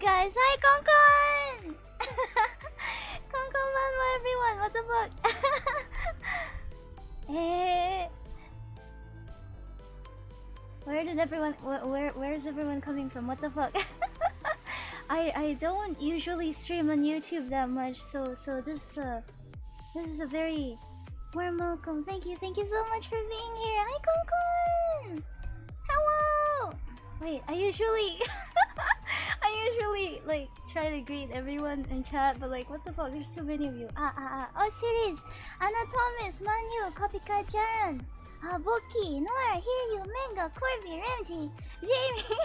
guys. Hi, Konkon! Konkon Manwa, everyone. What the fuck? hey. Where did everyone? Wh where where is everyone coming from? What the fuck? I I don't usually stream on YouTube that much, so so this uh this is a very warm welcome. Thank you, thank you so much for being here. Hi, Konkon. Hello. Wait, I usually like try to greet everyone in chat, but like what the fuck? There's so many of you. Ah ah ah. Oh, is Anna Thomas, Manu, Copycat Jaren. Ah, Boki, Noir, Hear You, Manga, Corby, Ramsey, Jamie,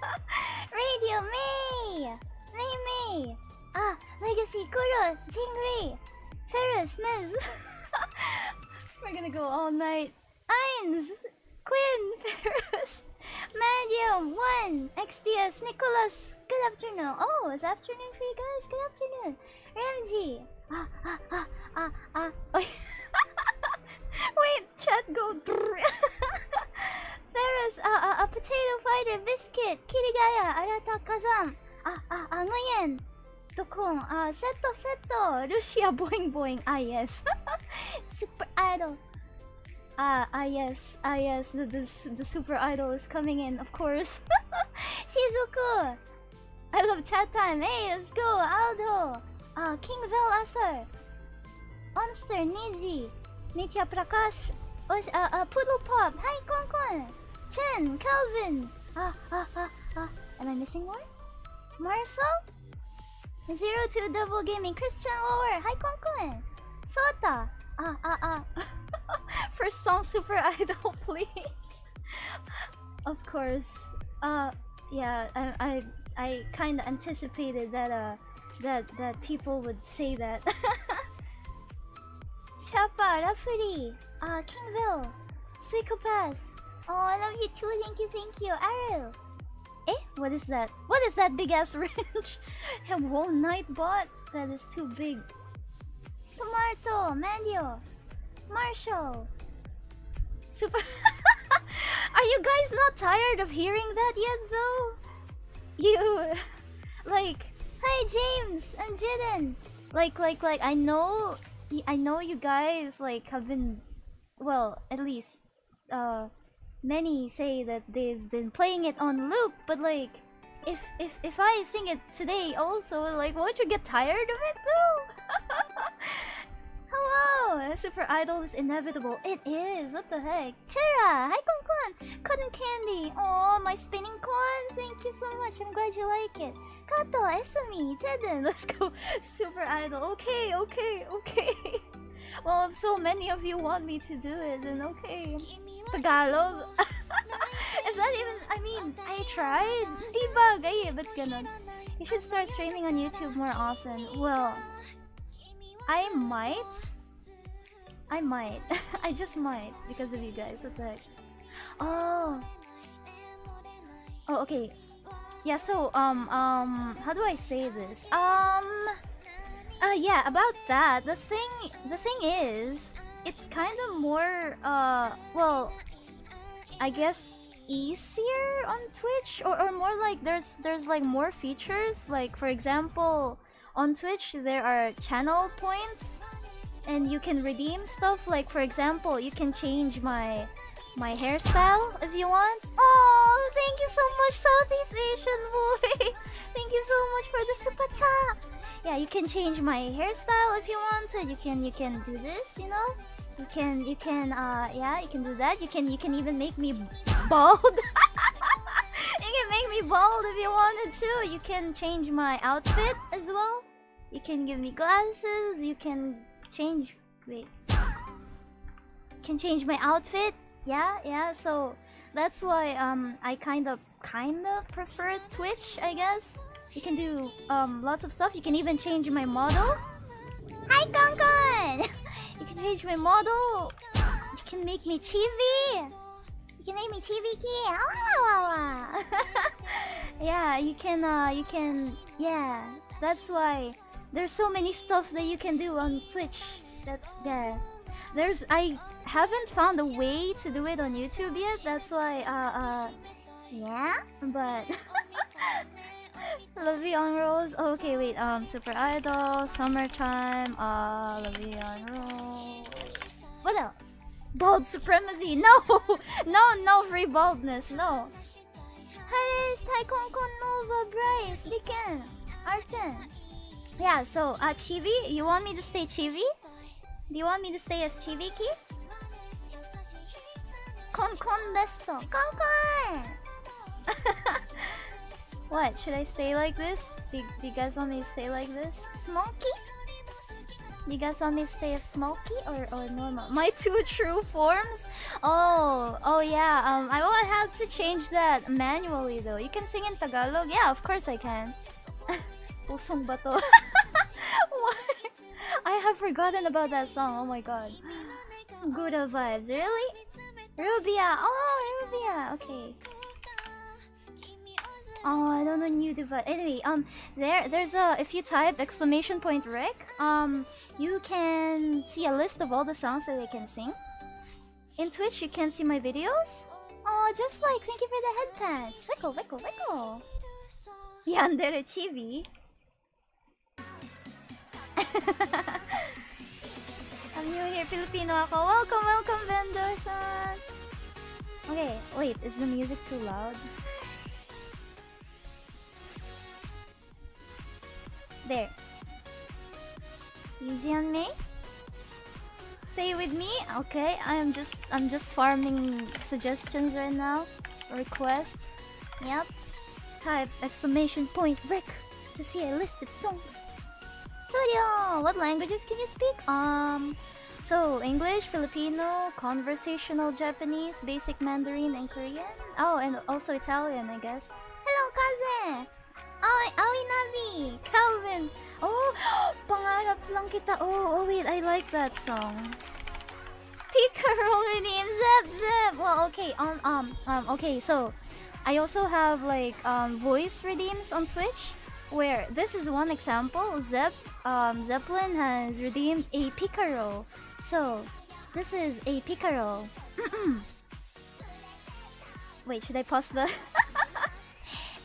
Radio, May, May May, Ah, Legacy, Kuro, Jingri, Ferris, Miz. We're gonna go all night. Eins, Quinn, Ferris, Medium, One, XDS, Nicholas. Good afternoon. Oh, it's afternoon for you guys. Good afternoon. Ramsey. Ah, ah, ah, ah, ah. Wait, chat go. Ferris, uh, uh, a potato fighter, biscuit, kirigaya, arata kazan, ah, ah, nguyen, dokon, ah, seto, seto, Lucia, boing, boing, ah, yes, super idol, ah, ah, yes, ah, yes, the, the, the super idol is coming in, of course, Shizuku, I love chat time, hey, let's go, Aldo, ah, King Vel Asar, Monster, Niji, Nitya Prakash, Osh, uh, uh, Poodle Pop, hi Kon Kon, Chen, Calvin, ah, ah, ah, ah, am I missing more? Marcel? Zero Two Double Gaming, Christian Lower, hi Kon Kon, Sota, ah, ah, ah, first song Super Idol, please. of course, uh, yeah, I, I, I kind of anticipated that, uh, that, that people would say that. Chapa, Rafuri, uh, Kingville, Suicopath. Oh, I love you too. Thank you, thank you. Arrow. Eh? What is that? What is that big ass wrench? A whole night bot? That is too big. Tomato, Mandio, Marshall. Super. Are you guys not tired of hearing that yet, though? You. Like, hi, James and Jaden Like, like, like, I know I know you guys like have been well, at least uh many say that they've been playing it on loop, but like if if if I sing it today also like won't you get tired of it though? Hello! Super Idol is inevitable. It is! What the heck? Chera! Hi Kon! Cotton Candy! Oh, my spinning corn! Thank you so much. I'm glad you like it. Kato, Esumi, Jeden! Let's go! Super Idol. Okay, okay, okay. well, if so many of you want me to do it, then okay. Tagalog? is that even... I mean, I tried. Debug! Ay, ba't ganun? You should start streaming on YouTube more often. Well... I might. I might. I just might because of you guys. What the heck? Oh. Oh, okay. Yeah. So, um, um, how do I say this? Um. Uh, yeah. About that, the thing, the thing is, it's kind of more. Uh, well, I guess easier on Twitch, or or more like there's there's like more features. Like for example on Twitch there are channel points and you can redeem stuff like for example you can change my my hairstyle if you want oh thank you so much Southeast Asian boy thank you so much for the super chat yeah you can change my hairstyle if you want you can you can do this you know you can you can uh yeah you can do that you can you can even make me bald you can make me bald if you wanted to. You can change my outfit as well. You can give me glasses. You can change. Wait. Can change my outfit. Yeah, yeah. So that's why um I kind of kind of prefer Twitch. I guess you can do um lots of stuff. You can even change my model. Hi, Konkon. you can change my model. You can make me chibi. You can make me chibi key. yeah, you can. Uh, you can. Yeah, that's why there's so many stuff that you can do on Twitch. That's yeah. There's I haven't found a way to do it on YouTube yet. That's why. Uh, uh, yeah. But Levion Rose. Oh, okay, wait. Um, Super Idol, Summertime. Uh, Levion Rose. What else? Bald supremacy. No, no, no free baldness. No. Taekwondo Nova, Bryce, Diken, Arten. Yeah. So, uh, Chibi, you want me to stay Chibi? Do you want me to stay as Chibiki? Con desto. Con! what? Should I stay like this? Do, do, you guys want me to stay like this? Smoky? Do you guys want me to stay as smoky or, or normal? My two true forms? Oh, oh yeah. Um, I will have to change that manually though. You can sing in Tagalog? Yeah, of course I can. Pusong Bato? what? I have forgotten about that song. Oh my god. Good vibes. Really? Rubia. Oh, Rubia. Okay. Oh, I don't know new device. Anyway, um, there, there's a if you type exclamation point rec, um, you can see a list of all the songs that they can sing. In Twitch, you can see my videos. Oh, just like thank you for the headpants. Wickle, wickle, wickle. Yandere chibi. I'm new here, Filipino ako. Welcome, welcome, vendor-san. Okay, wait, is the music too loud? There. Easy on me. Stay with me. Okay, I am just I'm just farming suggestions right now. Requests. Yep. Type exclamation point Rick to see a list of songs. Studio! What languages can you speak? Um, so English, Filipino, conversational Japanese, basic Mandarin, and Korean. Oh, and also Italian, I guess. Hello, Kaze! Aoi, Aoi Navi! Calvin! Oh, pangarap lang kita. Oh, oh wait, I like that song. Pika roll redeem Zep Zep! Well, okay, um, um, um, okay, so I also have like um voice redeems on Twitch where this is one example. Zep, um, Zeppelin has redeemed a Pika roll. So, this is a Pika roll. Wait, should I pause the...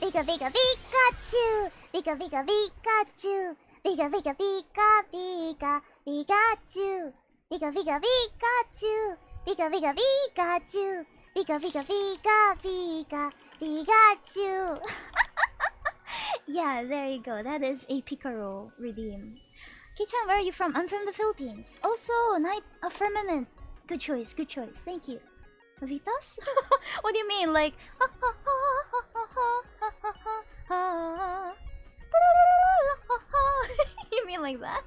Pika Pika Pikachu! Pika Pika Pikachu! Pika Pika Pika Pika Pikachu! Pika Pika Pikachu! Pika Pika Pikachu! Pika Pika Pika Pika Pikachu! yeah, there you go. That is a Pika roll redeem. Kiichan, where are you from? I'm from the Philippines. Also, Night of Firmament. Good choice, good choice. Thank you. Vitas? what do you mean? Like, you mean like that?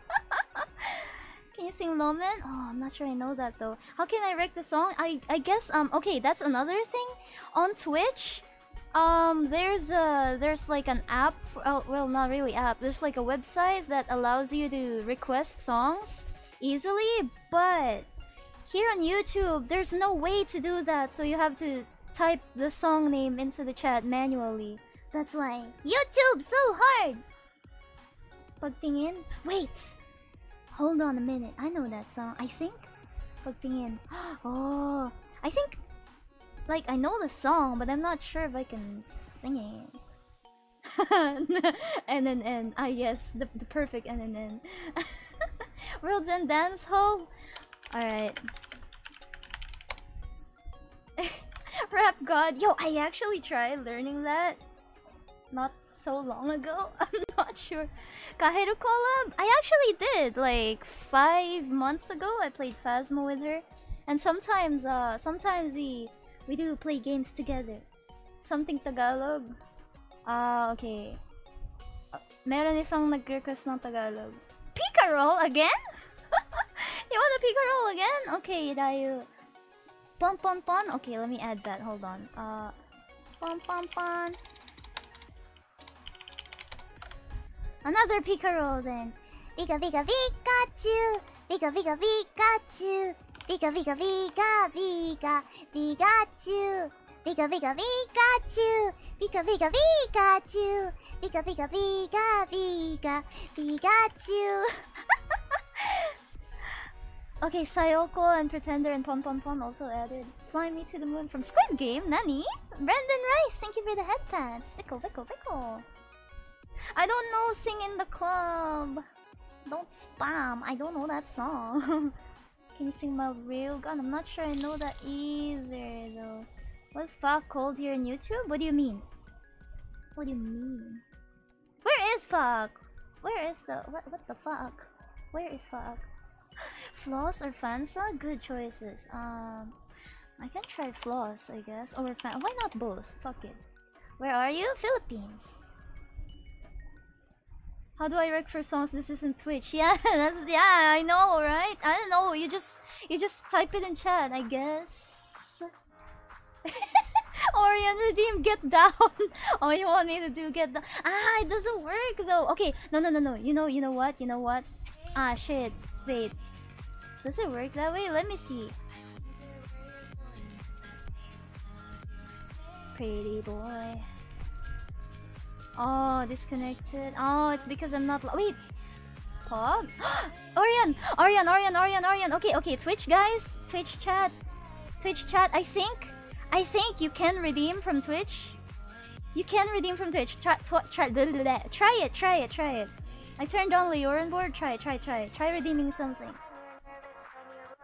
can you sing Loman? Oh, I'm not sure I know that though. How can I wreck the song? I I guess um okay, that's another thing. On Twitch, um, there's a there's like an app. For, oh, well, not really app. There's like a website that allows you to request songs easily, but here on YouTube, there's no way to do that. So you have to type the song name into the chat manually. That's why YouTube so hard. Pagtingin. Wait. Hold on a minute. I know that song. I think. Pagtingin. Oh, I think like, I know the song, but I'm not sure if I can sing it. and then and ah yes, the, the perfect and then World's End Dance Hall. Alright. Rap God. Yo, I actually tried learning that not so long ago. I'm not sure. Kaheru collab? I actually did. Like five months ago I played Phasmo with her. And sometimes uh sometimes we we do play games together. Something Tagalog. Ah, okay. Uh, meron isang nag-request ng Tagalog. Pika roll again? you want a pika roll again? Okay, Dayu. Pon pon pon. Okay, let me add that. Hold on. Uh, pon pon pon. Another pika roll then. Pika pika Pikachu. Pika pika Pikachu. Pika pika pika pika Pikachu Pika pika Pikachu Pika pika Pikachu Pika pika pika pika Pikachu Okay, Sayoko and Pretender and Pon Pon Pon also added. Fly me to the moon from Squid Game, Nani? Brandon Rice, thank you for the head pants. Pickle, pickle, pickle. I don't know Sing in the Club. Don't spam. I don't know that song. Can you sing my real gun? I'm not sure I know that either though. What's fuck called here in YouTube? What do you mean? What do you mean? Where is fuck? Where is the what what the fuck? Where is fuck? Floss or Fansa? Good choices. Um I can try Floss, I guess. Or Fan why not both? Fuck it. Where are you? Philippines. How do I work for songs? This isn't Twitch. Yeah, that's yeah, I know, right? I don't know. You just you just type it in chat, I guess. Orion redeem get down. oh, you want me to do get down? Ah, it doesn't work though. Okay, no, no, no, no. You know, you know what? You know what? Ah, shit. Wait. Does it work that way? Let me see. Pretty boy. Oh, disconnected. Oh, it's because I'm not. Wait. Pog? Orion! Orion, Orion, Orion, Orion. Okay, okay. Twitch, guys. Twitch chat. Twitch chat. I think. I think you can redeem from Twitch. You can redeem from Twitch. Try, try, blah, blah, blah. try it, try it, try it. I turned on Leoran board. Try, try, try. Try redeeming something.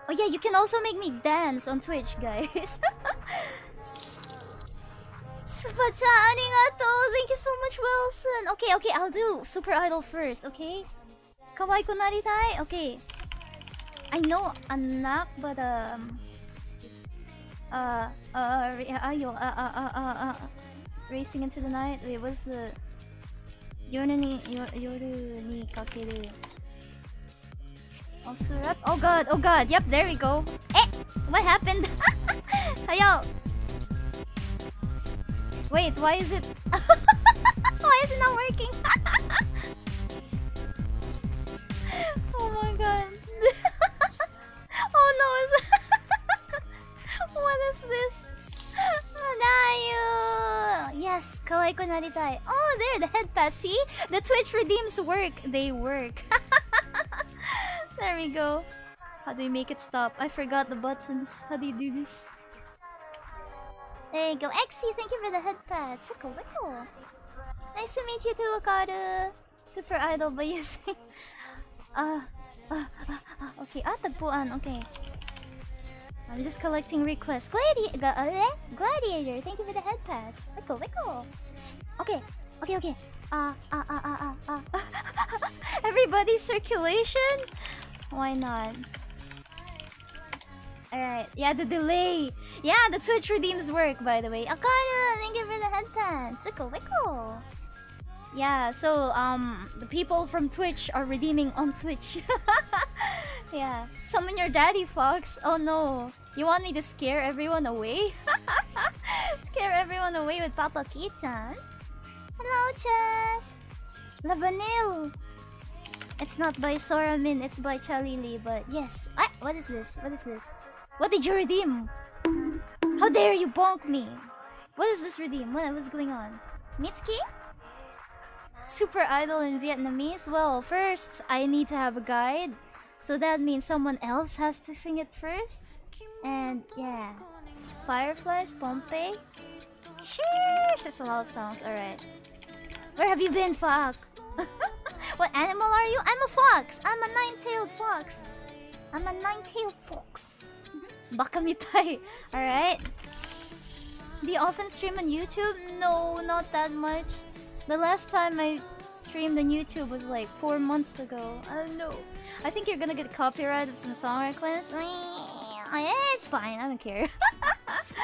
Oh yeah, you can also make me dance on Twitch, guys. Supacha, arigato! Thank you so much, Wilson! Okay, okay, I'll do Super Idol first, okay? Kawaii naritai? Okay. I know anak, but um... Uh, uh, ayo, uh, uh, uh, uh, uh, Racing into the night? Wait, what's the... Yoru ni, yoru ni kakeru... Oh, Oh god, oh god, yep, there we go. Eh! What happened? Ayo! Wait, why is it... why is it not working? oh my god. oh no, is what is this? Nayu! Yes, kawaii ko naritai. Oh, there, the head pass. See? The Twitch redeems work. They work. there we go. How do you make it stop? I forgot the buttons. How do you do this? There you go. Exy, thank you for the headpad. Suko, wiko. Nice to meet you too, Okaru. Super idol by using... uh, uh, uh, uh, okay, ah, tagpuan. Okay. I'm just collecting requests. Gladi uh, Gladiator, thank you for the head pass. Wiko, wiko. Okay, okay, okay. Ah, ah, ah, ah, ah, ah. Everybody circulation? Why not? Alright, yeah, the delay. Yeah, the Twitch redeems work, by the way. Akana, thank you for the headband. Suko wiko. Yeah, so, um, the people from Twitch are redeeming on Twitch. yeah. Summon your daddy, Fox. Oh no. You want me to scare everyone away? scare everyone away with Papa Kiichan? Hello, Chess! La Vanille! It's not by Soramin, it's by Chalili, but yes. Ah, what is this? What is this? What did you redeem? How dare you bonk me? What is this redeem? What was going on? Mitsuki? Super idol in Vietnamese? Well, first, I need to have a guide. So that means someone else has to sing it first. And yeah. Fireflies, Pompey. Sheesh! That's a lot of songs. Alright. Where have you been, fuck? what animal are you? I'm a fox! I'm a nine-tailed fox! I'm a nine-tailed fox. Baka mitai. Alright. Do you often stream on YouTube? No, not that much. The last time I streamed on YouTube was like four months ago. I don't know. I think you're gonna get copyright of some song requests. It's fine. I don't care.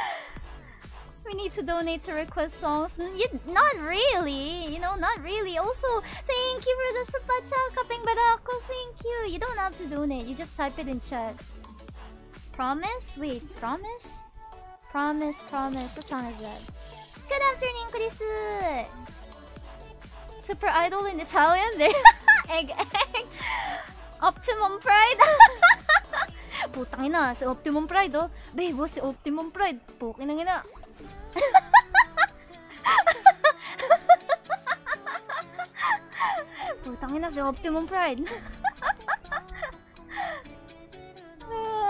we need to donate to request songs. You, not really, you know, not really. Also, thank you for the super chat, Kaping Barako. Thank you. You don't have to donate. You just type it in chat. Promise? Wait, promise? Promise, promise. What song is that? Good afternoon, Chris! Super idol in Italian? There. egg, egg. Optimum Pride. Putang ina, si Optimum Pride oh. Babe, oh, si Optimum Pride. Pukin ang ina. Putang ina, si Optimum Pride.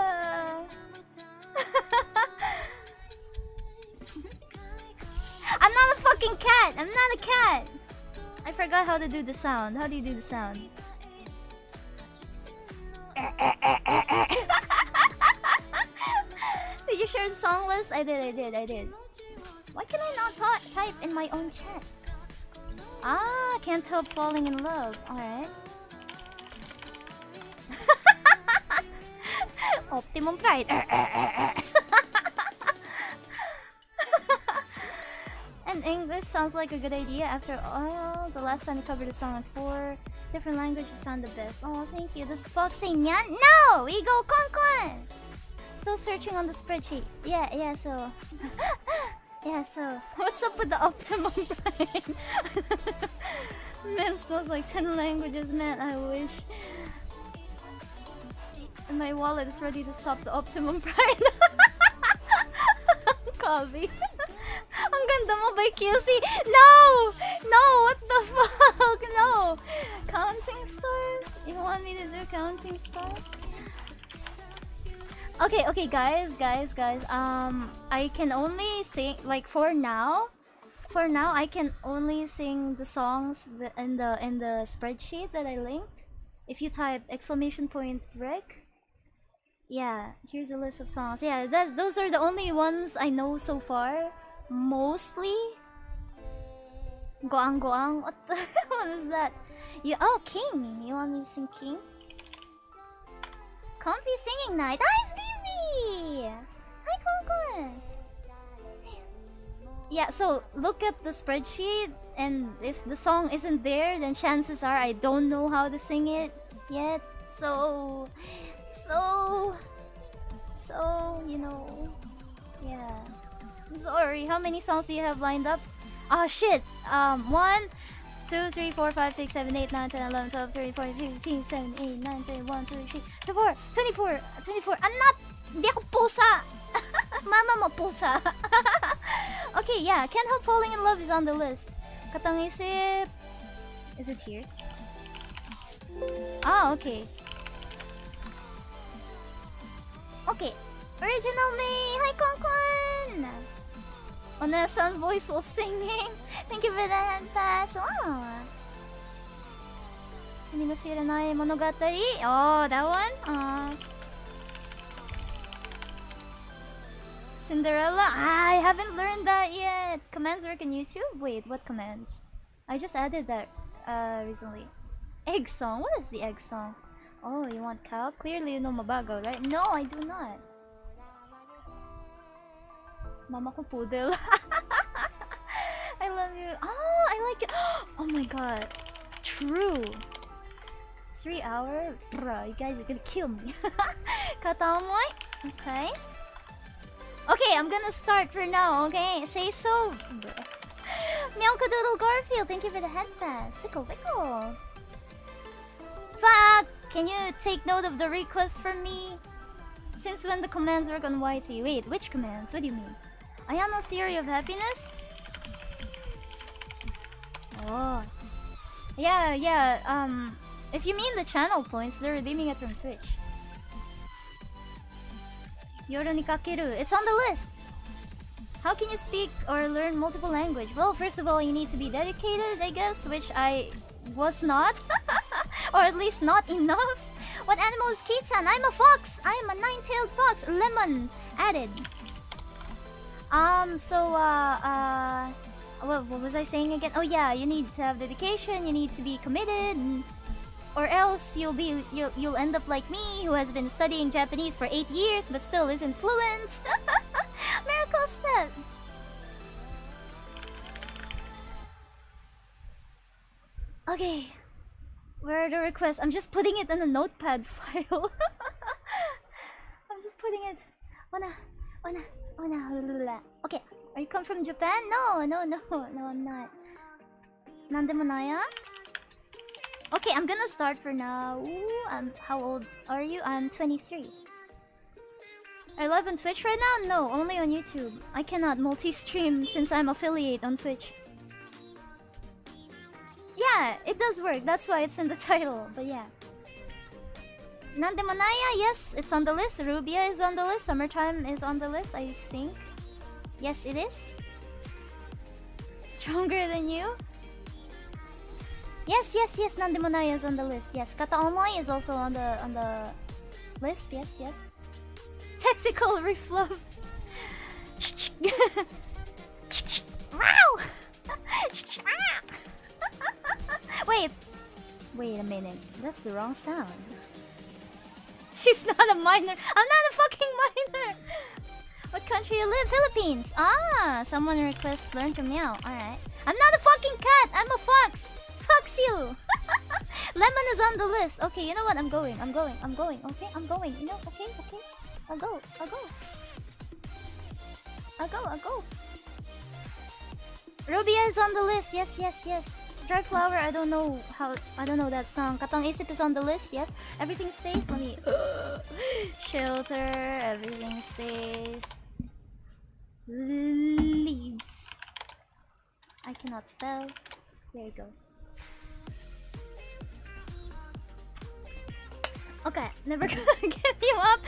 I'm not a fucking cat. I'm not a cat. I forgot how to do the sound. How do you do the sound? did you share the song list? I did, I did, I did. Why can I not type in my own chat? Ah, can't help falling in love. Alright. Optimum Pride. and English sounds like a good idea after all. The last time I covered a song in four different languages sound the best. Oh, thank you. This Fox saying Nyan? No! We go Kon Kon! Still searching on the spreadsheet. Yeah, yeah, so. yeah, so. What's up with the Optimum Pride? man smells like 10 languages, man. I wish. And my wallet is ready to stop the Optimum Pride. Coffee. Ang ganda mo by QC. No! No! What the fuck? No! Counting stars? You want me to do counting stars? Okay, okay, guys, guys, guys. Um, I can only sing like for now. For now, I can only sing the songs in the in the spreadsheet that I linked. If you type exclamation point rec, yeah, here's a list of songs. Yeah, that those are the only ones I know so far. Mostly. Goang Goang. What the what is that? You oh King. You want me to sing King? Comfy singing night. Hi Stevie. Hi Coco. Yeah, so look at the spreadsheet, and if the song isn't there, then chances are I don't know how to sing it yet. So so, so, you know, yeah. I'm sorry, how many songs do you have lined up? Oh shit! Um, 1, 2, 3, 4, 5, 6, 7, 8, 9, 10, 11, 12, 13, 14, 15, 16, 17, 18, 19, 1, 2, 3, 24, 24, 24. I'm not! Hindi ako pusa! Mama mo pusa! okay, yeah, Can't Help Falling in Love is on the list. Kathang Isip... Is it here? Ah, okay. Okay. Original May! Hi, Konkon! Onesan voice while singing. Thank you for the hand pass. Wow. Monogatari. Oh, that one? Uh, Cinderella? I haven't learned that yet. Commands work on YouTube? Wait, what commands? I just added that uh, recently. Egg song? What is the egg song? Oh, you want cow? Clearly you know Mabago, right? No, I do not. Mama ko poodle. I love you. Oh, I like it. Oh my god. True. Three hour? Bruh, you guys are gonna kill me. Kataomoi? Okay. Okay, I'm gonna start for now, okay? Say so. Meowkadoodle Garfield, thank you for the headband. Sickle Wickle. Fuck! Can you take note of the request from me? Since when the commands work on YT? Wait, which commands? What do you mean? Ayano's theory of happiness? Oh. Yeah, yeah, um... If you mean the channel points, they're redeeming it from Twitch. Yoru ni kakeru. It's on the list! How can you speak or learn multiple language? Well, first of all, you need to be dedicated, I guess, which I was not. or at least not enough. What animal is Kiichan? I'm a fox. I am a nine-tailed fox. Lemon added. Um. So uh. Uh. What, what was I saying again? Oh yeah, you need to have dedication. You need to be committed. Or else you'll be you'll you'll end up like me, who has been studying Japanese for eight years but still isn't fluent. Miracle step. Okay. Where are the requests? I'm just putting it in a notepad file. I'm just putting it. Wanna, wanna, wanna. Okay. Are you come from Japan? No, no, no, no, I'm not. Nandemonaiya? Okay, I'm gonna start for now. Ooh, I'm, how old are you? I'm 23. I live on Twitch right now? No, only on YouTube. I cannot multi-stream since I'm affiliate on Twitch. Yeah, it does work. That's why it's in the title. But yeah. Nandemonaiya, yes, it's on the list. Rubia is on the list. Summertime is on the list, I think. Yes, it is. Stronger than you? Yes, yes, yes. Nandemonaiya is on the list. Yes, Kata Omoi is also on the on the list. Yes, yes. Tactical refluff. Wait, wait a minute. That's the wrong sound. She's not a minor. I'm not a fucking minor. What country you live? Philippines. Ah, someone request learn to meow. Alright. I'm not a fucking cat. I'm a fox. Fox you. Lemon is on the list. Okay, you know what? I'm going. I'm going. I'm going. Okay, I'm going. You know? Okay, okay. I'll go. I'll go. I'll go. I'll go. Rubia is on the list. Yes, yes, yes. Dry flower. I don't know how. I don't know that song. Kathang Isip is on the list. Yes. Everything stays. Let me. Shelter. Everything stays. Leaves. I cannot spell. There you go. Okay, never gonna give you up.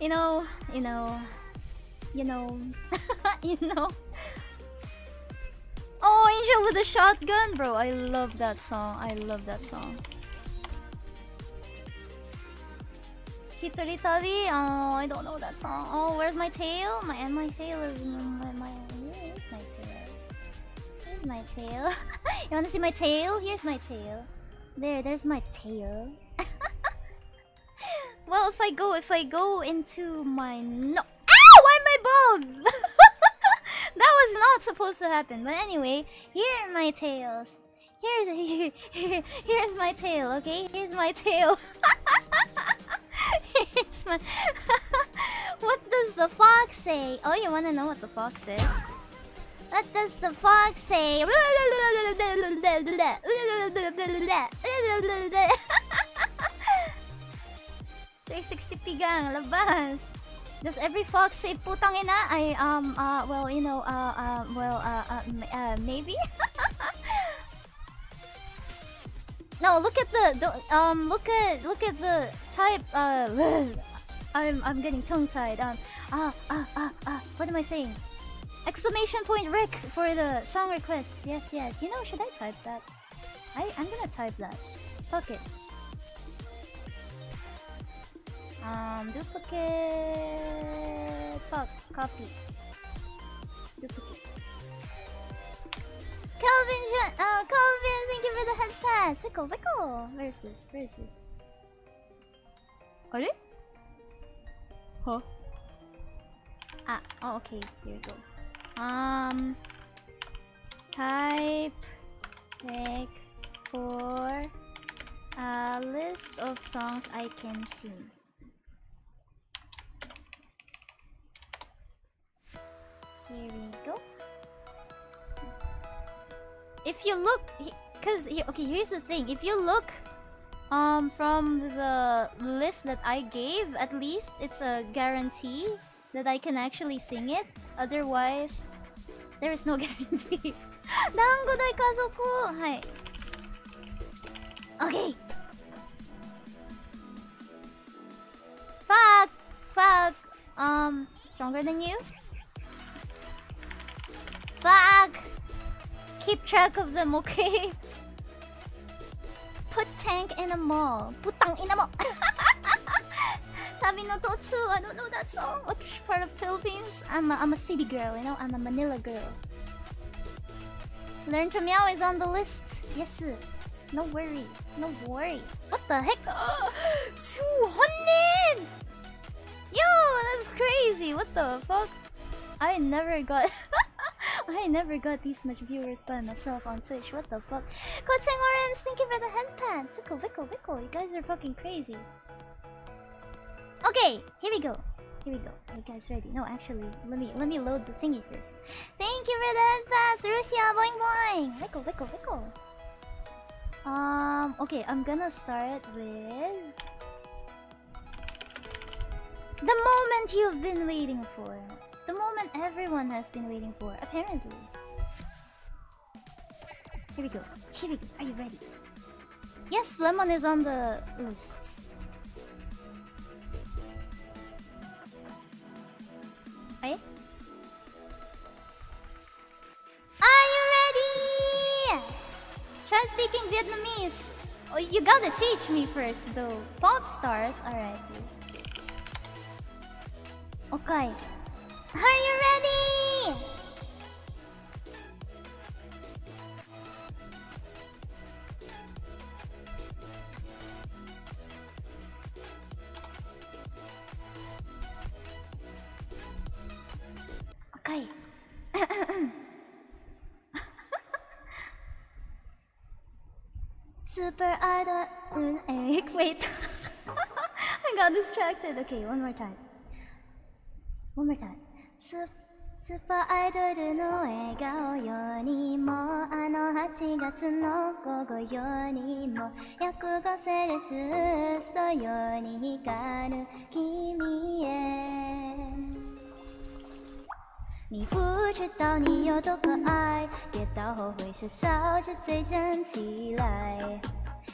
You know, you know, you know, you know. Oh, Angel with a shotgun, bro! I love that song. I love that song. Hitori Tabi. Oh, I don't know that song. Oh, where's my tail? My and my tail is my my. My tail. Here's my tail. you wanna see my tail? Here's my tail. There, there's my tail. well, if I go, if I go into my no. Ow! Why am I bald? that was not supposed to happen. But anyway, here are my tails. Here's here, here, here's my tail. Okay, here's my tail. here's my. what does the fox say? Oh, you wanna know what the fox says? What does the fox say? 360 pigang, labas. Does every fox say putang ina? I um uh well you know uh uh well uh, uh, uh maybe. no, look at the, the um look at look at the type uh I'm I'm getting tongue tied um ah ah ah ah what am I saying? Exclamation point Rick for the song requests. Yes yes. You know should I type that? I I'm gonna type that. Fuck it. Um, duplicate. Fuck, copy. Duplicate. Calvin, uh, Calvin, thank you for the head pass. Vickle, Vickle. Where is this? Where is this? Are Huh? Ah, oh, okay. Here we go. Um, type pick for a list of songs I can sing. Here we go. If you look, because he, okay, here's the thing. If you look, um, from the list that I gave, at least it's a guarantee that I can actually sing it. Otherwise, there is no guarantee. Dango dai kazoku. Hi. Okay. Fuck. Fuck. Um, stronger than you? Fuck! Keep track of them, okay? Put tank in a mall. Put tank in a mall. Tabi no Totsu. I don't know that song. Which part of Philippines? I'm a, I'm a city girl, you know? I'm a Manila girl. Learn to meow is on the list. Yes. No worry. No worry. What the heck? 200! Yo, that's crazy. What the fuck? I never got... I never got these much viewers by myself on Twitch. What the fuck? Coaching Orange, thank you for the headpad. Sickle, vickle, vickle. You guys are fucking crazy. Okay, here we go. Here we go. Are you guys ready? No, actually, let me let me load the thingy first. Thank you for the headpads, Rusia, boing boing. Vickle, vickle, vickle. Um, okay, I'm gonna start with the moment you've been waiting for. The moment everyone has been waiting for, apparently. Here we go. Here we go. Are you ready? Yes, lemon is on the list. Hey? Are you ready? Try speaking Vietnamese. Oh, you gotta teach me first, though. Pop stars, alright. Okay. Are you ready? Okay. Super idol. Eh, wait. I got distracted. Okay, one more time. One more time. Sup スーパーアイドルの笑顔よりもあの8月の午後よりも約5セルシスのように光る君へ你不知道你有多可爱，跌倒后会傻笑着再站起来。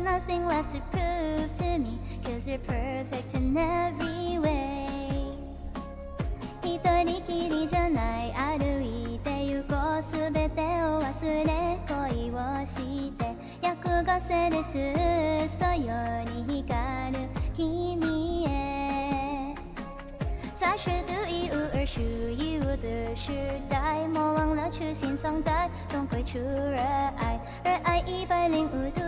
nothing left to prove to me Cause you're perfect in every way. 一人きりじゃない歩いて行こうすべてを忘れ恋をして約5セルシウスのように光る君へ在是独一无二、属于我的时代，莫忘了初心藏在。冬归处热爱，热爱一百零五度，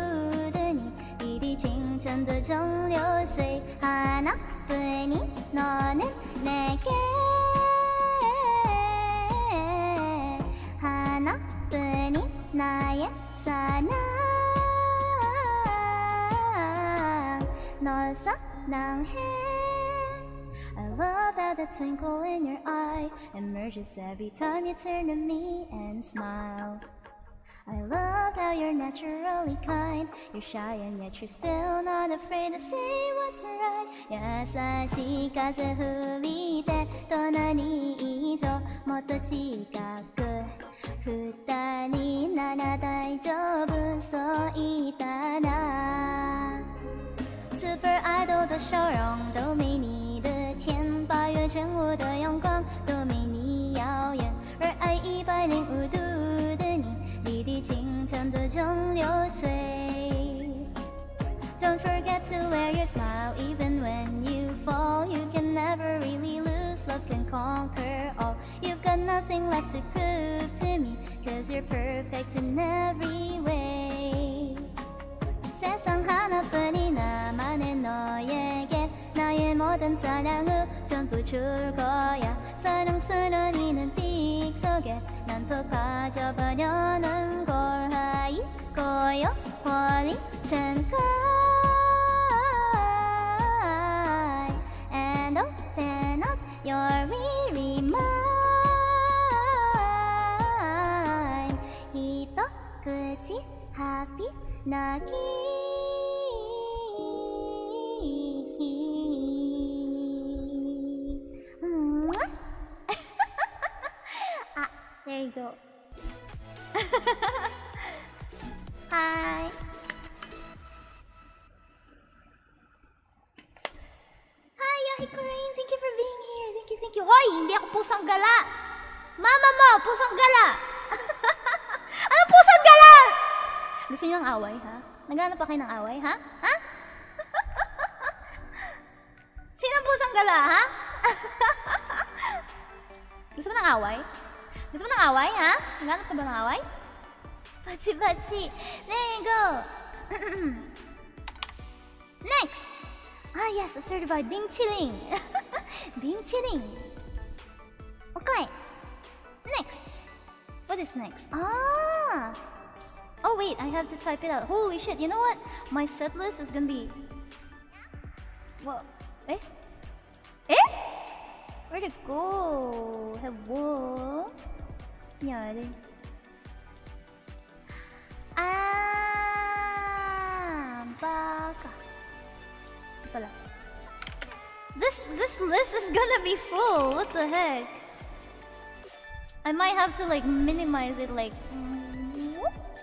滴滴清澈的蒸馏水，하나뿐인너는내게하나뿐인나의사랑널사랑해 I love how the twinkle in your eye emerges every time you turn to me and smile. I love how you're naturally kind. You're shy and yet you're still not afraid to say what's right. 優しい風吹いて隣以上もっと近く二人なら大丈夫そう言ったら Super Idol 的笑容都没你的甜，八月正午的阳光都没你耀眼。热爱一百零五度的你，滴滴 清澈的蒸馏水。Don't forget to wear your smile even when you fall. You can never really lose, love can conquer all. You've got nothing left to prove to me, cause you're perfect in every way. 세상 하나뿐인 나만의 너에게 나의 모든 사랑을 전부 줄 거야. 사랑스러운 이는 빛 속에 난톡 빠져버려 는걸 하이 거요 원이 천가이. And oh then up you're really mine. 이도 그지 하비 나기. There you. Hi. Hi, Yahiko Rain. Thank you for being here. Thank you, thank you. Hoy, hindi ako pusang gala. Mama mo, pusang gala. ano pusang gala? Gusto niyo ng away, ha? Naghanap pa kayo ng away, ha? Ha? Sino ang pusang gala, ha? Gusto mo ng away? Gusto mo ng away, ha? There you go. Next. Ah, yes, certified Bing Chiling. Bing Chiling. Okay. Next. What is next? Ah. Oh wait, I have to type it out. Holy shit! You know what? My set list is gonna be. What? Eh? Eh? Where'd it go? Hello? nhờ đi Ah, baka. This this list is gonna be full. What the heck? I might have to like minimize it like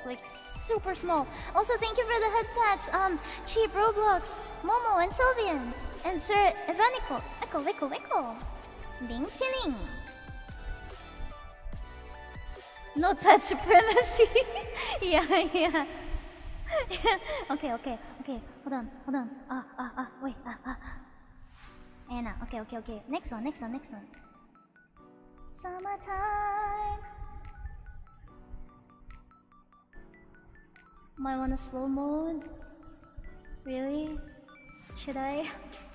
like super small. Also, thank you for the headpats. Um, cheap Roblox, Momo and Sylvian and Sir Evanico. Echo, echo, echo. Bing shilling chilling. Notepad supremacy. yeah, yeah. okay, okay, okay. Hold on, hold on. Ah, ah, ah. Wait, ah, ah. Anna. Okay, okay, okay. Next one, next one, next one. Summertime. Might want a slow mode? Really? Should I?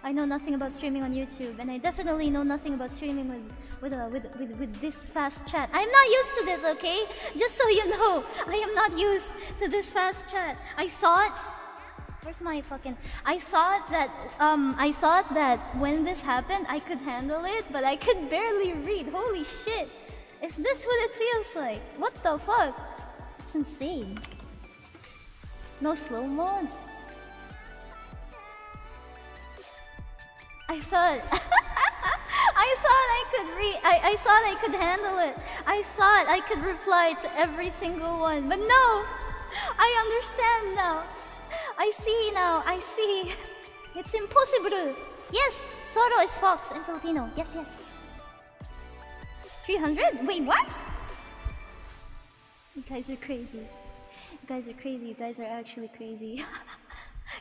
I know nothing about streaming on YouTube, and I definitely know nothing about streaming with with, uh, with with with this fast chat. I'm not used to this, okay? Just so you know, I am not used to this fast chat. I thought Where's my fucking I thought that um I thought that when this happened I could handle it, but I could barely read. Holy shit. Is this what it feels like? What the fuck? It's insane. No slow mode? I thought I thought I could read I, thought I could handle it. I thought I could reply to every single one. But no! I understand now. I see now. I see. It's impossible. Yes, Soro is fox in Filipino. Yes, yes. 300? Wait, what? You guys are crazy. You guys are crazy. You guys are actually crazy.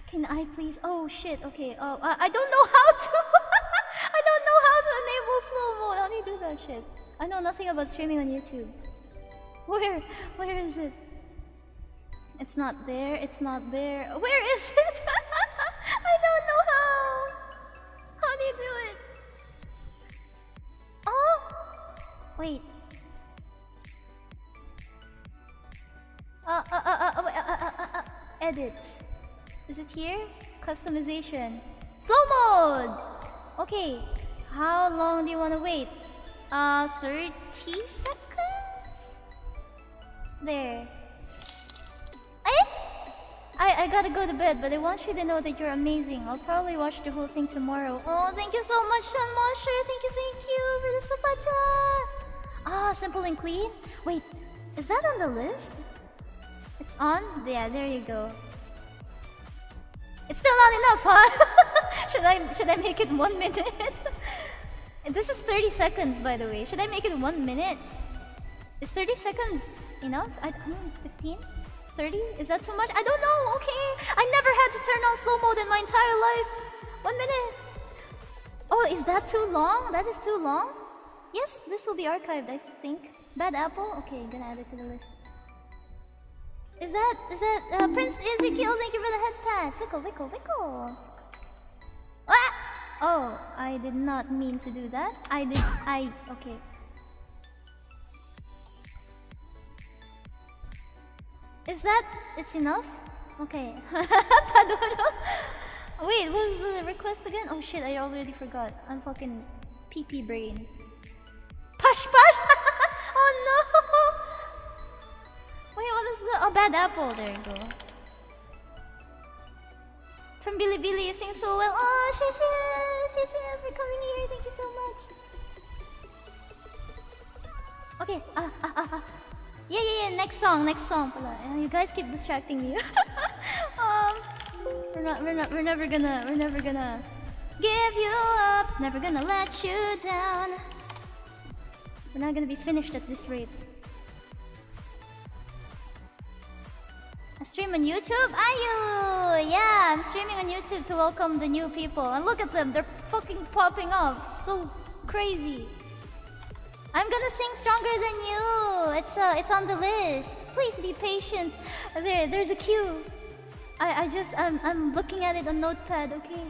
Can I please? Oh shit. Okay. Oh, I, I don't know how to. I don't know how to enable slow mo. How do you do that shit? I know nothing about streaming on YouTube. Where? Where is it? It's not there. It's not there. Where is it? I don't know how. How do you do it? Oh! Wait. Uh, uh, uh, uh, uh, uh, uh, uh, uh, edits. Is it here? Customization. Slow mode! Okay. How long do you want to wait? Uh, 30 seconds? There. Eh? I, I gotta go to bed, but I want you to know that you're amazing. I'll probably watch the whole thing tomorrow. Oh, thank you so much, Sean Mosher. Thank you, thank you for the sapata. Ah, simple and clean. Wait, is that on the list? It's on? Yeah, there you go. It's still not enough, huh? should I should I make it one minute? this is 30 seconds, by the way. Should I make it one minute? Is 30 seconds enough? I know, 15? 30? Is that too much? I don't know, okay. I never had to turn on slow mode in my entire life. One minute. Oh, is that too long? That is too long? Yes, this will be archived, I think. Bad apple? Okay, gonna add it to the list. Is that, is that, uh, Prince Ezekiel, thank you for the head pats. Wickle, wickle, wickle. Ah! Oh, I did not mean to do that. I did, I, okay. Is that, it's enough? Okay. Wait, what was the request again? Oh shit, I already forgot. I'm fucking pee-pee brain. Push, Oh, apple. There you go. From Billy Billy, you sing so well. Oh, Shasha! Shasha for coming here. Thank you so much. Okay. Ah, ah, ah, ah. Yeah, yeah, yeah. Next song, next song. You guys keep distracting me. um, we're not, we're not, we're never gonna, we're never gonna give you up. Never gonna let you down. We're not gonna be finished at this rate. Stream on YouTube? Are you? Yeah, I'm streaming on YouTube to welcome the new people. And look at them, they're fucking popping off. So crazy. I'm gonna sing stronger than you. It's uh, it's on the list. Please be patient. There, there's a queue. I, I just, I'm, I'm looking at it on Notepad. Okay.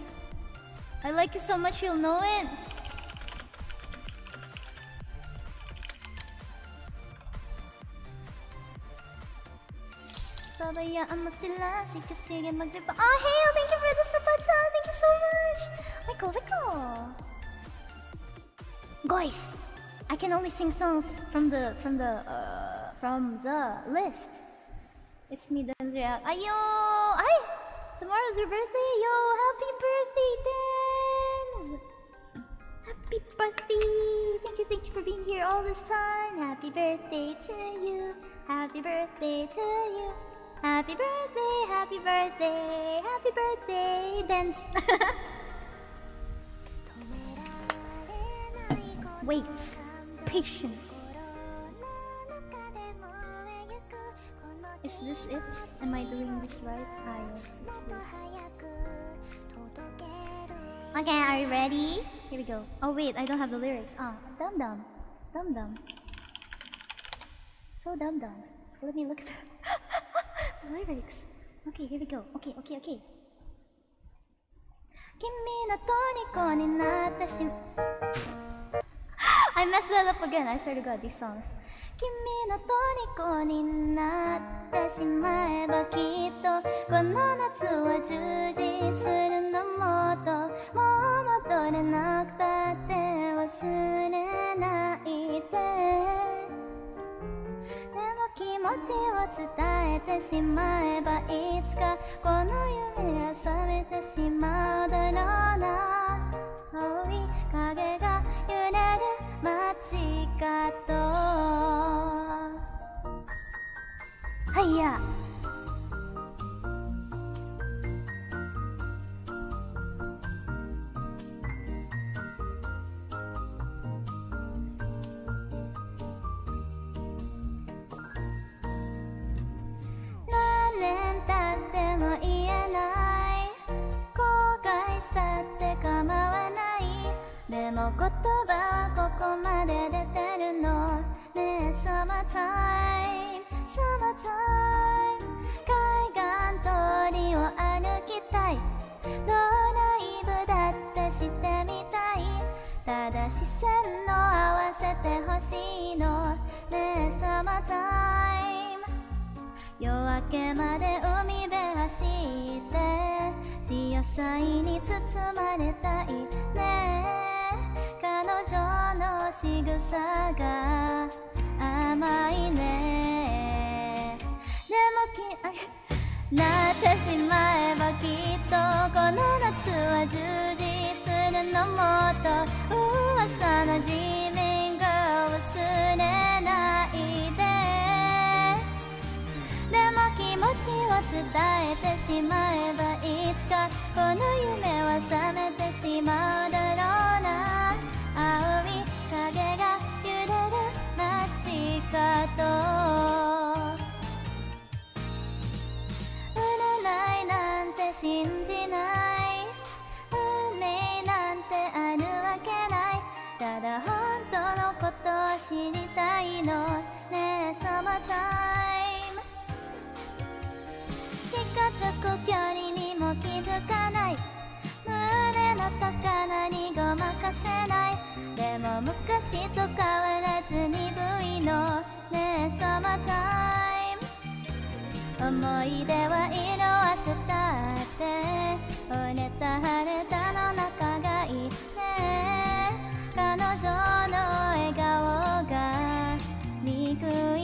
I like you so much, you'll know it. Pabayaan mo sila, sige-sige magriba. Oh, hey Thank you for the sapata! Thank you so much! Wiko, Wiko! Guys! I can only sing songs from the, from the, uh, from the list. It's me, React. Ayo! Ay! Tomorrow's your birthday! Yo! Happy birthday, Dance! Happy birthday! Thank you, thank you for being here all this time. Happy birthday to you. Happy birthday to you. Happy birthday, happy birthday, happy birthday. Dance. Wait. Patience. Is this it? Am I doing this right? Ah, yes, it's this. Okay, are you ready? Here we go. Oh wait, I don't have the lyrics. Ah, dum dum, dum dum. So dum dum. Let me look at the lyrics. Okay, here we go. Okay, okay, okay. 君の虜になってし I messed that up again. I swear to God, these songs. 君の虜になってしまえばきっとこの夏は充実するのもっともう戻れなくたって忘れないで気持ちを伝えてしまえばいつかこの夢は覚めてしまうだろうな。青い影が揺れる街角。はいや。したって構わない。でも言葉はここまで出てるの。ねえサマータイム。サマータイム。海岸通りを歩きたい。ドライブだってしてみたい。ただ視線の合わせてほしいの。ねえサマータイム。夜明けまで海辺走って潮騒に包まれたいね彼女の仕草が甘いねでもきあなってしまえばきっとこの夏は充実するのもっと噂の Dreaming も気持ちを伝えてしまえばいつかこの夢は覚めてしまうだろうな。青い影が揺れる街角。占いなんて信じない。運命なんてあるわけない。ただ本当のことを知りたいの。ねえそのタイム近づく距離にも気づかない。胸の高鳴にごまかせない。でも昔と変わらず鈍いのねえそのタイム。思い出は色あせたって。折れた晴れたの中がいいね彼女の笑顔が憎い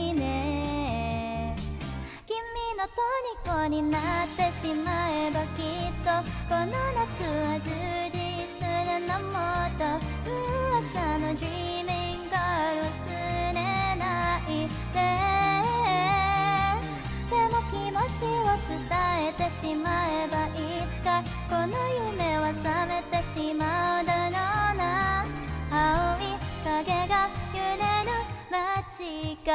虜になってしまえばきっとこの夏は充実するのもっと噂の Dreaming Girl 忘れないででも気持ちを伝えてしまえばいつかこの夢は覚めてしまうだろうな。青い影が揺れる街角。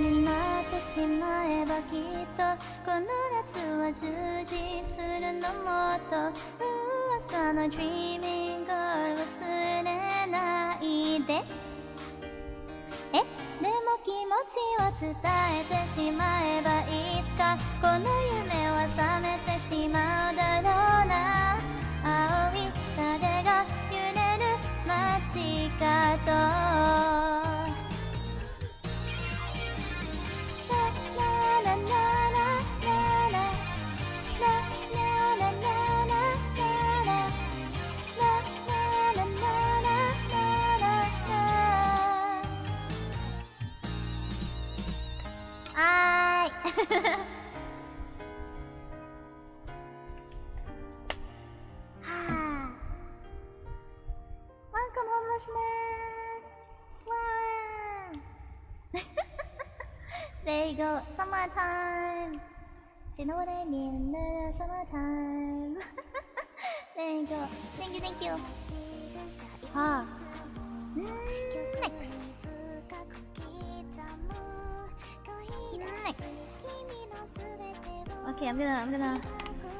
になってしまえばきっとこの夏は充実するのもっと噂の Dreaming Girl 忘れないで。えでも気持ちを伝えてしまえばいつかこの夢は覚めてしまうだろうな。青い風が揺れる街角。Welcome, homeless man! Wow! there you go. Summertime. You know what I mean? The summertime. there you go. Thank you, thank you. Ah. Next. Next. Okay, I'm gonna I'm gonna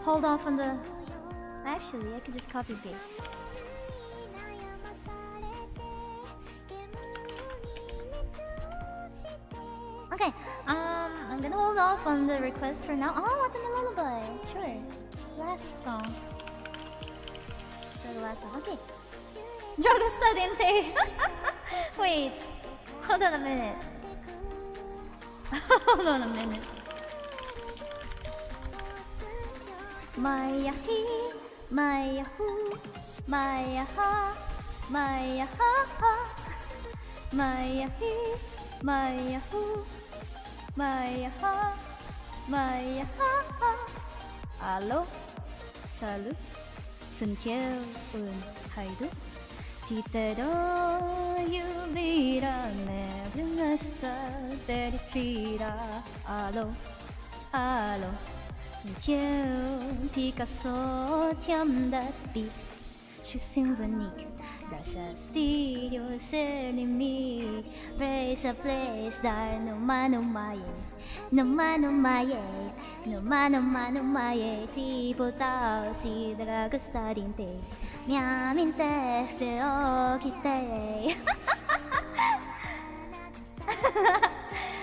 hold off on the actually I could just copy paste. Okay, um I'm gonna hold off on the request for now. Oh what in the lullaby? Sure. Last song. The last song. Okay. Dragostea Din Tei. Wait. Hold on a minute. Hold on a minute. Maya he, Maya hu, Maya ha, Maya ha ha, Maya he, Maya hu, Mày ha, mày ha ha. Alo, salut, xin chào, ơn hay đức. Si te doy vida me brinesta te ra, alo alo. Xin chào Picasso tiam đất bi je suis venique Dasha studio senimi Presa place dar no mano maye No mano maye No mano mano maye Tipo tao si dragosta dinte Miamin teste okite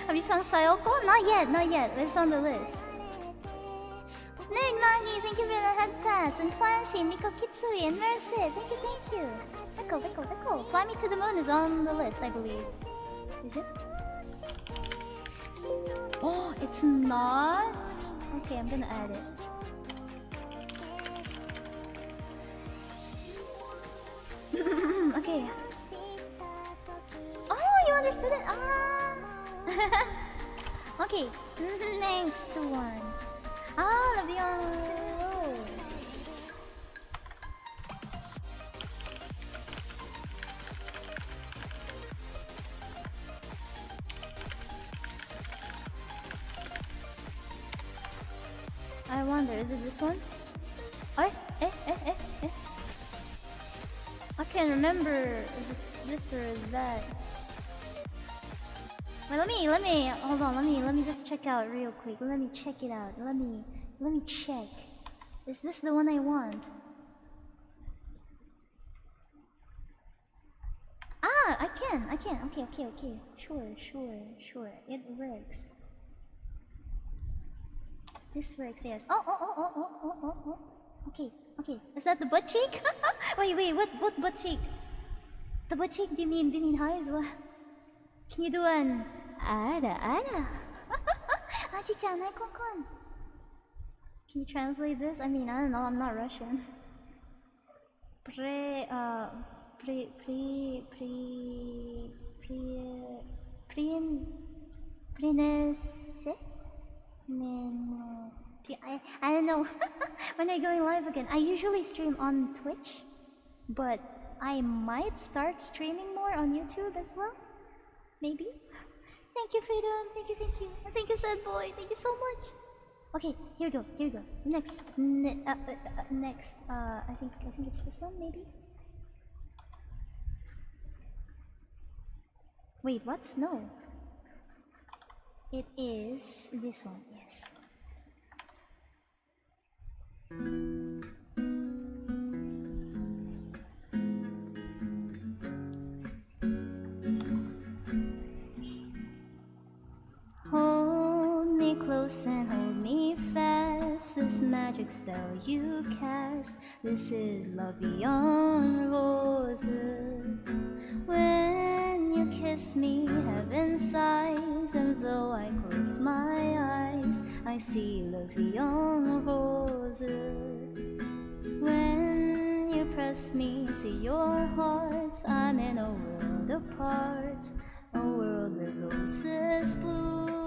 Have you sung Sayoko? Not yet, not yet. It's on the list. Nerd Nagi, thank you for the head pats. And Twancy, Miko Kitsui, and Mercy, thank you, thank you. Echo, Echo. Fly Me to the Moon is on the list, I believe. Is it? Oh, it's not? Okay, I'm gonna add it. okay. Oh, you understood it? Ah. okay, next one. Ah, the I wonder, is it this one? Eh, eh, eh, eh, eh. I can't remember if it's this or that. Wait, let me, let me, hold on, let me, let me just check out real quick. Let me check it out. Let me, let me check. Is this the one I want? Ah, I can, I can. Okay, okay, okay. Sure, sure, sure. It works. This works, yes. Oh, oh, oh, oh, oh, oh, oh, oh. Okay, okay. Is that the butt cheek? wait, wait, what, what butt cheek? The butt cheek? Do you mean, do you mean high as well? Can you do an ara ara? Aji-chan, hi Konkon. Can you translate this? I mean, I don't know. I'm not Russian. Pre, uh, pre, pre, pre, pre, prin, prinese, men. I, I don't know. when are going live again? I usually stream on Twitch, but I might start streaming more on YouTube as well. Maybe. Thank you, Freedom. Thank you, thank you. Thank you, Sad Boy. Thank you so much. Okay, here we go. Here we go. Next, ne uh, uh, uh, next. Uh, I think I think it's this one, maybe. Wait, what? No. It is this one. Yes. Close and hold me fast. This magic spell you cast. This is love beyond roses. When you kiss me, heaven sighs, and though I close my eyes, I see love beyond roses. When you press me to your heart, I'm in a world apart, a world where roses bloom.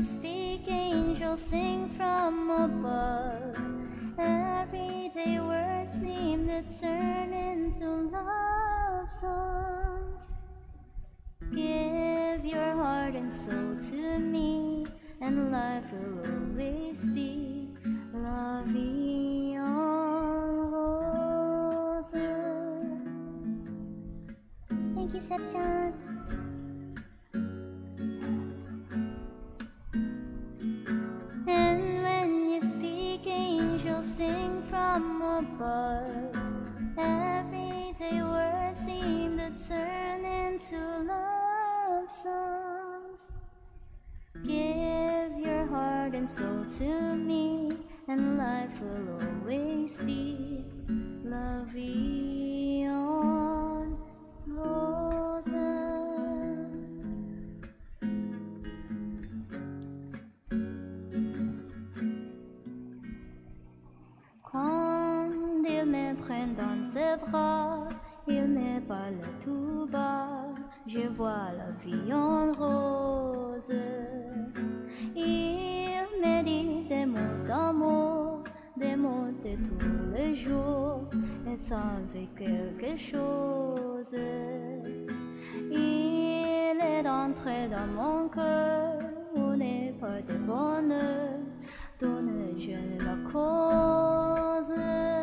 Speak, angels sing from above. Everyday words seem to turn into love songs. Give your heart and soul to me, and life will always be rose. Thank you, Sepchan. From above. Everyday words seem to turn into love songs. Give your heart and soul to me, and life will always be lovey vie en me prend dans ses bras, il me parle tout bas, je vois la vie en rose. Il me dit des mots d'amour, des mots de tous les jours, et ça fait quelque chose. Il est entré dans mon cœur, on n'est pas de bonheur, donne-je la cause.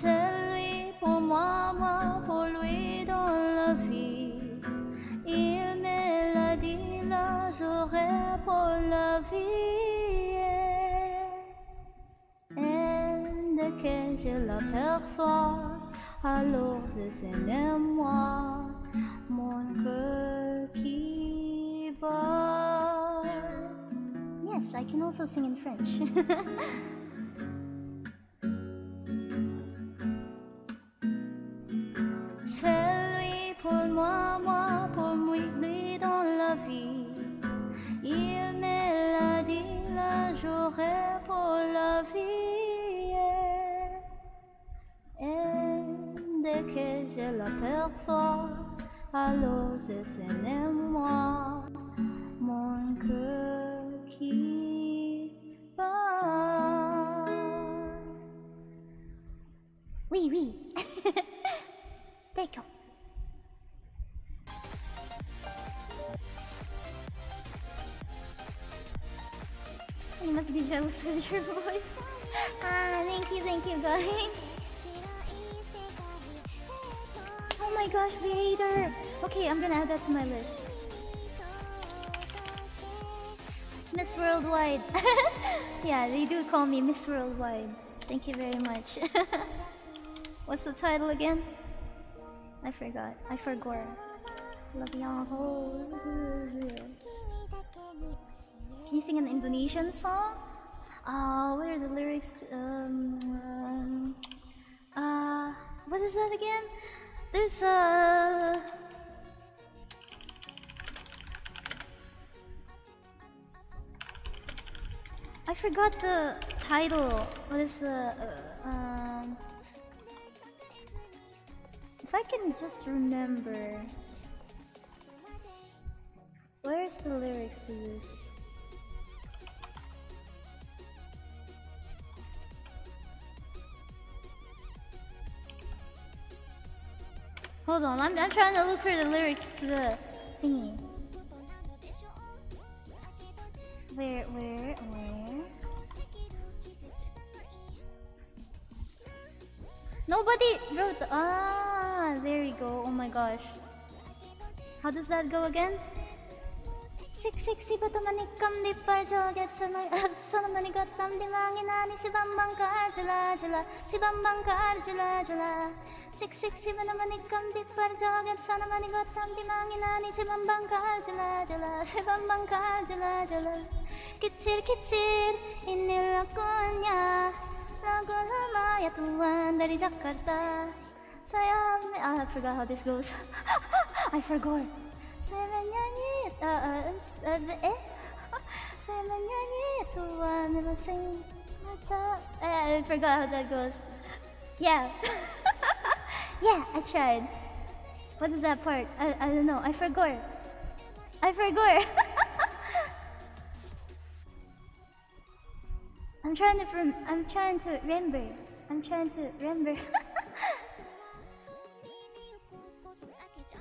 C'est lui pour moi, moi pour lui dans la vie. Il me l'a dit, là j'aurai pour la vie. Et dès que je l'aperçois, alors je sais moi, mon cœur qui. Yes, I can also sing in French. pour moi, moi pour lui dans la vie. Il me l'a dit, la j'aurai pour la vie. Et dès que je l'aperçois, alors je sais moi, mon cœur qui bat. Oui, oui. D'accord. You must be jealous of your voice. Ah, thank you, thank you, guys. Oh my gosh, Vader. Okay, I'm gonna add that to my list. Miss Worldwide. yeah, they do call me Miss Worldwide. Thank you very much. What's the title again? I forgot. I forgot. Love y'all. You sing an Indonesian song? Uh, what are the lyrics? To, um, um, uh, what is that again? There's a. I forgot the title. What is the? Uh, um, if I can just remember. Where's the lyrics to this? Hold on, I'm, I'm trying to look for the lyrics to the thingy. Where, where, where? Nobody wrote the. Ah, there we go. Oh my gosh. How does that go again? 씩씩시부 도마니껌 니빨저게 천을 손은 눈이 걷담 디망이 나니 시반방 가르줄라 줄라 시반방 가르줄라 줄라 씩씩시부 도마니껌 뒷발 저게 천은 눈이 걷담 디망이 나니 시반방 가르줄라 줄라 시반방 가르줄라 줄라 기칠기칠 인일로 꾸냐 라구라마야 또한 다리 작았다 사야아 I forgot how this goes I forgot. Menyanyi uh, uh, uh, eh saya menyanyi Tuhan sing maca eh, I forgot how that goes yeah yeah I tried what is that part I, I don't know I forgot I forgot I'm trying to rem I'm trying to remember. I'm trying to remember.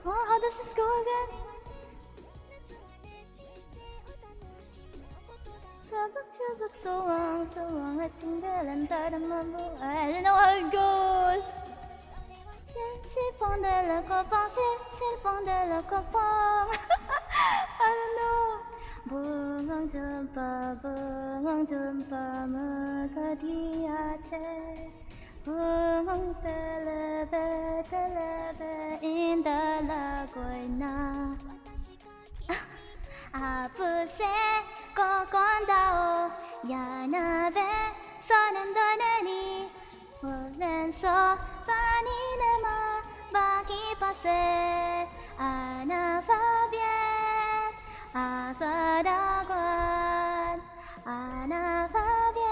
oh, how does this go again? Chubuk chubuk soang soang tinggalan dalam mambu I don't know how it goes C'est de le copang C'est de le copang I don't know Bungang jumpa bungang jumpa Mekadi Aceh Bungang telebe telebe Indah na 아프세 꼬건다오 야나베 서는더네니 오면서 빠니네마 바기파세 아나파비에 아사다관 아나파비에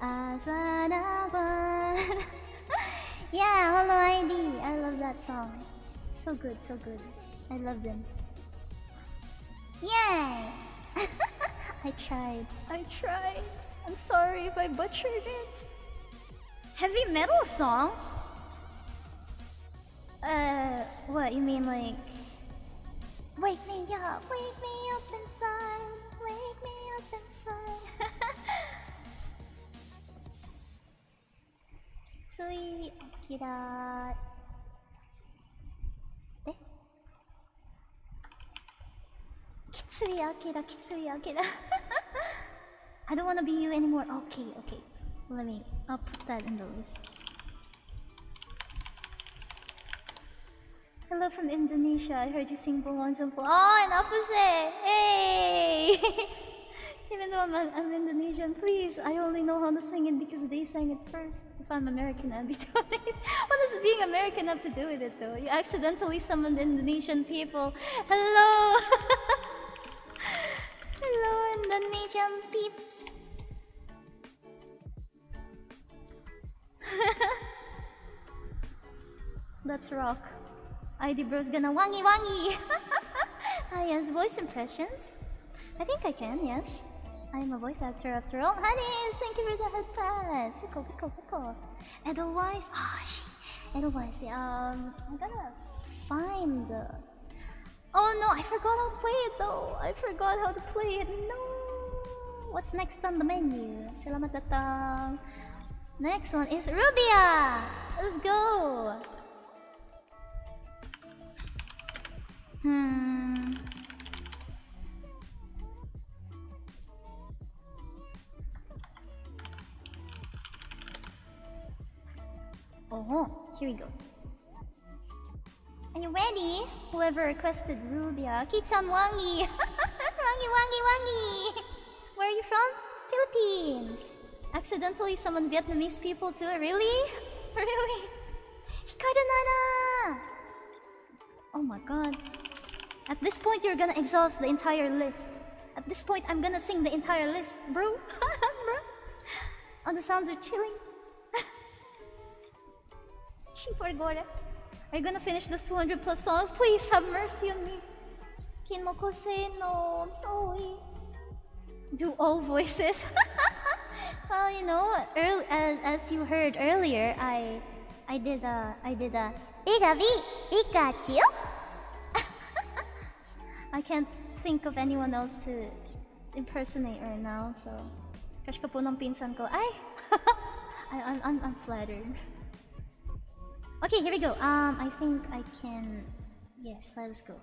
아사다관 Yeah, Hello ID. I love that song. So good, so good. I love them. Yay! I tried. I tried. I'm sorry if I butchered it. Heavy metal song? Uh, what? You mean like. Wake me up, wake me up inside, wake me up inside. Sui Akira. Kitsui Akira, Kitsui Akira. I don't want to be you anymore. Okay, okay. Let me. I'll put that in the list. Hello from Indonesia. I heard you sing Bulong Jumpo. Oh, and opposite. Hey! Even though I'm, I'm Indonesian, please, I only know how to sing it because they sang it first. If I'm American, I'd be doing it. What does being American have to do with it, though? You accidentally summoned Indonesian people. Hello! Hello, Indonesian peeps. That's rock. ID bro's gonna wangi wangi. ah, yes, voice impressions. I think I can, yes. I'm a voice actor after all. Honeys, thank you for the head pass. Pickle, pickle, pickle. Edelweiss. Ah, oh, she. Edelweiss. Um, I gotta find the. Oh no, I forgot how to play it though. I forgot how to play it. No. What's next on the menu? Selamat datang. Next one is Rubia. Let's go. Hmm. Oh, here we go. Are you ready? Whoever requested Rubia. Kiichan Wangi! wangi, Wangi, Wangi! Where are you from? Philippines! Accidentally summoned Vietnamese people too? Really? Really? Hikaru Nana! Oh my god. At this point, you're gonna exhaust the entire list. At this point, I'm gonna sing the entire list, bro. bro. Oh, the sounds are chilling. Are you gonna finish those 200 plus songs? Please have mercy on me. Kinmoko say no, I'm sorry. Do all voices. well, you know, early, as, as you heard earlier, I I did a I did a Igabi Ikachu. I can't think of anyone else to impersonate right now, so crush po ng pinsan ko. Ay! I, I'm, I'm, I'm flattered. Okay, here we go. Um, I think I can... Yes, let us go.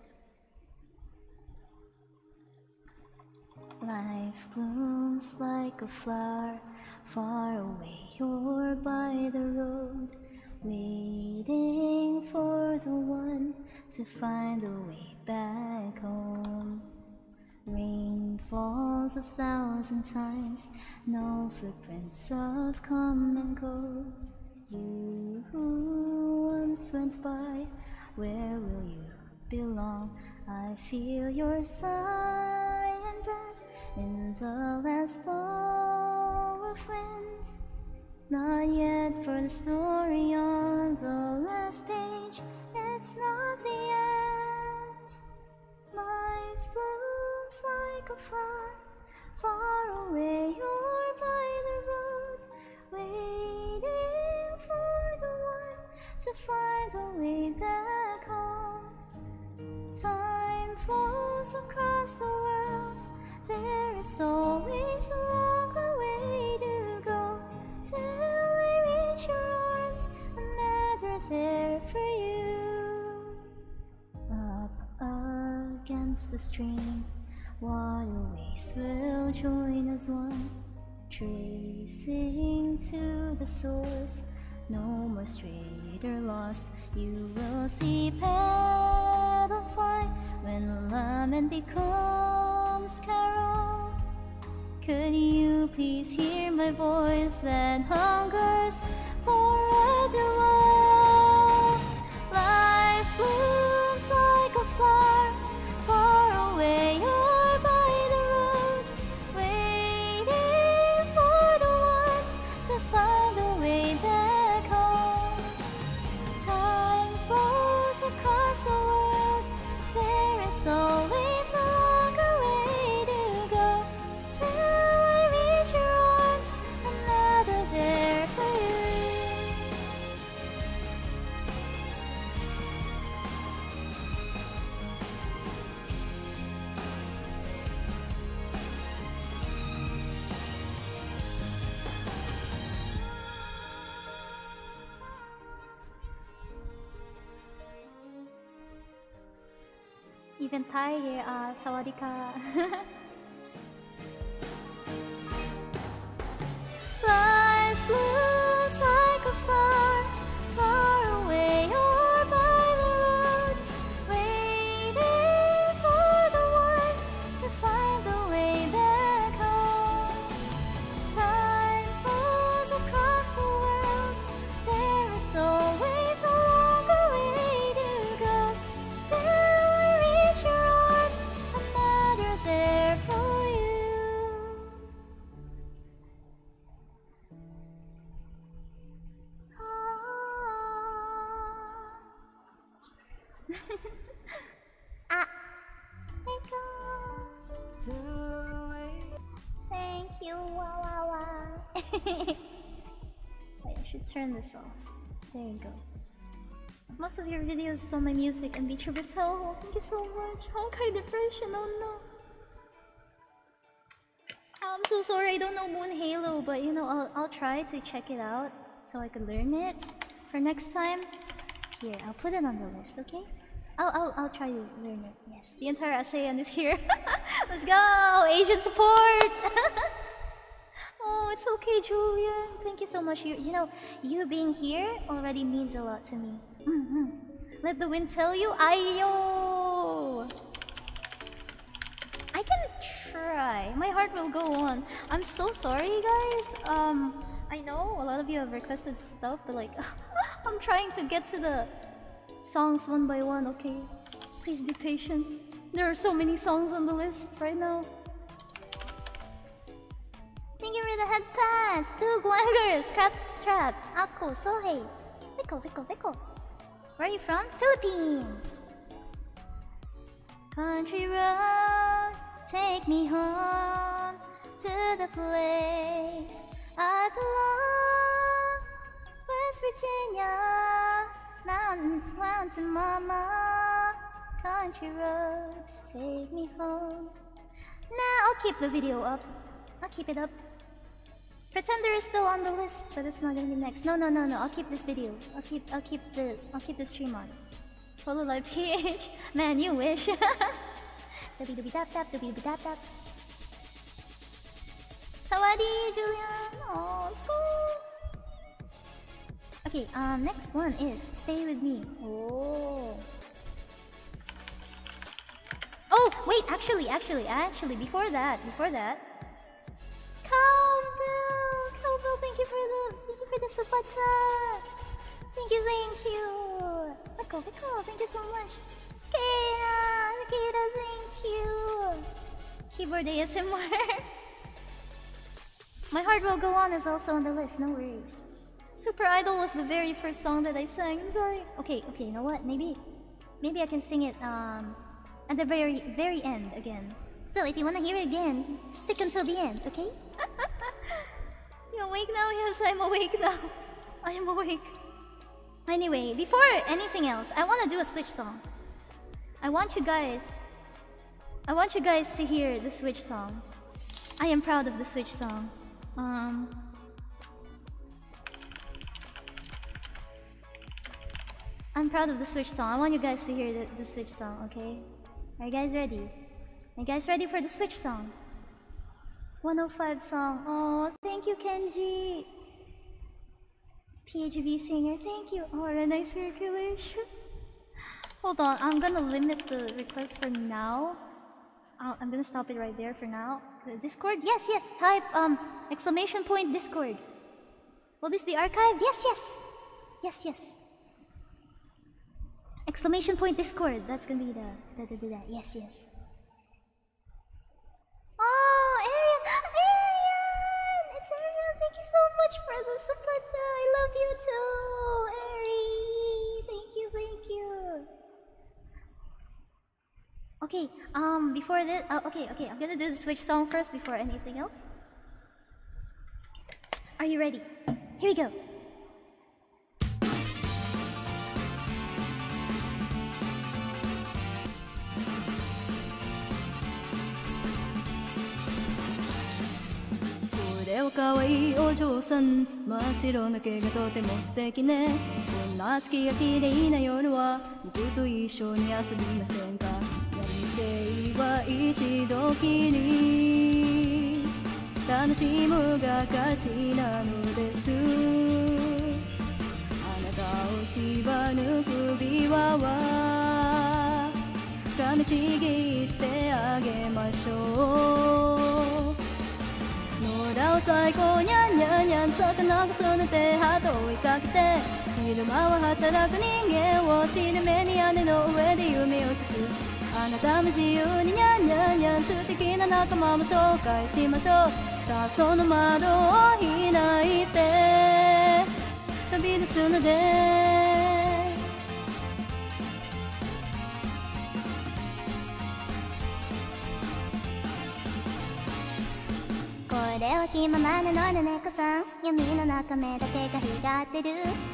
Life blooms like a flower far away. You're by the road, waiting for the one to find the way back home. Rain falls a thousand times, no footprints of come and go. You who once went by, where will you belong? I feel your sigh and breath in the last blow of wind. Not yet for the story on the last page, it's not the end. Life blooms like a flower, far away, you're by to find a way back home. Time flows across the world. There is always a longer way to go till we reach your arms, another there for you. Up against the stream, waterways will join as one, tracing to the source. No more strayed or lost. You will see petals fly when lament becomes carol. Could you please hear my voice that hungers for a love? Life blooms like a flower Even Thai here, uh, sawadika. Of your videos on my music and VTubers Hell. Thank you so much. Honkai Depression, oh no. I'm so sorry I don't know Moon Halo, but you know, I'll, I'll try to check it out so I can learn it for next time. Here, I'll put it on the list, okay? I'll, I'll, I'll try to learn it. Yes, the entire ASEAN is here. Let's go! Asian support! oh, it's okay, Julian. Thank you so much. You, you know, you being here already means a lot to me. Mhm. Let the wind tell you, Ayo! I can try. My heart will go on. I'm so sorry, guys. Um, I know a lot of you have requested stuff, but like, I'm trying to get to the songs one by one. Okay, please be patient. There are so many songs on the list right now. Thank you for the head. Two Guangers, Crab Trap, Ako, Sohei. Vico, Vico, Vico. Where are you from? Philippines. Country road, take me home to the place I belong. West Virginia, mountain, mountain mama. Country roads, take me home. Nah, I'll keep the video up. I'll keep it up. Pretender is still on the list, but it's not gonna be next. No, no, no, no. I'll keep this video. I'll keep, I'll keep the, I'll keep the stream on. Follow live PH. Man, you wish. Doobie doobie dap dap, doobie doobie dap dap. Julian. Oh, let's. Okay, um, next one is Stay With Me. Oh. Oh, wait, actually, actually, actually, before that, before that. Cowbell! Cowbell, thank you for the, thank you for the super chat. Thank you, thank you. Miko, Miko, thank you so much. Kira, Kira, thank you. Keyboard ASMR. My Heart Will Go On is also on the list, no worries. Super Idol was the very first song that I sang. Sorry. Okay, okay, you know what? Maybe, maybe I can sing it um at the very, very end again. So if you wanna hear it again, stick until the end, okay? awake now? Yes, I'm awake now. I am awake. Anyway, before anything else, I want to do a Switch song. I want you guys. I want you guys to hear the Switch song. I am proud of the Switch song. Um. I'm proud of the Switch song. I want you guys to hear the, the Switch song, okay? Are you guys ready? Are you guys ready for the Switch song? 105 song. Oh, thank you, Kenji. PHB singer, thank you. Oh, a nice circulation. Hold on, I'm gonna limit the request for now. i am gonna stop it right there for now. Discord? Yes, yes. Type um exclamation point Discord. Will this be archived? Yes, yes. Yes, yes. Exclamation point Discord. That's gonna be the, the, the, the, the. yes, yes. Oh, Arian! Arian! It's Arian! Thank you so much for the support. I love you too, Ari! Thank you, thank you. Okay, um, before this, uh, okay, okay, I'm gonna do the Switch song first before anything else. Are you ready? Here we go. おかわいお嬢さん真っ白な毛がとても素敵ね。こんな月が綺麗な夜は僕と一緒に遊びませんか？人生は一度きり。楽しむが勝ちなのです。あなたを縛る首輪は。噛みちぎってあげましょう。野を最高にゃんにゃんにゃん魚がその手ハートを追いかけて昼間は働く人間を死ぬ目に屋根の上で夢を映すあなたも自由ににゃんにゃんにゃん素敵な仲間も紹介しましょうさあその窓を開いて旅立つのでれは気ままなので猫さん。闇の中目だけが光ってる。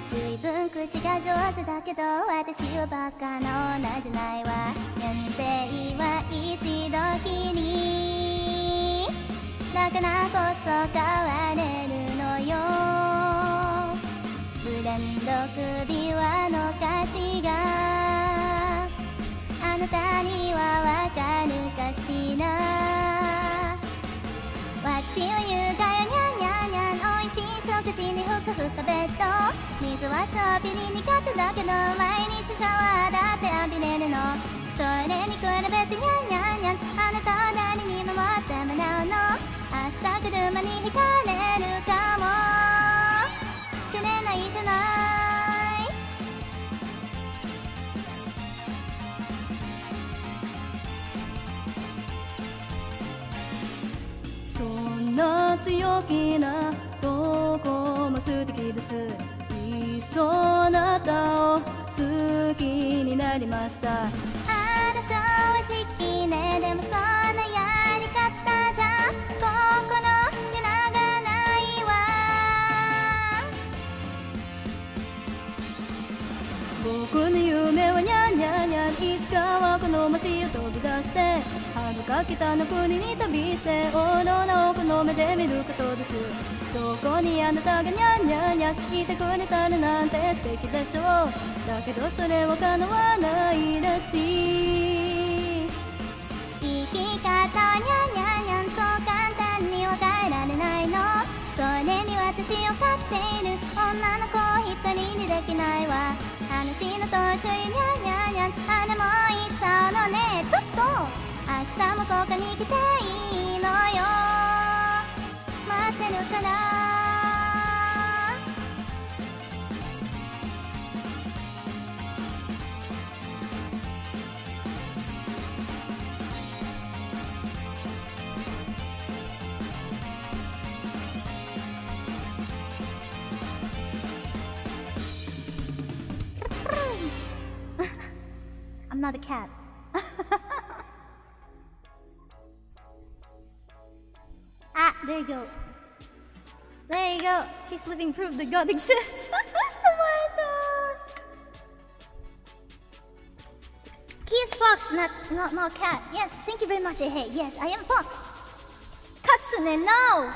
随分口が上手だけど私はバカな女じゃないわ。人生は一度きり。だからこそ変われるのよ。ブレンド首輪の歌詞が。あなたにはわかるかしら。わちを言うがよにゃんにゃんにゃんおいしい食事にふかふかベッド水はしょびに苦手だけど毎日シャワーだって浴びれるの。それに比べてにゃんにゃんにゃんあなたは何に守ってもらうの。明日車にひかれるかも。そんな強気などこも素敵です。いっそなたを好きになりました。あら正直ね。でもそんなや僕の夢はにゃんにゃんにゃんいつかはこの街を飛び出して遥か北の国に旅してオーロラをこの目で見ることです。そこにあなたがにゃんにゃんにゃんいてくれたらなんて素敵でしょう。だけどそれは叶わないらしい。生き方と明日もここに来ていいのよ待ってるから I'm not a cat. There you go. There you go. She's living proof that God exists. He is fox, not, not, not cat. Yes, thank you very much, Hey. Yes, I am fox. Kitsune, no!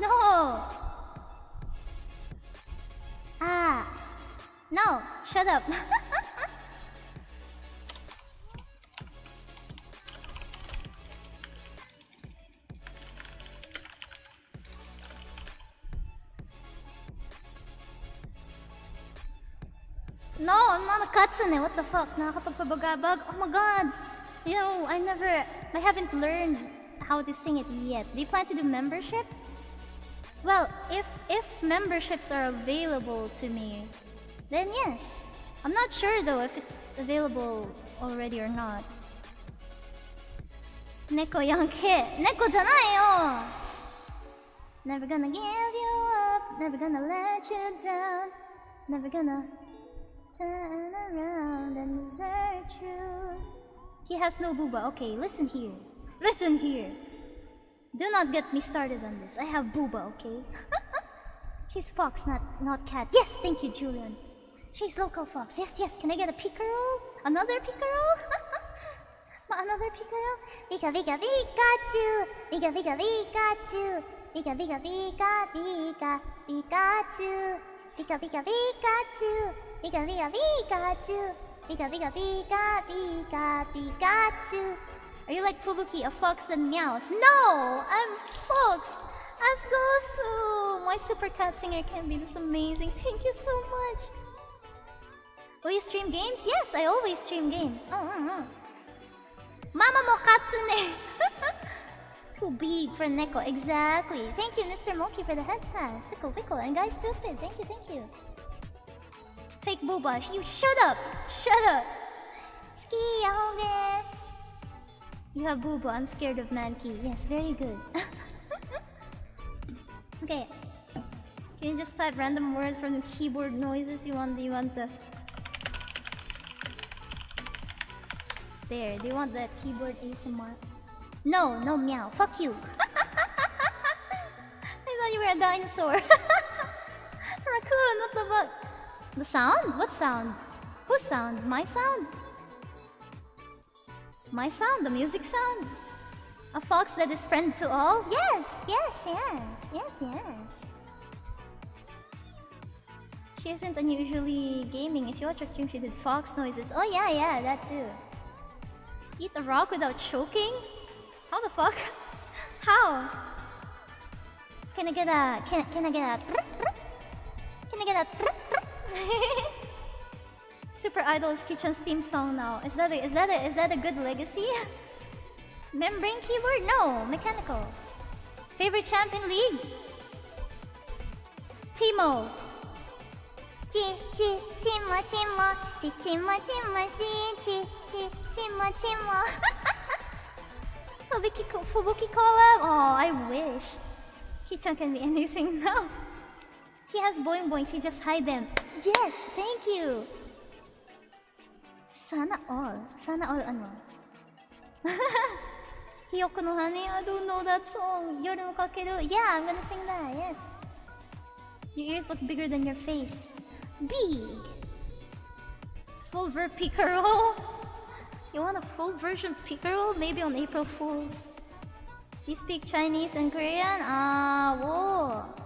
No! Ah. No, shut up. No, I'm not a kitsune. What the fuck? Nakakapagpabagabag. Oh my god. You know, I never... I haven't learned how to sing it yet. Do you plan to do membership? Well, if if memberships are available to me, then yes. I'm not sure though if it's available already or not. Neko Yankee. Neko janai yo! Never gonna give you up, never gonna let you down, never gonna turn around and desert you. He has no booba. Okay, listen here. Listen here. Do not get me started on this. I have booba, okay? She's fox, not not cat. Yes, thank you, Julian. She's local fox. Yes, yes. Can I get a Pika roll? Another Pika roll? Another Pika roll? Pika pika Pikachu! Pika pika Pikachu! Pika pika Pika Pika Pikachu! Pika pika Pikachu! Pika pika Pikachu! Pika pika Pika Pika Pikachu! Are you like Fubuki, a fox and meows? No! I'm fox! As Gosu! My super cat singer can be this amazing. Thank you so much! Will you stream games? Yes, I always stream games. Oh, oh, oh. Mama mo Kitsune! Too big for Neko, exactly. Thank you, Mr. Monkey, for the head pass. Sickle Wickle, and guys, Stupid. Thank you, thank you. Fake Boba, you shut up! Shut up! Ski! You have Booba, I'm scared of Mankey. Yes, very good. okay. Can you just type random words from the keyboard noises you want? You want the... There, you want the keyboard ASMR? No, no meow. Fuck you. I thought you were a dinosaur. Raccoon, what the fuck? The sound? What sound? Whose sound? My sound? My sound, the music sound. A fox that is friend to all? Yes, yes, yes, yes, yes. She isn't unusually gaming. If you watch her stream, she did fox noises. Oh yeah, yeah, that too. Eat a rock without choking? How the fuck? How? Can I get a... Can, can I get a... Can I get a... Super Idol's Kiichan's theme song now. Is that a, is that a, is that a good legacy? Membrane keyboard? No, mechanical. Favorite champion league? Teemo. Chi chi chimo chimo chi chimo chimo shi chi chi chimo chimo. Fubuki Fubuki collab? Oh, I wish. Kiichan can be anything now. She has boing boing, she just hide them. Yes, thank you. Sana all. Sana all ano? Hiyoko no Honey? I don't know that song. Yoru no Kakeru? Yeah, I'm gonna sing that, yes. Your ears look bigger than your face. Big! Full ver Pika roll? You want a full version Pika roll? Maybe on April Fools. You speak Chinese and Korean? Ah, whoa.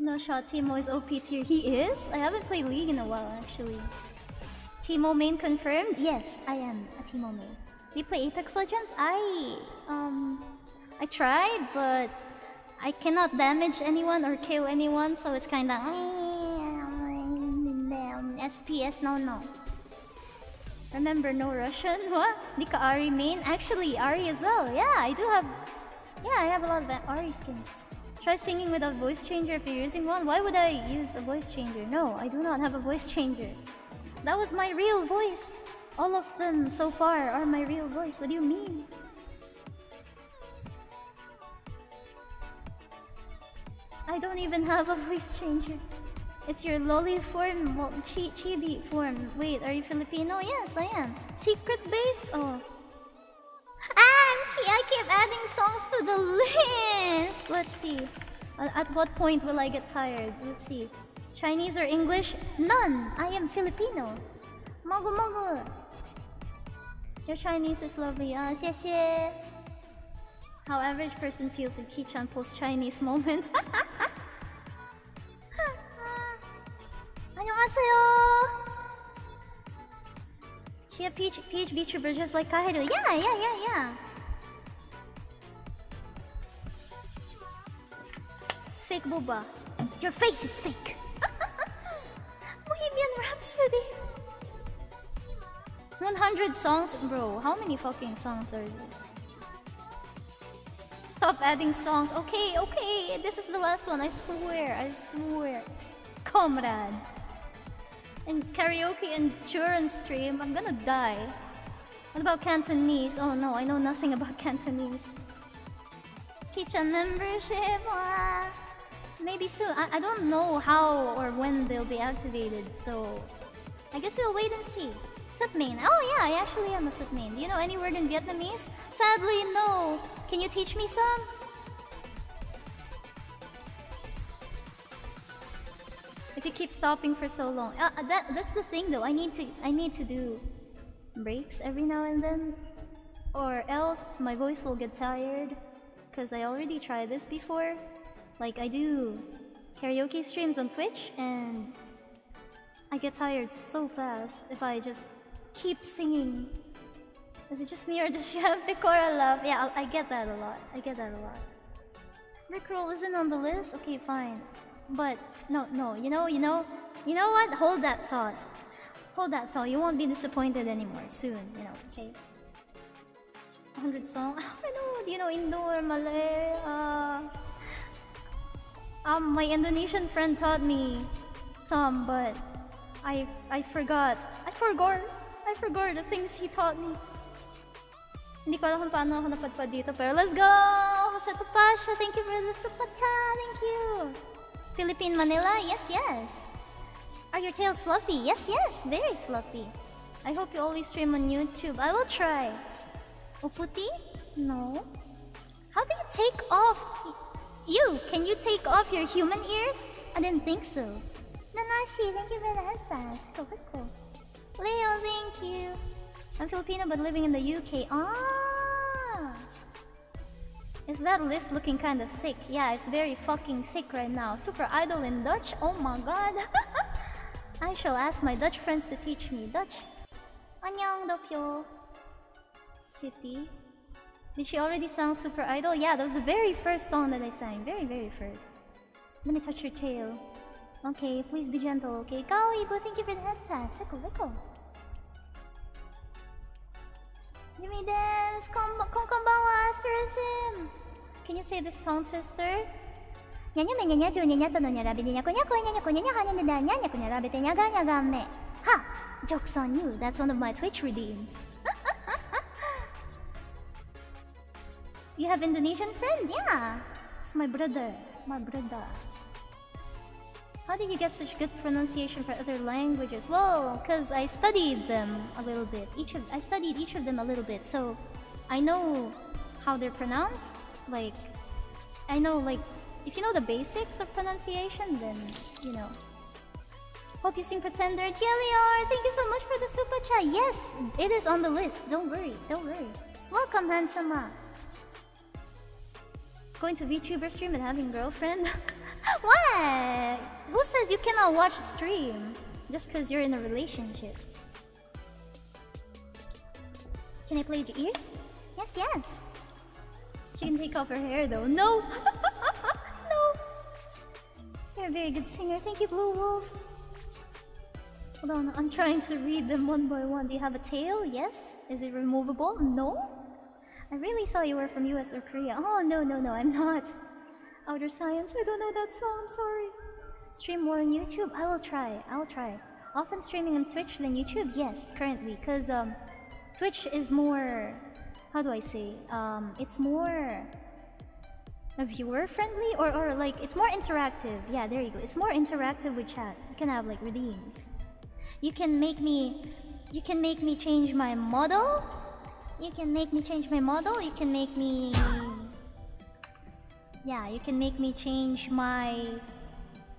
No shot Teemo is OP tier He is? I haven't played League in a while actually Teemo main confirmed? Yes, I am a Teemo main do you play Apex Legends? I um I tried, but I cannot damage anyone or kill anyone, so it's kinda mm, mm, mm, FPS no no. Remember no Russian? What? Nika Ahri main? Actually Ahri as well. Yeah, I do have Yeah, I have a lot of Ahri skins. Try singing without voice changer if you're using one. Why would I use a voice changer? No, I do not have a voice changer. That was my real voice. All of them so far are my real voice. What do you mean? I don't even have a voice changer. It's your lolly form, chi chibi form. Wait, are you Filipino? Yes, I am. Secret base? Oh, Anki, I keep adding songs to the list. Let's see. Uh, at what point will I get tired? Let's see. Chinese or English? None. I am Filipino. Mogu mogu. Your Chinese is lovely. Ah, uh, xie. How average person feels in Kiichan post Chinese moment. Ah, ah. 안녕하세요. She a PH PHB just like Kahiru. Yeah, yeah, yeah, yeah. Fake booba. Your face is fake. Bohemian Rhapsody. 100 songs? Bro, how many fucking songs are these? Stop adding songs. Okay, okay. This is the last one. I swear. I swear. Comrade karaoke endurance stream, I'm gonna die. What about Cantonese? Oh no, I know nothing about Cantonese. Kiichan membership? Uh, maybe soon. I, I don't know how or when they'll be activated, so I guess we'll wait and see. Submain. Oh yeah, I actually am a submain. Do you know any word in Vietnamese? Sadly, no. Can you teach me some? If you keep stopping for so long, uh, uh, that that's the thing though. I need to I need to do breaks every now and then, or else my voice will get tired. Cause I already tried this before. Like I do karaoke streams on Twitch, and I get tired so fast if I just keep singing. Is it just me or does she have Picora love? Yeah, I, I get that a lot. I get that a lot. Rickroll isn't on the list? Okay, fine. But no, no, you know, you know, you know what? Hold that thought. Hold that thought. You won't be disappointed anymore soon, you know, okay? 100 song. Know, you know, indoor, Malay, uh... Um, my Indonesian friend taught me some, but I I forgot. I forgot. I forgot the things he taught me. Hindi ko alam kung paano ako napadpad dito, pero let's go! Jose Papasha, thank you for the super thank you! Philippine Manila? Yes, yes. Are your tails fluffy? Yes, yes. Very fluffy. I hope you always stream on YouTube. I will try. Uputi? No. How do you take off... You! Can you take off your human ears? I didn't think so. Nanashi, thank you for the headbands. Cool, cool. Leo, thank you. I'm Filipino but living in the UK. Ah! Is that list looking kind of thick? Yeah, it's very fucking thick right now. Super idol in Dutch? Oh my god. I shall ask my Dutch friends to teach me Dutch. 안녕, 도표. City. Did she already sing Super Idol? Yeah, that was the very first song that I sang. Very, very first. Let me touch your tail. Okay, please be gentle, okay? Kaoibo, thank you for the head pass. Sicko, sicko. Give me dance! Konbanwa, Asterism! Can you say this tongue twister? Nyanya me nyanya ju nyanya to no nyara bi nyanya ko nyako nyanya nyanya hanya nida nyanya ko nyara bete nyaga nyaga me. Ha! Joke's on you. That's one of my Twitch redeems. you have Indonesian friend? Yeah. It's my brother. My brother. How did you get such good pronunciation for other languages? Well, because I studied them a little bit. Each of I studied each of them a little bit, so I know how they're pronounced. Like, I know like if you know the basics of pronunciation, then you know. Hope you sing Pretender. Jellior, thank you so much for the super chat. Yes, it is on the list. Don't worry, don't worry. Welcome, handsome. Going to VTuber stream and having girlfriend? what? Who says you cannot watch a stream just because you're in a relationship? Can I play your ears? Yes, yes. She can take off her hair though. No! no! You're a very good singer. Thank you, Blue Wolf. Hold on, I'm trying to read them one by one. Do you have a tail? Yes. Is it removable? No. I really thought you were from US or Korea. Oh, no, no, no, I'm not. Outer Science, I don't know that song, I'm sorry. Stream more on YouTube? I will try, I will try. Often streaming on Twitch than YouTube? Yes, currently, because um, Twitch is more... How do I say? Um, it's more... viewer friendly or, or like it's more interactive yeah there you go it's more interactive with chat you can have like redeems you can make me you can make me change my model you can make me change my model you can make me yeah you can make me change my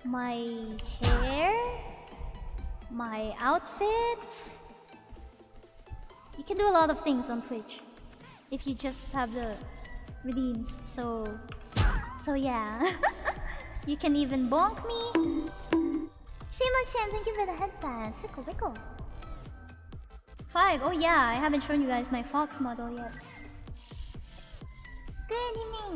my hair my outfit you can do a lot of things on twitch if you just have the redeems so so yeah. you can even bonk me. Simo-chan, thank you for the headband. Rickle, rickle. Five. Oh yeah, I haven't shown you guys my Fox model yet.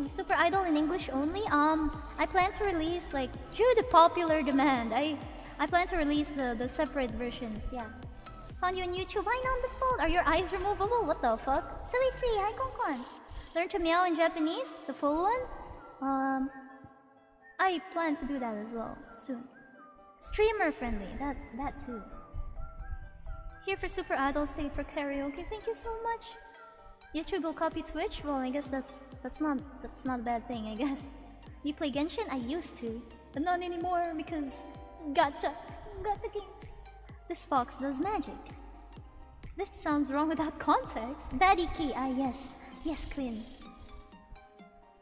Super Idol in English only? Um, I plan to release, like, due to popular demand, I I plan to release the, the separate versions, yeah. Found you on YouTube. Why not the fold? Are your eyes removable? What the fuck? So we see. Hi, Konkon. Learn to meow in Japanese? The full one? Um, I plan to do that as well soon. Streamer friendly, that that too. Here for Super Idol, stay for karaoke. Thank you so much. YouTube will copy Twitch. Well, I guess that's that's not that's not a bad thing. I guess. You play Genshin? I used to, but not anymore because gacha, gacha games. This fox does magic. This sounds wrong without context. Daddy key. Ah yes, yes, clean.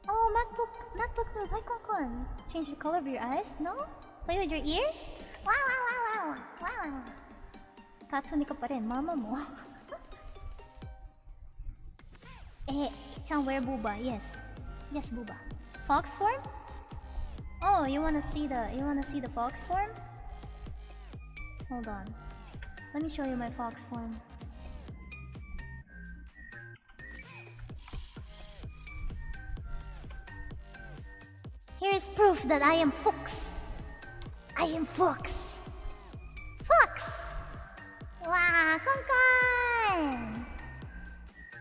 Oh, MacBook, MacBook Pro, hi Konkon. Change the color of your eyes? No? Play with your ears? Wow, wow, wow, wow, wow. Kitsune ka pa rin, mama mo. eh, wear booba, yes. Yes, booba. Fox form? Oh, you wanna see the, you wanna see the fox form? Hold on. Let me show you my fox form. Here is proof that I am Fox. I am Fox. Fox! Wow, Konkon!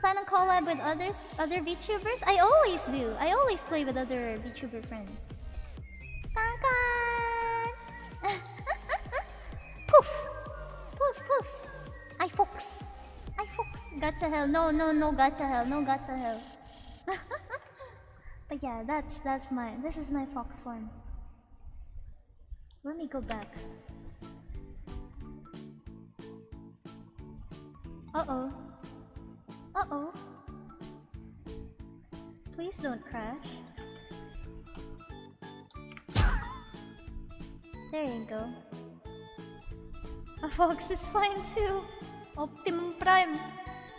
Plan on collab with others, other VTubers? I always do. I always play with other VTuber friends. Konkon! poof! Poof, poof! I Fox. I Fox. Gacha hell. No, no, no gacha hell. No gacha hell. But yeah, that's that's my this is my fox form. Let me go back. Uh-oh. Uh-oh. Please don't crash. There you go. A fox is fine too. Optimum Prime.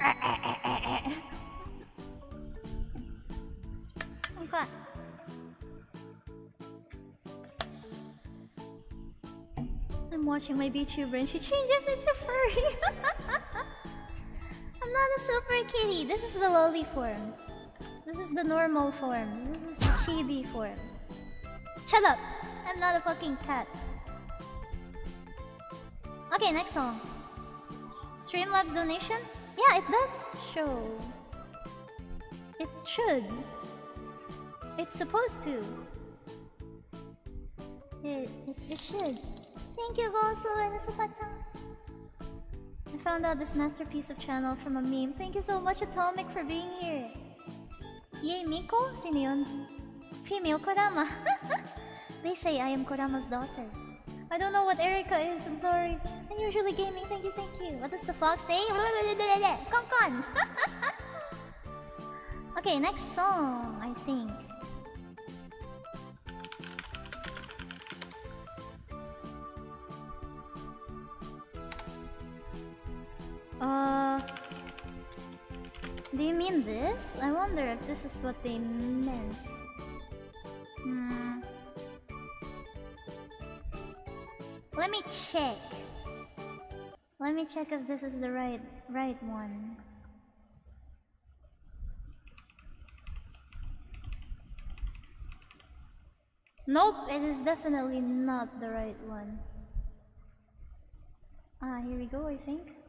Okay. I'm watching my VTuber and she changes into furry. I'm not a super kitty. This is the lolly form. This is the normal form. This is the chibi form. Shut up! I'm not a fucking cat. Okay, next song. Streamlabs donation? Yeah, it does show. It should. It's supposed to. It, it, it should. Thank you, Goso and Supata. I found out this masterpiece of channel from a meme. Thank you so much, Atomic, for being here. Yay, Miko? Sino? Female Kodama. they say I am Kodama's daughter. I don't know what Erica is, I'm sorry. Unusually gaming, thank you, thank you. What does the fox say? Con con! okay, next song, I think. Uh, do you mean this? I wonder if this is what they meant. Hmm. Let me check. Let me check if this is the right right one. Nope, it is definitely not the right one. Ah, here we go, I think.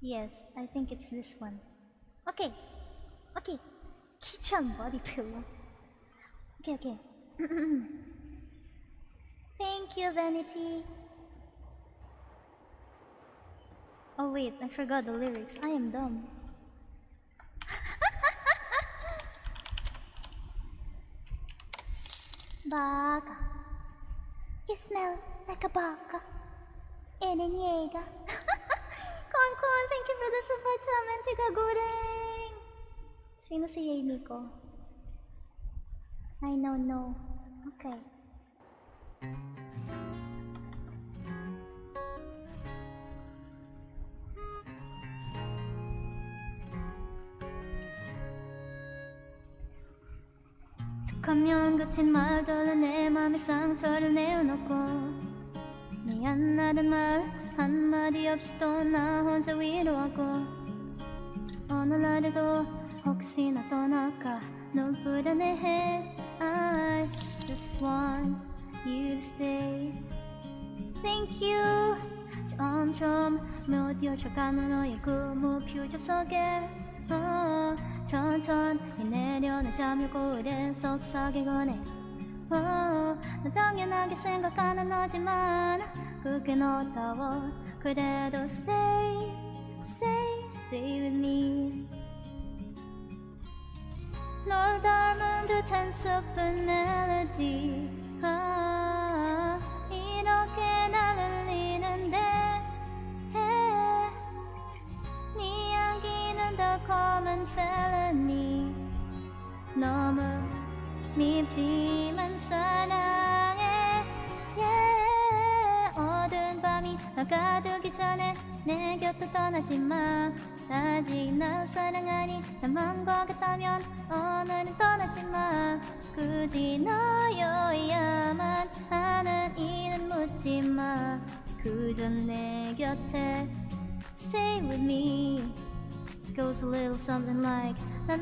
Yes, I think it's this one. Okay. Okay. Kiichan body pillow. Okay, okay. Thank you, Vanity. Oh wait, I forgot the lyrics. I am dumb. Baka, You smell like a baka. In a Ineniega. Kon Kon, thank you for the super chat, Mantika Goreng. Sino si Amy ko? I know, no. Okay. 툭하면 그친 말들로 내 맘에 상처를 내어놓고 미안하단 말 한마디 없이 또나 혼자 위로하고 어느 날에도 혹시나 떠날까 넌 불안해해. I just want you to stay. Thank you. 점점 못 이어져가는 너의 꿈무 표정 속에. 어, 천천히 내려는 잠을 고래 속삭이곤 해. 어, 난 당연하게 생각하는 너지만 僕の歌をくれど Stay, stay, stay with me No I'm of a melody 아, 이렇게 나를 잃는데 네 향기는 더 common felony 너무 밉지만 사랑 다가들기 전에 내 곁을 떠나지 마 아직 날 사랑하니 난 마음과 같다면 오늘은 떠나지 마 굳이 너여야만 하는 이는 묻지 마 그저 내 곁에 stay with me goes a little something like na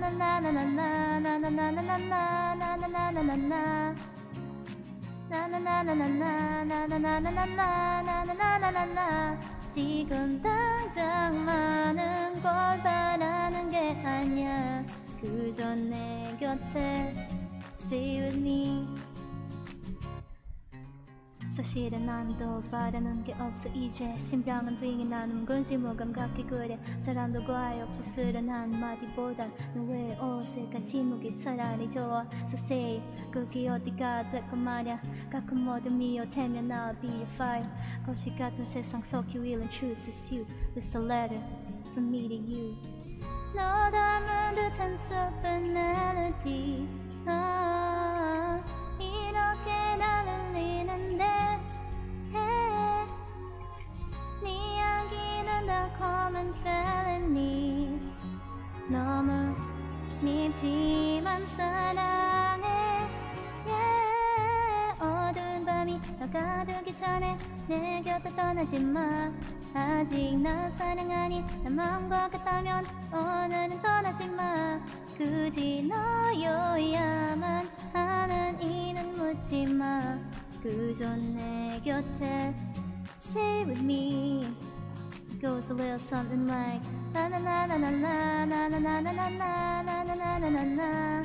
나나나나나나나나나나나나나나나나나 지금 당장 많은 걸 바라는 게 아니야 그저 내 곁에 Stay with me 사실은 난도 바라는 게 없어 이제 심장은 dwing이 나는 근심과 감각이 그래 사람들과의 억지스런 한마디보단 너의 어색한 침묵이 차라리 좋아 So stay 그게 어디가 될까 말야 가끔 뭐든 미어태면 I'll be your fire 거시 같은 세상 속 you will and truth is you This a letter from me to you 너 닮은 듯한 슬픈 멜로디 아, 이렇게 날 울리는데 해. 네 향기는 달콤한 felony 너무 밉지만 사랑해 yeah. 어두운 밤이 다가들기 전에 내 곁을 떠나지 마 아직 날 사랑하니 난 마음과 같다면 오늘은 떠나지 마 굳이 너여야만 하는 이는 묻지 마 그저 내 곁에 stay with me goes a little something like na na na na na na na na na na na na na na na na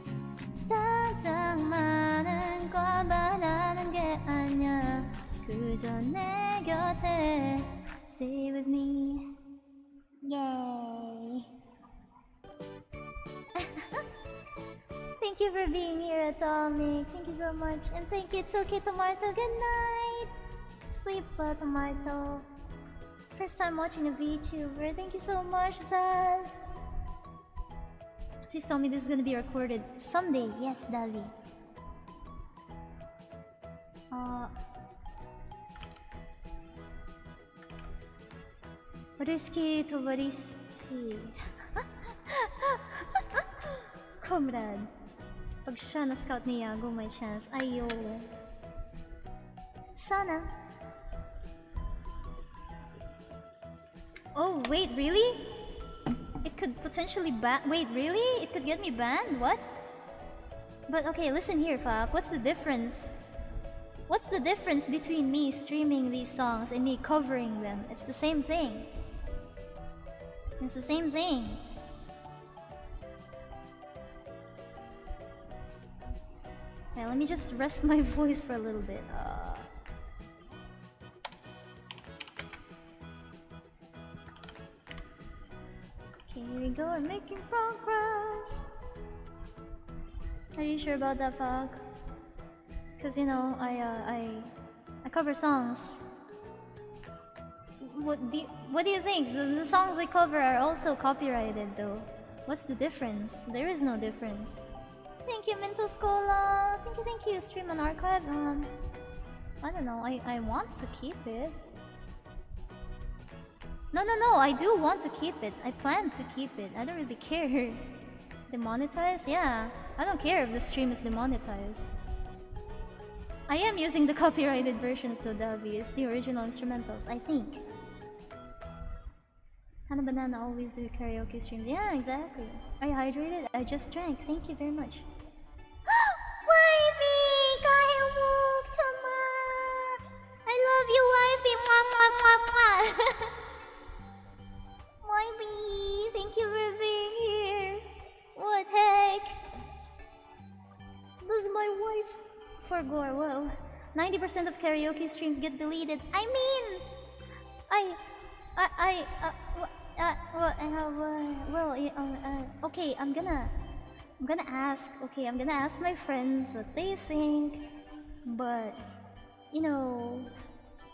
당장 많은 걸 바라는 게 아니야 그저 내 곁에 stay with me yay Thank you for being here, Atomic. Thank you so much. And thank you, it's okay, Tomato. Good night. Sleep well, Tomato. First time watching a VTuber. Thank you so much, Zaz. Please tell me this is gonna be recorded someday. Yes, Dali. Uh, Risky to Varishi. Comrade. Pag siya na-scout ni Yago, may chance. Ayo. Sana. Oh, wait, really? It could potentially ban- Wait, really? It could get me banned? What? But okay, listen here, fuck. What's the difference? What's the difference between me streaming these songs and me covering them? It's the same thing. It's the same thing. Okay, let me just rest my voice for a little bit. Uh... Okay, here we go. We're making progress. Are you sure about that, Fog? Cause you know, I uh, I I cover songs. What do you, what do you think? The, the songs I cover are also copyrighted, though. What's the difference? There is no difference. Thank you, Mental Scholar. Thank you, thank you. Stream and archive. Um, I don't know. I I want to keep it. No, no, no. I do want to keep it. I plan to keep it. I don't really care. Demonetized? Yeah. I don't care if the stream is demonetized. I am using the copyrighted versions though, Delby. It's the original instrumentals, I think. Hannah Banana always do karaoke streams. Yeah, exactly. Are you hydrated? I just drank. Thank you very much. wifey! I love you, wifey! Mwah, mwah, mwah, mwah. wifey! Thank you for being here. What heck? This is my wife. For Gore, whoa. 90% of karaoke streams get deleted. I mean, I, I, I, uh, uh, well, uh, well, uh, okay, I'm gonna, I'm gonna ask, okay, I'm gonna ask my friends what they think, but, you know,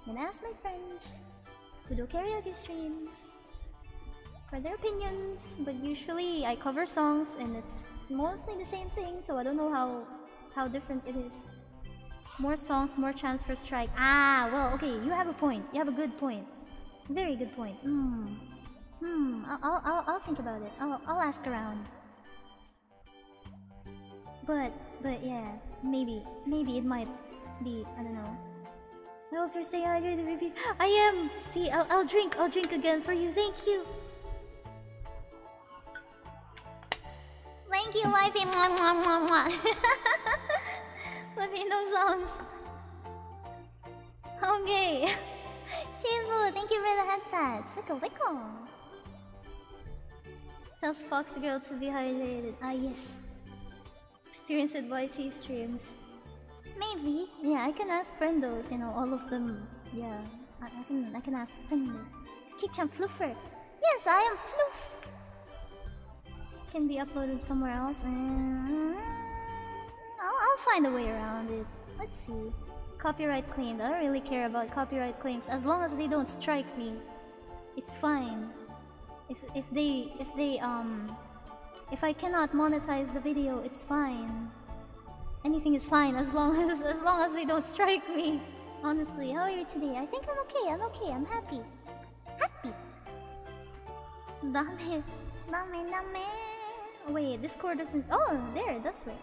I'm gonna ask my friends who do karaoke streams for their opinions, but usually I cover songs and it's mostly the same thing, so I don't know how, how different it is. More songs, more chance for strike. Ah, well, okay, you have a point. You have a good point. Very good point. Hmm. Hmm, I'll, I'll, I'll think about it. I'll, I'll ask around. But, but yeah, maybe, maybe it might be, I don't know. I hope you stay hydrated, baby. I am! See, I'll, I'll drink, I'll drink again for you. Thank you! Thank you, wifey! Mwah, mwah, mwah, mwah. Latino songs. Okay. Chifu, thank you for the headset. Wicka, wicka. Tells Fox Girl to be hydrated. Ah, yes. Experience with YT streams. Maybe. Yeah, I can ask friendos, you know, all of them. Yeah, I, I can I can ask friendos. It's Kitchen Fluffer. Yes, I am Floof. Can be uploaded somewhere else. Uh, I'll, I'll find a way around it. Let's see. Copyright claimed. I don't really care about copyright claims as long as they don't strike me. It's fine. If if they if they um if I cannot monetize the video, it's fine. Anything is fine as long as as long as they don't strike me. Honestly, how are you today? I think I'm okay. I'm okay. I'm happy. Happy. Dame, dame, dame. Wait, this cord doesn't. Oh, there does work.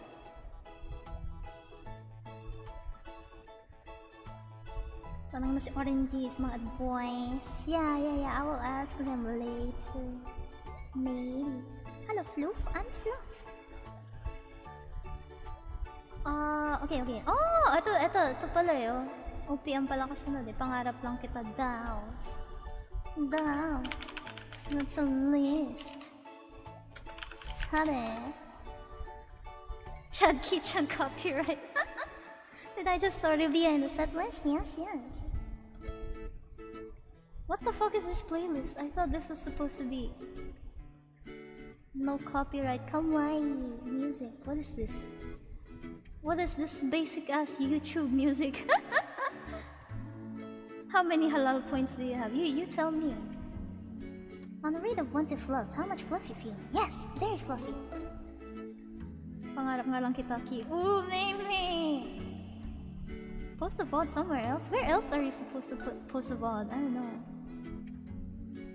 Tanong mo si Oranges, mga boys. Yeah, yeah, yeah. I will ask them later. Maybe. Hello, Floof. I'm Floof. Ah, uh, okay, okay. Oh, ito, ito, ito pala eh. Oh. OPM pala kasunod eh. Pangarap lang kita daw. Daw. Kasunod sa list. Sabi. Chad Kitchen copyright. Did I just saw be in the set list? Yes, yes. What the fuck is this playlist? I thought this was supposed to be no copyright Come kawaii music. What is this? What is this basic ass YouTube music? how many halal points do you have? You you tell me. On the rate of 1 to fluff, how much fluff you feel? Yes, very fluffy. Pangarap nga lang kita, Ki. Ooh, Mimi! Post a VOD somewhere else? Where else are you supposed to put post a VOD? I don't know.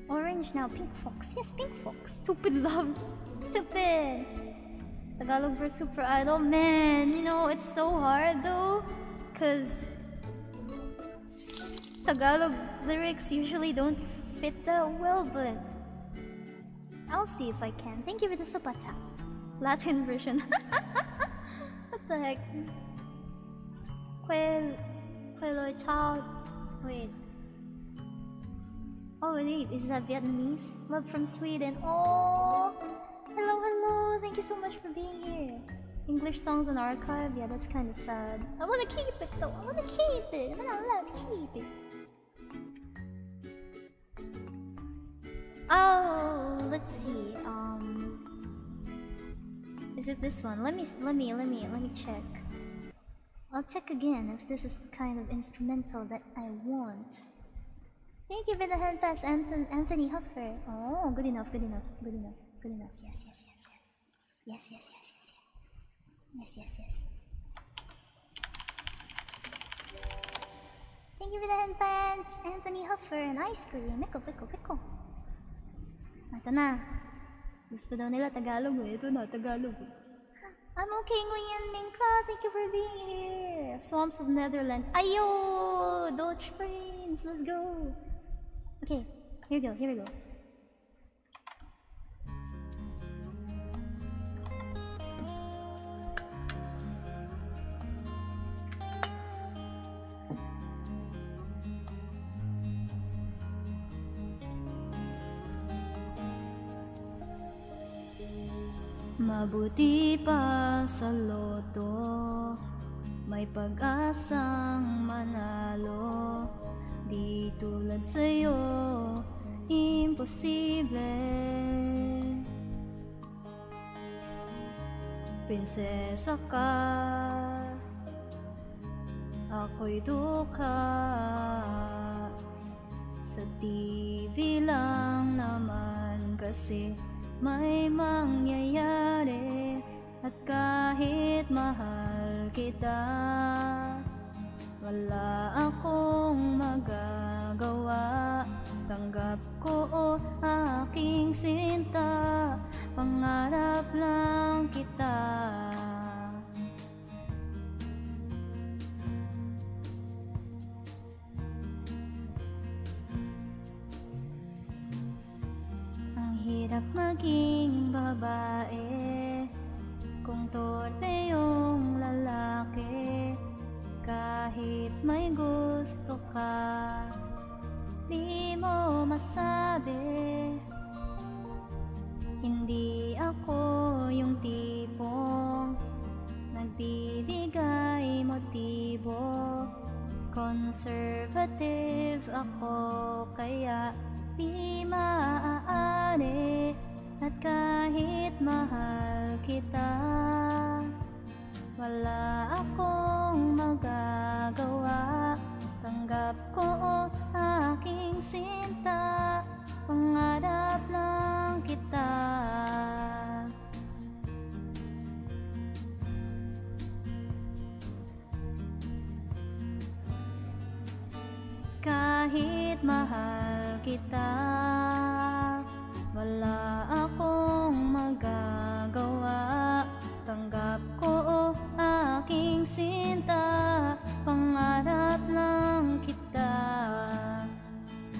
Orange now, Pink Fox. Yes, Pink Fox. Stupid love. Stupid. Tagalog for Super Idol. Man, you know, it's so hard though. Because Tagalog lyrics usually don't fit that well, but I'll see if I can. Thank you for the super chat. Latin version. what the heck? Well, Hello, child. Wait. Oh wait, is that Vietnamese? Love from Sweden. Oh, hello, hello. Thank you so much for being here. English songs on archive. Yeah, that's kind of sad. I wanna keep it though. I wanna keep it. Allowed to keep it. Oh, let's see. Um, is it this one? Let me, let me, let me, let me check. I'll check again if this is the kind of instrumental that I want. Thank you for the hand pass, Anthony, Anthony Huffer. Oh, good enough, good enough, good enough, good enough. Yes, yes, yes, yes. Yes, yes, yes, yes, yes. Yes, yes, yes. Thank you for the hand pants, Anthony Huffer, and ice cream. Pickle, pickle, pickle. Ito na. Gusto daw nila Tagalog eh. Ito na, Tagalog eh. I'm okay, Nguyen Minka. Thank you for being here. Swamps of Netherlands. Ayo! Dodge Prince. Let's go. Okay, here we go, here we go. Mabuti pa sa loto. May pag-asang manalo. Di tulad sa'yo Imposible. Prinsesa ka. Ako'y duka. Sa TV lang naman kasi may mangyayari At kahit mahal kita Wala akong magagawa. Tanggap ko o aking sinta Pangarap lang kita hirap maging babae Kung torpe yung lalaki. Kahit may gusto ka Di mo masabi. Hindi ako yung tipong Nagbibigay motibo. Conservative ako kaya di maaari At kahit mahal kita Wala akong magagawa. Tanggap ko o aking sinta Pangarap lang kita Kahit mahal kita Wala akong magagawa Tanggap ko o aking sinta Pangarap lang kita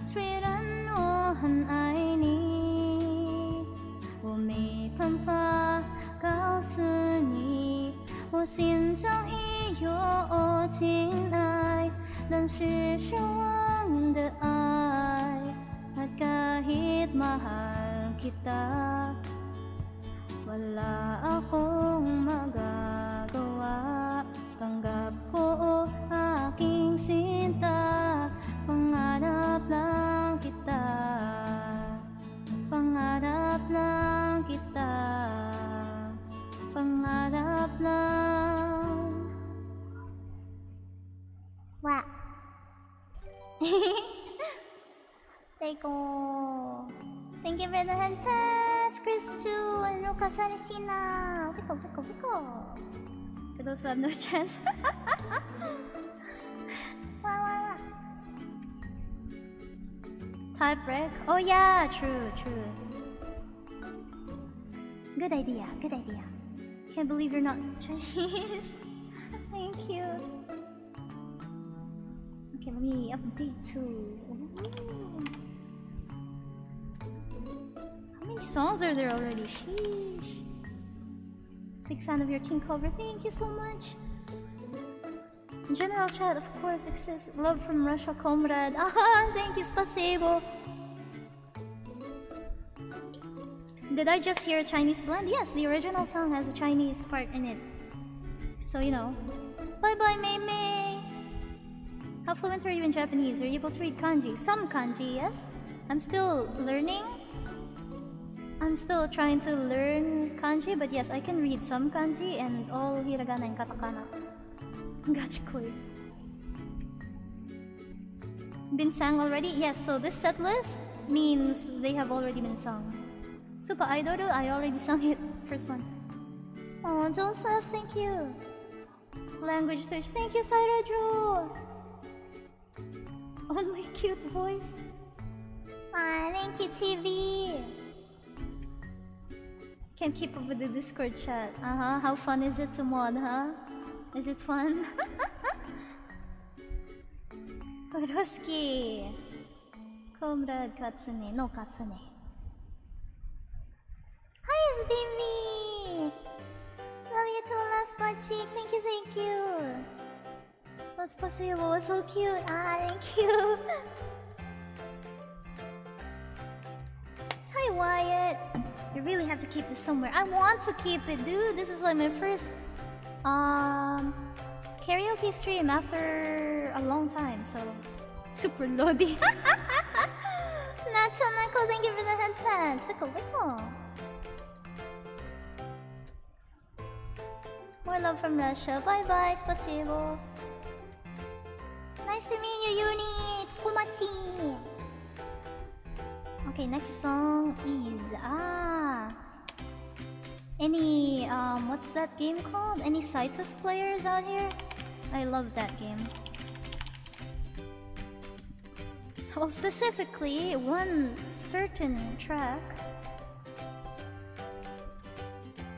虽然我很爱你，我没办法告诉你，我心中已有情爱， ng sisyawang daay At kahit mahal kita Wala akong magagawa Tanggap ko aking sinta Pangarap lang kita Pangarap lang kita Pangarap lang 哇。Thank you for the hand pass, Chris Chu and Ruka Sanisina. Pico, pico, pico. For those who have no chance. Wah, wah, wah. Type rec? Oh yeah, true, true. Good idea, good idea. Can't believe you're not Chinese. Thank you. Okay, let me update too. Ooh. How many songs are there already? Sheesh. Big fan of your King cover. Thank you so much. General chat, of course, exists. Love from Russia, comrade. Ah, thank you, spasibo. Did I just hear a Chinese blend? Yes, the original song has a Chinese part in it. So, you know. Bye bye, Mei Mei! How fluent are you in Japanese? Are you able to read kanji? Some kanji, yes. I'm still learning. I'm still trying to learn kanji, but yes, I can read some kanji and all hiragana and katakana. Gachikoi. Been sang already? Yes, so this set list means they have already been sung. Super Idol, I already sang it. First one. Oh, Joseph, thank you. Language search, thank you, Saira Drew. Oh, my cute voice. Ah, thank you, TV. Can't keep up with the Discord chat. Uh huh. How fun is it to mod, huh? Is it fun? Koroski. Comrade Katsune. No Katsune. Hi, Zbimi! Love you too, left my cheek. Thank you, thank you. What's possible? So cute. Ah, thank you. Hi, Wyatt. You really have to keep this somewhere. I want to keep it, dude. This is like my first um karaoke stream after a long time, so super lodi. Nacho Nako, thank you for the headpad. Suka wiggle. More love from Russia. Bye bye, спасибо. Nice to meet you, Uni. Kumachi. Okay, next song is ah. Any um, what's that game called? Any Cytus players out here? I love that game. Well, specifically one certain track.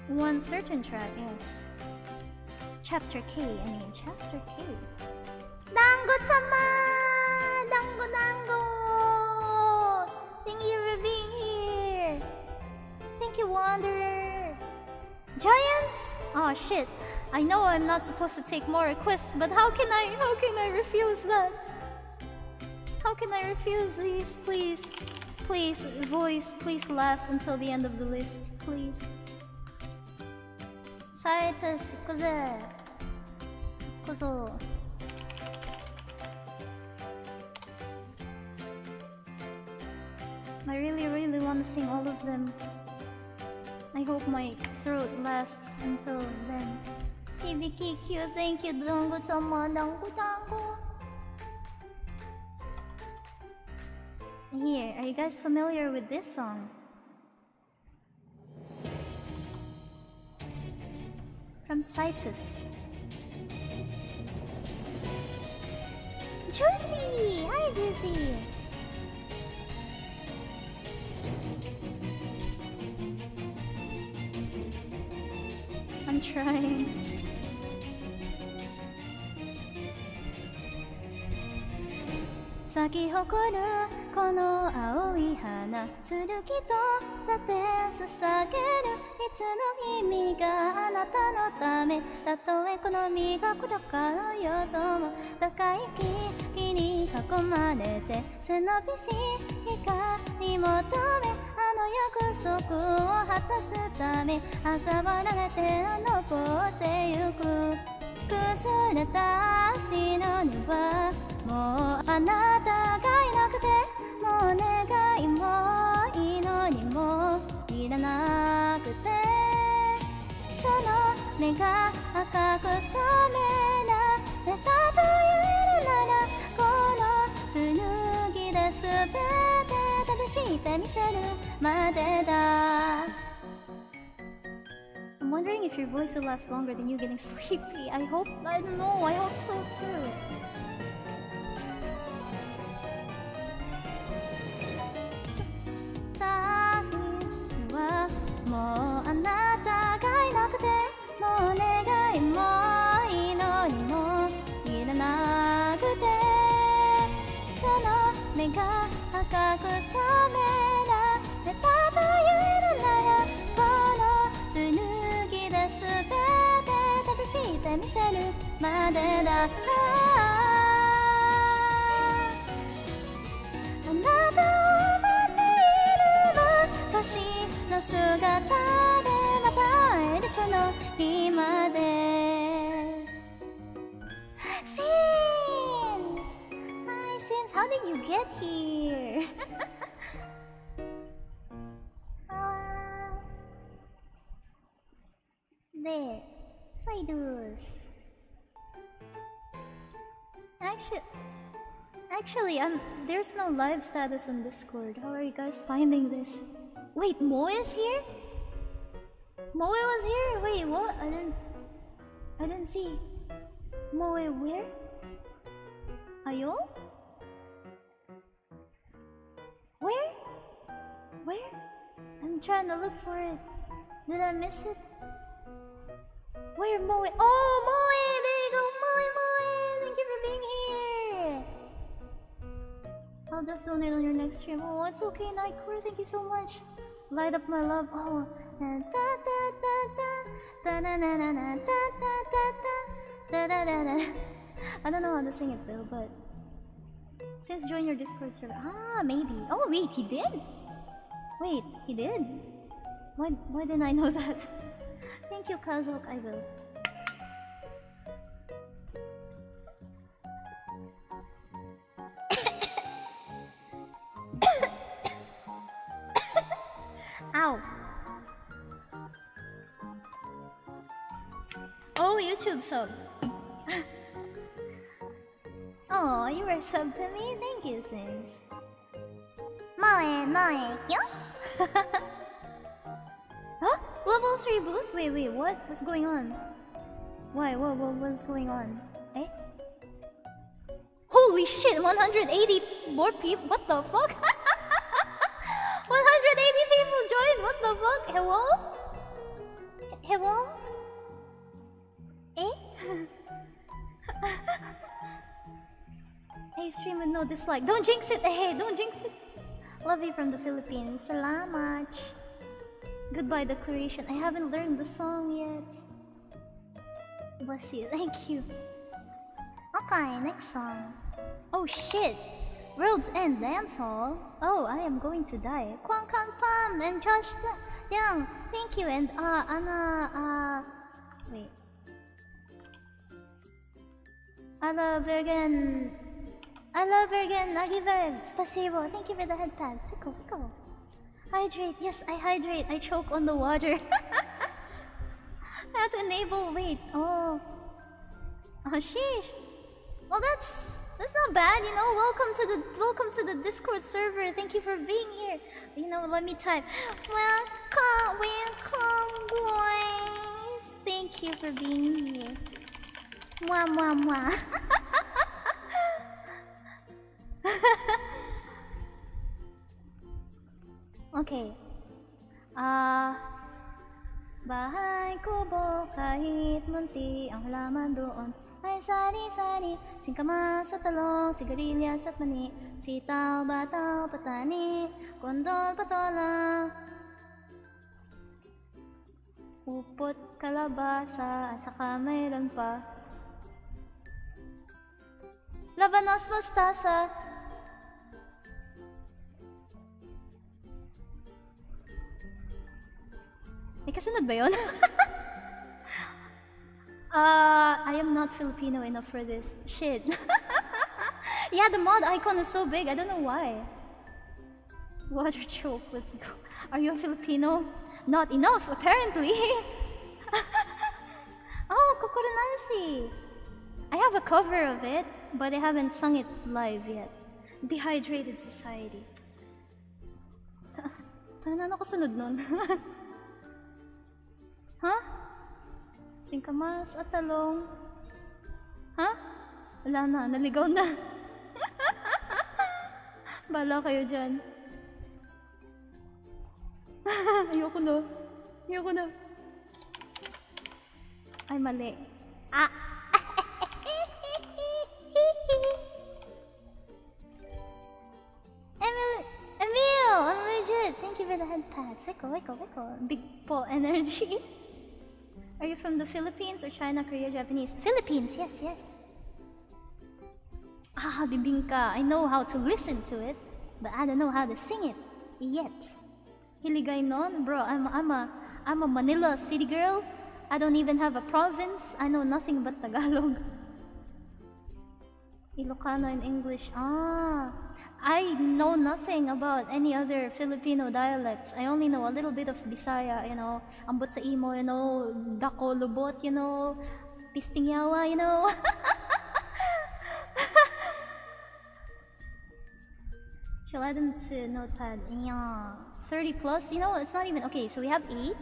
One certain track, yes. Chapter K, I mean, Chapter K. Dango-sama! Dango, Dango! Thank you for being here! Thank you, Wanderer! Giants? Oh shit. I know I'm not supposed to take more requests, but how can I, how can I refuse that? How can I refuse these? Please, please, voice, please last until the end of the list, please. Kuze. Kuzo. I really, really want to sing all of them. I hope my throat lasts until then. CBKQ, thank you, Dango Chama, Dango Dango. Here, are you guys familiar with this song? From Cytus. Juicy! Hi, Juicy! I'm trying. 咲き誇るこの青い花剣と立て捧げるいつの意味があなたのためたとえこの身が砕かろうよとも高い木に囲まれて背伸びし光求めあの約束を果たす。ため嘲笑られて登ってゆく崩れた足の根はもうあなたがいなくてもう願いも祈りもいらなくてその目が赤く染められたというならこの紡ぎ出すべて旅してみせるまでだ I'm wondering if your voice will last longer than you getting sleepy. I hope... I don't know, I hope so too. してみせるまでだあなたを待っているわ星の姿でまた会えるその日まで Sins! Hi Sins, how did you get here? there. Sidus. Actually, actually, um, there's no live status on Discord. How are you guys finding this? Wait, Moe is here? Moe was here? Wait, what? I didn't, I didn't see. Moe, where? Ayo? Where? Where? I'm trying to look for it. Did I miss it? Where Moe? Oh, Moe! There you go, Moe, Moe! Thank you for being here! I'll def donate on your next stream. Oh, it's okay, Nightcore. Thank you so much. Light up my love. Oh. I don't know how to sing it though, but since join your Discord server. Ah, maybe. Oh wait, he did. Wait, he did. Why? Why didn't I know that? Thank you, Kazok. I will. Ow. Oh, YouTube sub. oh, you were sub to me? Thank you, Sins. Moe, moe, kyo? Level 3 boost? Wait, wait, what? What's going on? Why? What, what what's going on? Eh? Holy shit, 180 more people? What the fuck? 180 people joined? What the fuck? Hello? Hello? Eh? hey, stream with no dislike. Don't jinx it! Hey, don't jinx it! Love you from the Philippines. Salamat. Goodbye declaration. I haven't learned the song yet. Bless you. Thank you. Okay, next song. Oh shit! World's End Dance Hall. Oh, I am going to die. Kwang Kang Pam and Josh Young. Thank you. And uh, Anna. Uh, wait. Alla Bergen. Alla Bergen. Agiver. Spasibo. Thank you for the head pad. Siko, Siko. Hydrate. Yes, I hydrate. I choke on the water. That's enable. Wait. Oh. Oh, sheesh. Well, that's that's not bad, you know. Welcome to the welcome to the Discord server. Thank you for being here. You know, let me type. Welcome, welcome, boys. Thank you for being here. Mwah mwah mwah. okay. Ah. Bahay kubo kahit munti ang halaman doon ay sari-sari Singkamas at talong, sigarilyas at mani Sitaw, bataw, patani, kondol, patola Upot, kalabasa, at saka mayroon pa Labanos, mustasa May kasunod ba yun? uh, I am not Filipino enough for this. Shit. yeah, the mod icon is so big. I don't know why. Water choke. Let's go. Are you a Filipino? Not enough, apparently. oh, Kokoronashi. I have a cover of it, but I haven't sung it live yet. Dehydrated Society. Ano ako sunod nun? Ha? Singkamas at talong. Ha? Wala na, naligaw na. Bala kayo dyan. Ayoko na. Ayoko na. Ay, mali. Ah! Emil! Emil! I'm! Thank you for the head pad. Wiko, wiko, wiko. Big ball energy. Are you from the Philippines or China, Korea, Japanese? Philippines, yes, yes. Ah, bibingka. I know how to listen to it, but I don't know how to sing it yet. Hiligaynon, bro. I'm I'm a I'm a Manila city girl. I don't even have a province. I know nothing but Tagalog. Ilocano in English. Ah, I know nothing about any other Filipino dialects. I only know a little bit of Bisaya, you know, ambot sa imo, you know, dako lubot, you know, pistingyawa, you know. Shall add them to notepad. Yeah. 30 plus, you know, it's not even, okay, so we have 8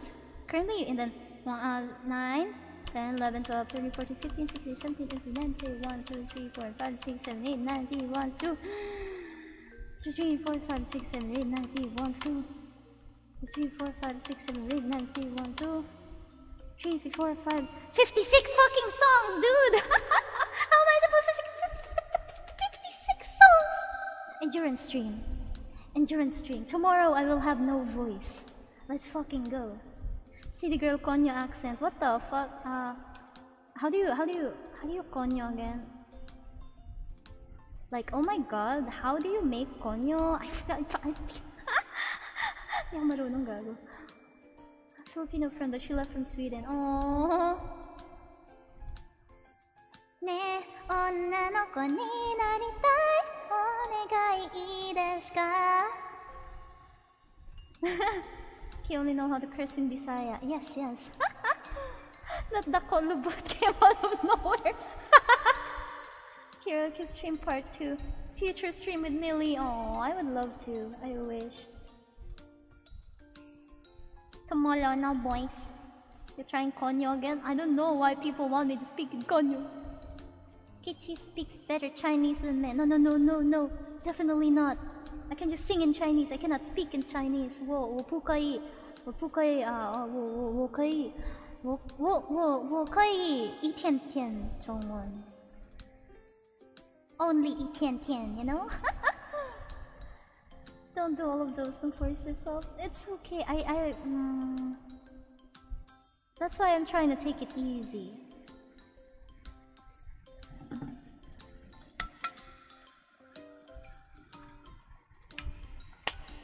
currently, and then uh, 9, 10, 11, 12, 13, 14, 15, 16, 17, 18, 19, 1, 2, 3, 4, 5, 6, 7, 8, 9, 10, 1, 2, 3, 4, 5, 6, 7, 8, 9, 10, 1, 2, 3, 4, 5, 6, 7, 8, 9, 10, 1, 2, 3, 4, 5, 56 fucking songs, dude! How am I supposed to sing 56 songs? Endurance stream. Endurance stream. Tomorrow I will have no voice. Let's fucking go. City girl konyo accent. What the fuck? Uh, how do you how do you how do you konyo again? Like, oh my god, how do you make konyo? I Yung marunong gago. Filipino friend that she left from Sweden. Oh. Ne, onna no ko ni naritai. Onegai ii desu ka? he only know how to curse in Bisaya. Yes, yes. Not the kolobot came out of nowhere. Karaoke stream part 2. Future stream with Millie. Oh, I would love to. I wish. Tomorrow now, boys. You're trying Konyo again? I don't know why people want me to speak in Konyo. Kichi speaks better Chinese than me. No, no, no, no, no. Definitely not. I can just sing in Chinese. I cannot speak in Chinese. 我我不可以，我不可以啊！我我我可以，我我我我可以一天天中文。 only eat tian tian, you know? Don't do all of those, don't force yourself. It's okay, I... I um... That's why I'm trying to take it easy.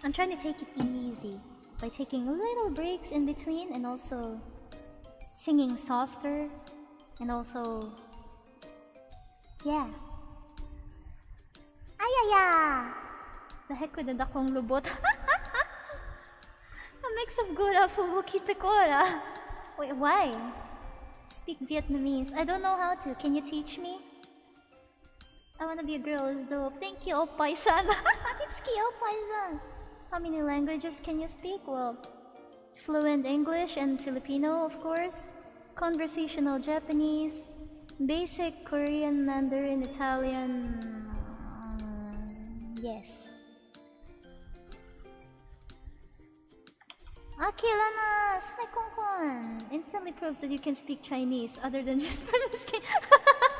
I'm trying to take it easy by taking little breaks in between and also singing softer and also yeah Ayaya! The heck with the dakong lubot. A mix of gura pekora. Wait, why? Speak Vietnamese. I don't know how to. Can you teach me? I wanna be a girl is dope. Thank you, Oppai-san. it's cute, Oppai-san. How many languages can you speak? Well, fluent English and Filipino, of course. Conversational Japanese. Basic Korean, Mandarin, Italian. um, yes. Akiranas! Hi, Konkon! Instantly proves that you can speak Chinese other than just pronouncing.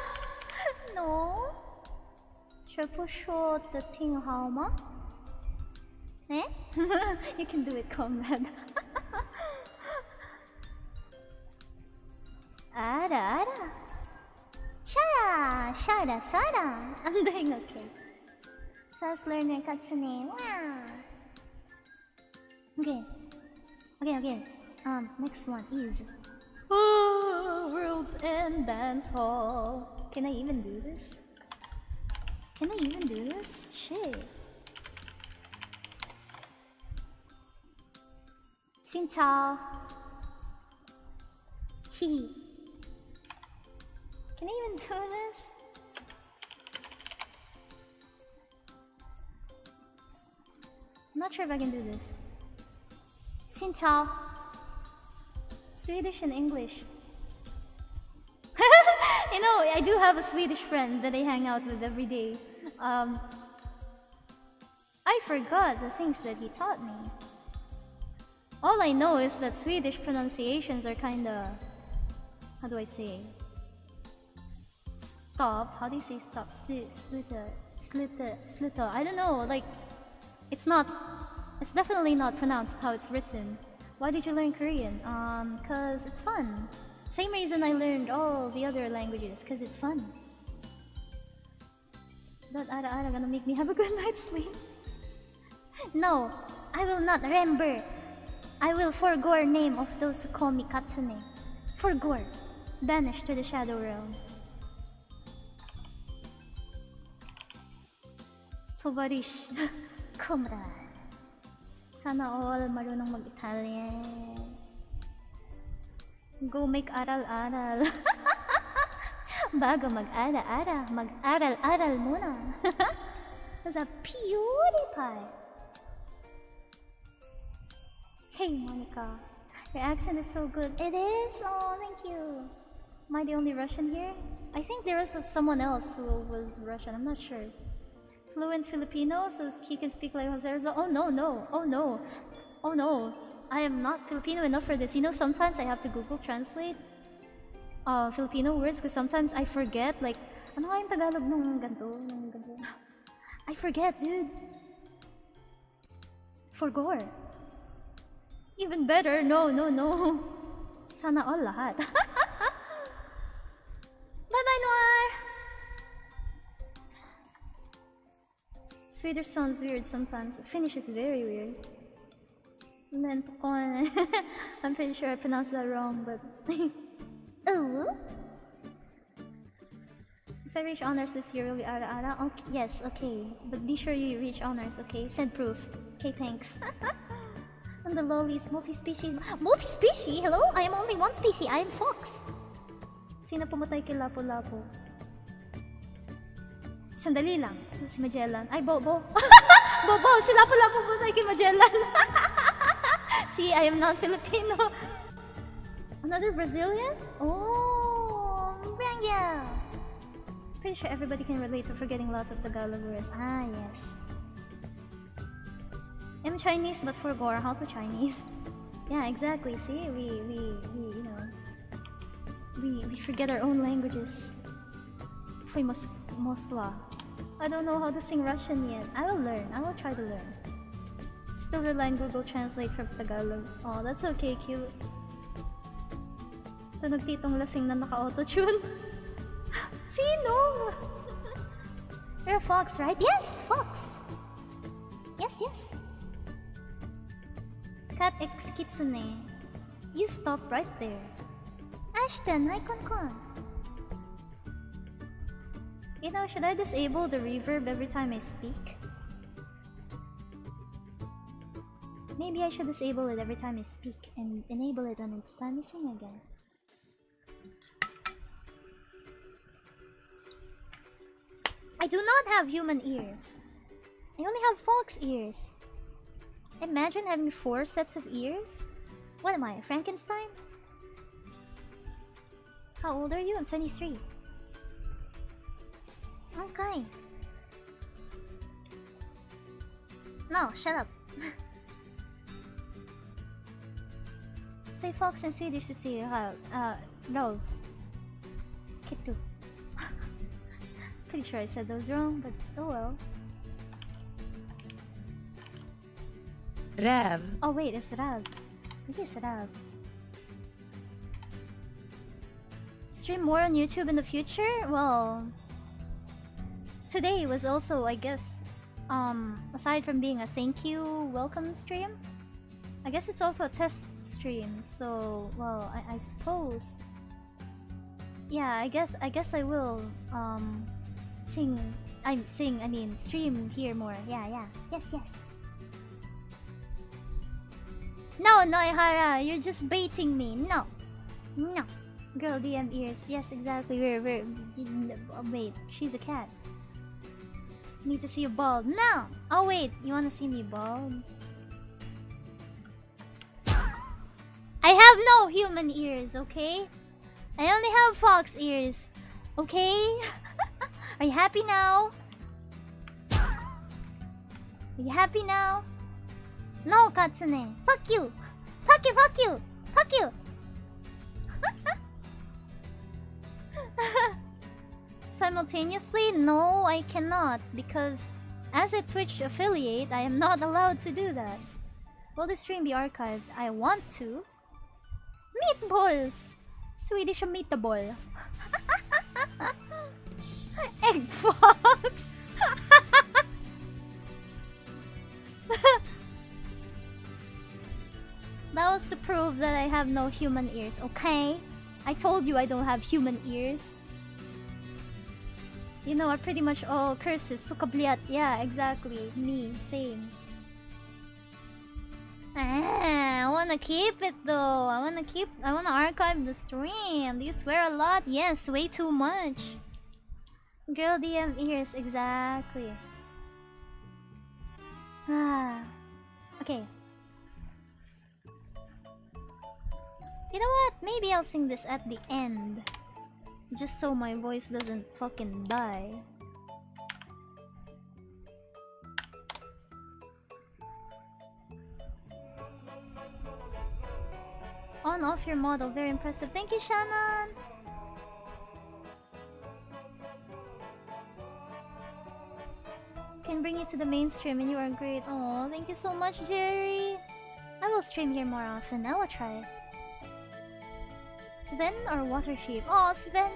no? 学不说的挺好吗？Eh? you can do it, comrade. ara, ara. Shara, shara, shara. I'm doing okay. Fast learner Katsune. Wow. Okay. Okay, okay. Um, next one is oh, World's End Dance Hall. Can I even do this? Can I even do this? Shit. Xin chào. He. Can I even do this? I'm not sure if I can do this. Chào. Swedish and English. you know, I do have a Swedish friend that I hang out with every day. Um, I forgot the things that he taught me. All I know is that Swedish pronunciations are kinda. How do I say? Stop. How do you say stop? Slit, slitter, slitter, slitter. I don't know. Like, it's not. It's definitely not pronounced how it's written. Why did you learn Korean? Um, cause it's fun. Same reason I learned all the other languages, because it's fun. That ara ara gonna make me have a good night's sleep. No, I will not remember. I will forgore name of those who call me Katsune. Forgore. Banish to the shadow realm. Tovarish. Comrade. Sana all marunong mag-Italian. Go make aral-aral. Bago mag-ara-ara, mag-aral-aral muna. That's a PewDiePie. Hey, Monica. Your accent is so good. It is? Oh, thank you. Am I the only Russian here? I think there was someone else who was Russian. I'm not sure. Fluent Filipino, so he can speak like Jose Rizal. Oh no, no. Oh no. Oh no. I am not Filipino enough for this. You know, sometimes I have to Google Translate uh, Filipino words because sometimes I forget. Like, ano yung Tagalog nung ganito? Nung ganito? I forget, dude. Forgore. Even better. No, no, no. Sana all lahat. Bye-bye, Noir! Swedish sounds weird sometimes. Finnish is very weird. And then. I'm pretty sure I pronounced that wrong, but. Ooh. If I reach honors this year, will be ara ara? Okay, yes, okay. But be sure you reach honors, okay? Send proof. Okay, thanks. I'm the lowliest multi-species. Multi-species? Hello? I am only one species. I am fox. Sino pumatay kay Lapu-Lapu? Sandali lang. Si Magellan. Ay, Bobo. Bobo! Si Lapu-Lapu pumatay kay Magellan. See, I am not Filipino. Another Brazilian? Oh, Brangel. Pretty sure everybody can relate to forgetting lots of Tagalog words. Ah, yes. I'm Chinese, but for Gore, how to Chinese? Yeah, exactly. See, we, we, we, you know, we, we forget our own languages. Fui Mos Moskva. I don't know how to sing Russian yet. I will learn. I will try to learn. Still relying Google Translate from Tagalog. Oh, that's okay, cute. Tunog titong lasing na naka-auto-tune. Sino? You're a fox, right? Yes, fox. Yes, yes. Cat X Kitsune. You stop right there. Ashton, hi Konkon. You know, should I disable the reverb every time I speak? Maybe I should disable it every time I speak and enable it when it's time to sing again. I do not have human ears. I only have fox ears. Imagine having four sets of ears. What am I, Frankenstein? How old are you? I'm 23. Okay. No, shut up. say fox in Swedish to say uh, uh, no. Kittu. Pretty sure I said those wrong, but oh well. Räv. Oh wait, it's Rav. It is Rav. Stream more on YouTube in the future? Well, today was also, I guess, um, aside from being a thank you welcome stream, I guess it's also a test stream. So, well, I, I suppose, yeah, I guess, I guess I will, um, sing. I'm sing. I mean, stream here more. Yeah, yeah. Yes, yes. No, Noihara, you're just baiting me. No. No. Girl, DM ears. Yes, exactly. We're, we're. Wait, she's a cat. Need to see you bald. No! Oh, wait, you wanna see me bald? I have no human ears, okay? I only have fox ears, okay? Are you happy now? Are you happy now? No, Katsune. Fuck you. Fuck you, fuck you. Fuck you. Simultaneously? No, I cannot because as a Twitch affiliate, I am not allowed to do that. Will the stream be archived? I want to. Meatballs! Swedish meatball. Egg fox. that was to prove that I have no human ears, okay? I told you I don't have human ears. You know, are pretty much all curses. Sukabliat. Yeah, exactly. Me, same. Ah, I wanna keep it though. I wanna keep. I wanna archive the stream. Do you swear a lot? Yes, way too much. Girl DM ears, exactly. Ah, okay. You know what? Maybe I'll sing this at the end. Just so my voice doesn't fucking die. On off your model, very impressive. Thank you, Shannon! Can bring you to the mainstream and you are great. Oh, thank you so much, Jerry! I will stream here more often. I will try. Sven or Watersheep? Oh, Sven!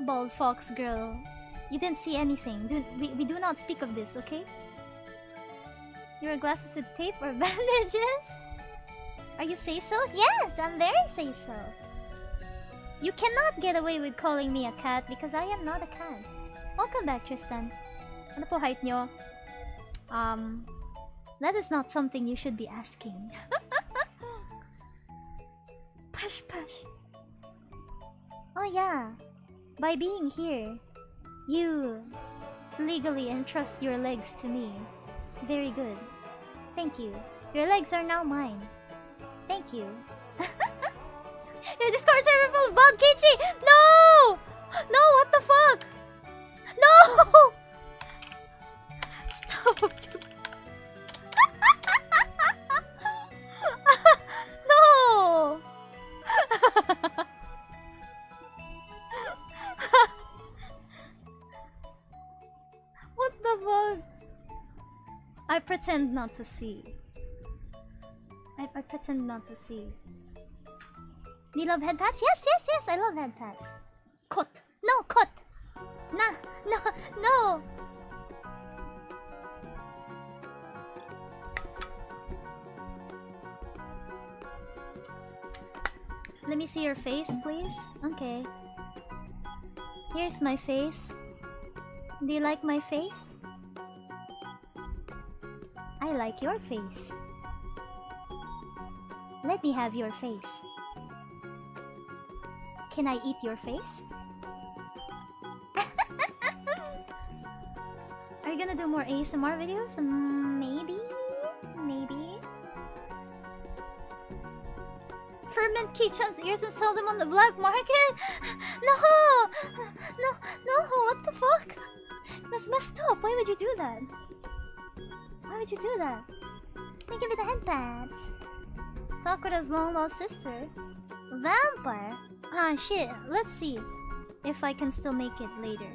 Bald fox girl. You didn't see anything. Do, we, we do not speak of this, okay? You wear glasses with tape or bandages? Are you say so? Yes, I'm very say so. You cannot get away with calling me a cat because I am not a cat. Welcome back, Tristan. Ano po height nyo? Um, that is not something you should be asking. Push, push. Oh yeah. By being here, you legally entrust your legs to me. Very good. Thank you. Your legs are now mine. Thank you. your Discord server full of Bob Kichi! No! No, what the fuck? No! Stop. Pretend not to see. I, I pretend not to see. Do you love head pats? Yes, yes, yes, I love head pats. Cut. No, cut. Nah, no, no. Let me see your face, please. Okay. Here's my face. Do you like my face? I like your face. Let me have your face. Can I eat your face? Are you gonna do more ASMR videos? Maybe? Maybe? Ferment Kiichan's ears and sell them on the black market? No! No, no, what the fuck? That's messed up. Why would you do that? Would you do that? Thank you for the head pads. Sakura's long lost sister. Vampire? Ah, shit. Let's see if I can still make it later.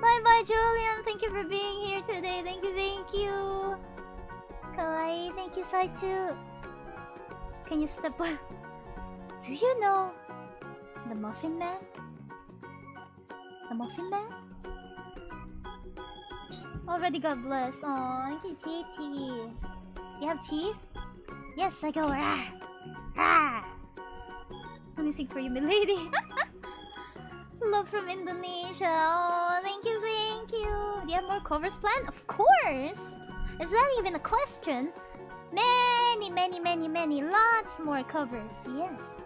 Bye bye, Julian. Thank you for being here today. Thank you, thank you. Kawaii, thank you, Saichu. Can you step up? Do you know the Muffin Man? The Muffin Man? Already got blessed. Oh, thank you, JT. You have teeth? Yes, I go rah, rah. Anything for you, milady. Love from Indonesia. Oh, thank you, thank you. Do you have more covers planned? Of course. Is that even a question? Many, many, many, many, lots more covers. Yes.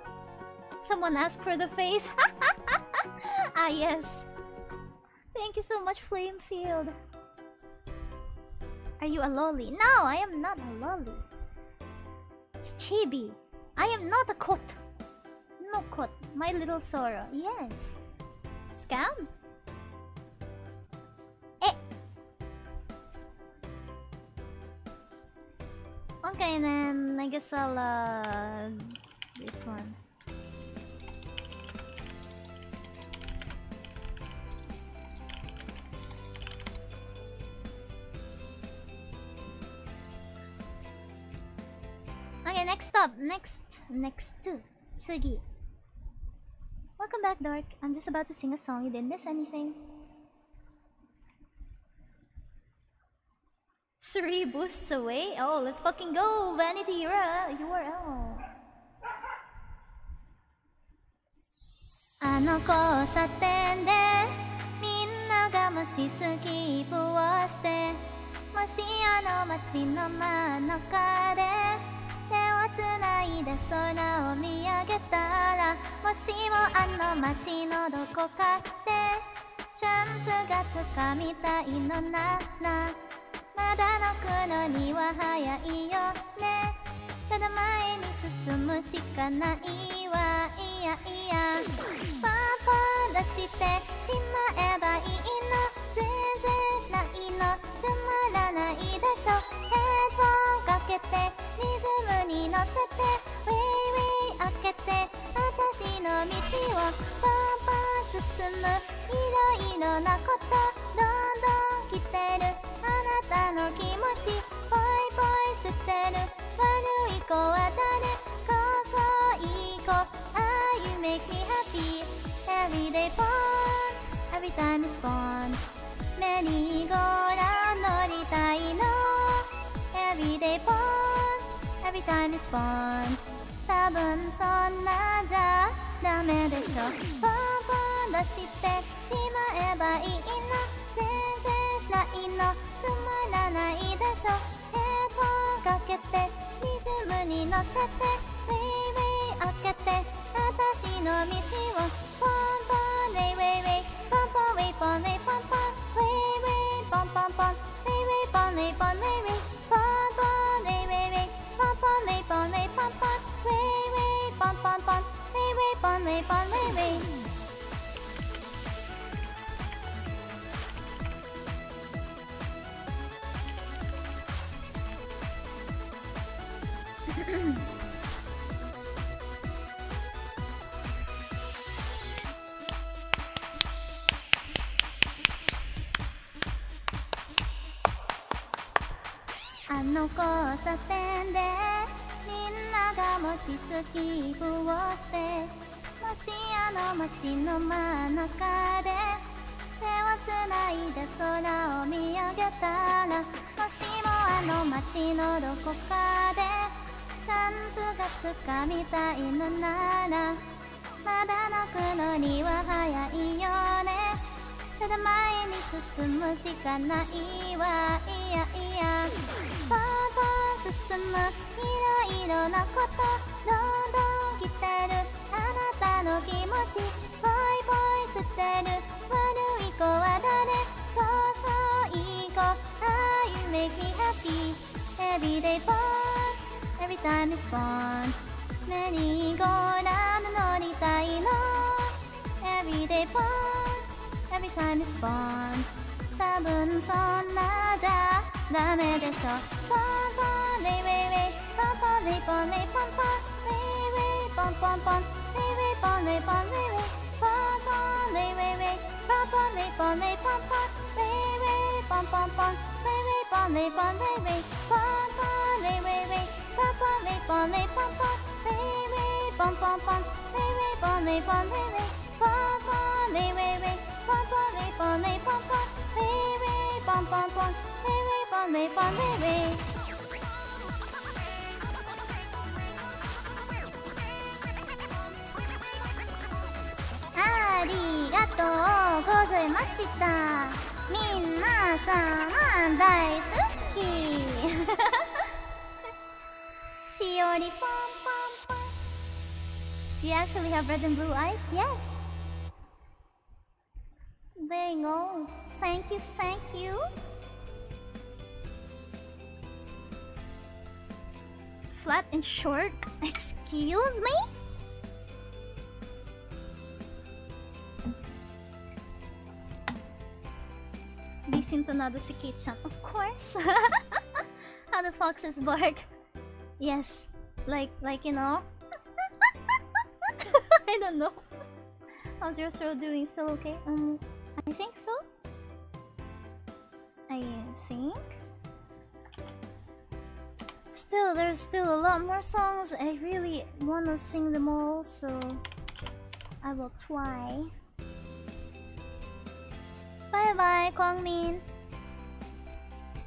Someone asked for the face. ah, yes. Thank you so much, Flamefield. Are you a lolly? No, I am not a lolly. It's chibi. I am not a kot. No kot. My little Sora. Yes. Scam? Eh. Okay, then I guess I'll uh this one. Okay, next up. Next. Next. Tsugi. Welcome back, Dark. I'm just about to sing a song. You didn't miss anything. Three boosts away? Oh, let's fucking go! Vanity URL! URL. あの交差点でみんながもしスキップをしてもしあの街の真ん中で手を つないで空を見上げたらもしもあの街のどこかでチャンスがつかみたいのならまだのくのには早いよね。ただ前に進むしかないわ。いやいや。パーパー出してしまえばいいの。全然しないの。つまらないでしょ。ヘッドかけてリズムに乗せてウェイウェイ開けて私の道をパンパン進む。いろいろなことどんどん来てる。あなたの気持ちぽいぽい捨てる。悪い子は誰？こそいい子。Ah you make me happy Every day fun Every time is fun メリーゴーラン乗りたいの？Every day fun Every time is fun 多分そんなじゃダメでしょ。ポンポン出してしまえばいいの？全然しないの。つまらないでしょ。ヘッドかけてリズムに乗せてウェイウェイ開けて私の道をポンポンウェイウェイウェイ。ポンポンウェイポンウェイポンポン。ウェイウェイポンポンポン。Mm-hmm. あの交差点でみんながもしスキップをしてもしあの街の真ん中で手をつないで空を見上げたらもしもあの街のどこかでチャンスがつかみたいのならまだ泣くのには早いよね。ただ前に進むしかないわ。いやいや。パンパン進む。いろいろなことどんどん来てるあなたの気持ち。ぽいぽい捨てる。悪い子は誰？そうそういい子。Ah you make me happy Every day fun Every time is fun メリーゴーランド乗りたいの。Every day fun every time is born 多分そんなじゃダメでしょポンポンリウィウィポンポンリポンリポンポンリウィポンポンポンリウィポンリポンリウィポンポンリウィウィポンポンリポンリポンポンリウィポンポンポンリウィポンリポンリウィポンポンリウィウィポンポンリポンリポンポンリウィポンポンポンレイウェイポンレイポンレイウェイポンポンレイウェイウェイポンポンレイポンレイポンポンレイウェイポンポンポンレイウェイポンレイポンレイウェイありがとうございましたみんなさん大好きしおりポンポンポン Do you actually have red and blue eyes? Yes There you go Thank you, thank you Flat and short? Excuse me? Bisintonado si Kiichan. Of course. How the foxes bark. Yes. Like, like, you know. I don't know. How's your throat doing? Still okay? Um, I think so. I think. Still, there's still a lot more songs. I really want to sing them all, so I will try. Bye bye, Kwangmin.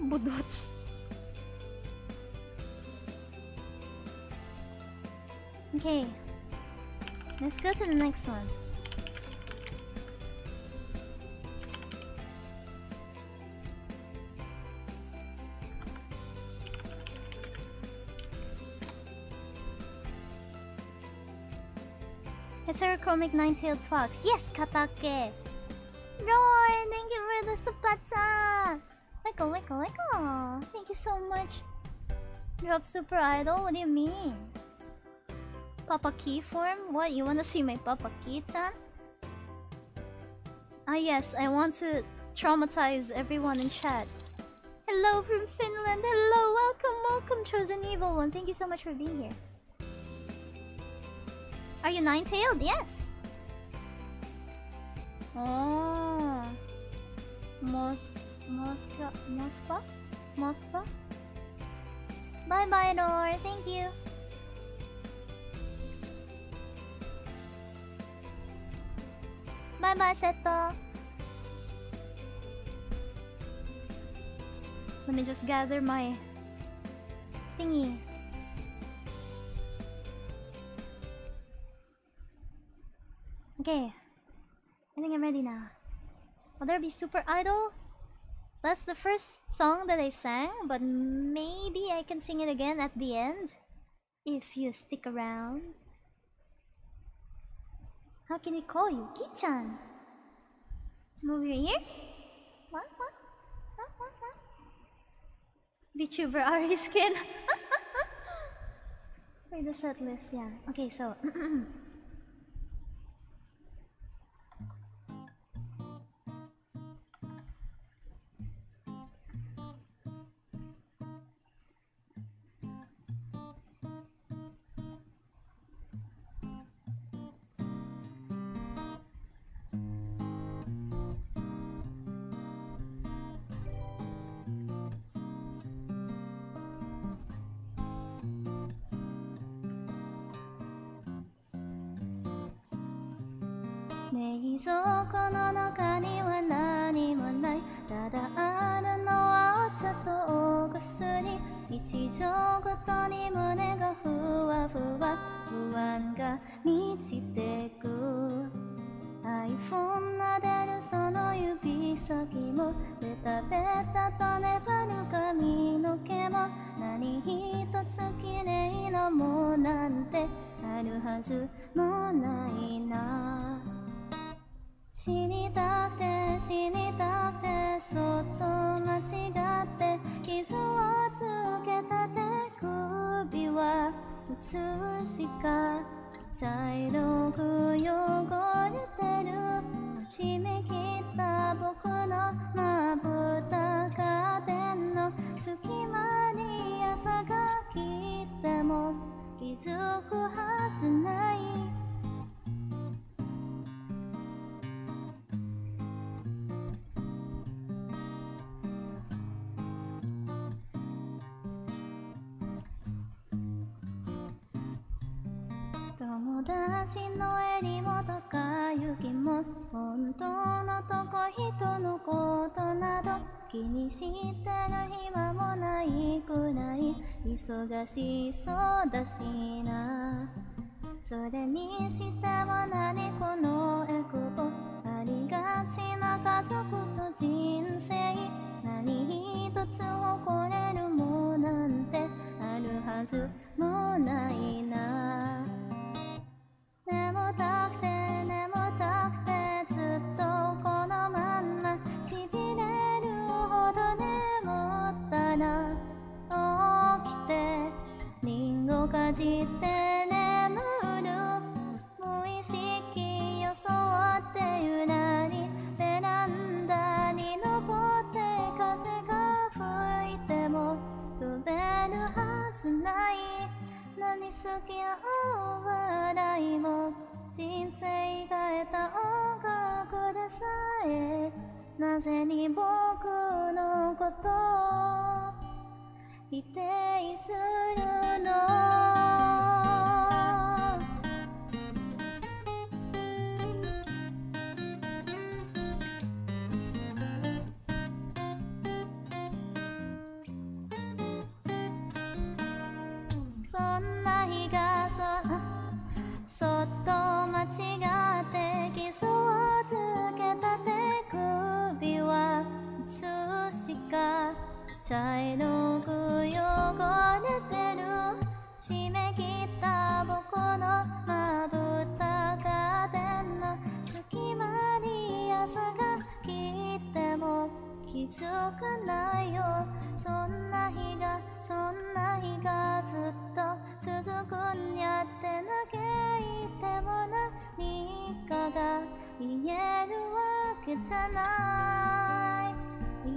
Budots. Okay, let's go to the next one. Heterochromic nine-tailed fox. Yes, Katake. Roar, thank you for the supata. Wicko, wicko, wicko. Thank you so much. Drop super idol. What do you mean? Papa Key form? What? You wanna see my Papa Key-chan? Ah yes, I want to traumatize everyone in chat. Hello from Finland. Hello, welcome, welcome, chosen evil one. Thank you so much for being here. Are you nine-tailed? Yes. Oh. Mos Mosca Mospa? Mospa? Bye bye Nor, thank you. Bye bye Seto. Let me just gather my thingy. Okay. I think I'm ready now. Will there be Super Idol? That's the first song that I sang, but maybe I can sing it again at the end. If you stick around. How can we call you? Kiichan. Move your ears. What? What? What? What? What? VTuber Ahri skin. Wait, the set list, yeah. Okay, so. 中には何もない。ただあるのはお茶とお薬。日常ごとに胸がふわふわ不安が満ちてく。iPhone 撫でるその指先もベタベタと粘る髪の毛も。何一つ綺麗なもなんて。あるはずもないな。死にた美しか茶色く汚れてる。締め切った僕のまぶたカーテンの隙間に朝が来ても気づくはずない。友達の襟も高雪も本当のとこ人のことなど気にしてる暇もないくらい。忙しそうだしな。それにしても何このエクボありがちな家族と人生。何一つ誇れるもなんてあるはずもないな。眠たくて眠たくてずっとこのまんましびれるほど眠ったら起きてリンゴかじって眠る。無意識装ってゆらりベランダに登って風が吹いても飛べるはずない。何好きや笑いも人生変えた音楽でさえなぜに僕のこと否定するの？そっと間違って傷をつけた手首はいつしか茶色く汚れてる締め切った僕のまぶたカーテンの隙間に朝が来ても気づかないよ。そんな日がそんな日がずっと続くんやって嘆いても何かが言えるわけじゃない。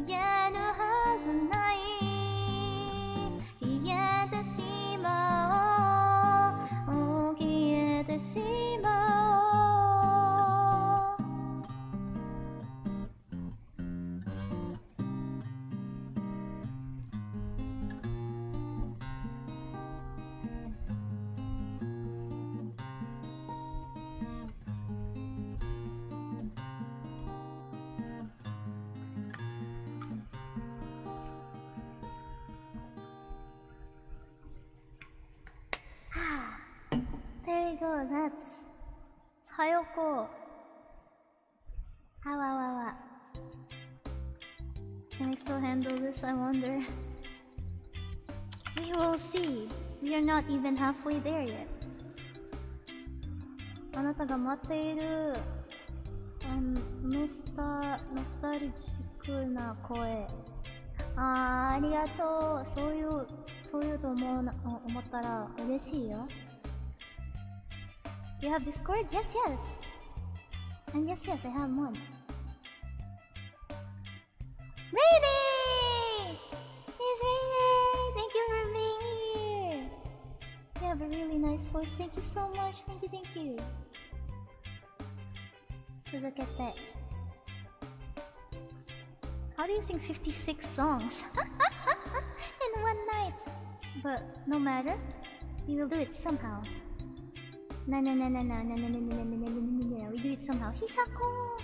言えるはずない。消えてしまおう消えてしまおう。There you go, that's Sayoko. How, how, how, how. Can I still handle this? I wonder. We will see. We are not even halfway there yet. あなたが待っている、um, ノスタノスタルジックな声。あー、ありがとう。そういう、そういうと思うな思ったら嬉しいよ。You have Discord? Yes, yes. And yes, yes, I have one. Rainy! It's Rainy! Thank you for being here! You have a really nice voice. Thank you so much. Thank you, thank you. Look at that. How do you sing 56 songs in one night? But no matter, we will do it somehow. No, no, no, no, no, no, no, no, no, no, no, no, no, no, We do it somehow. Hisako!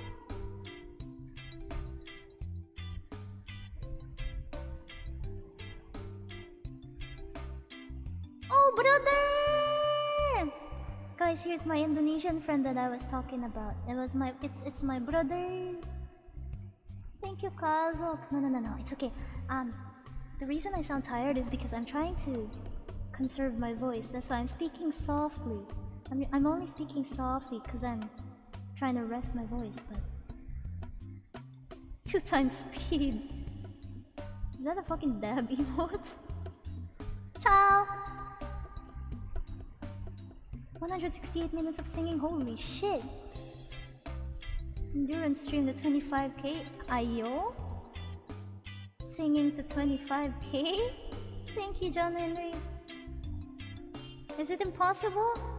Oh, brother! Guys, here's my Indonesian friend that I was talking about. It was my, it's, it's my brother. Thank you, Kazo. No, no, no, no. It's okay. Um, the reason I sound tired is because I'm trying to conserve my voice. That's why I'm speaking softly. I'm, I'm only speaking softly because I'm trying to rest my voice, but. Two times speed. Is that a fucking dab emote? Ciao! 168 minutes of singing, holy shit! Endurance stream to 25k? Ayo? Singing to 25k? Thank you, John Henry. Is it impossible?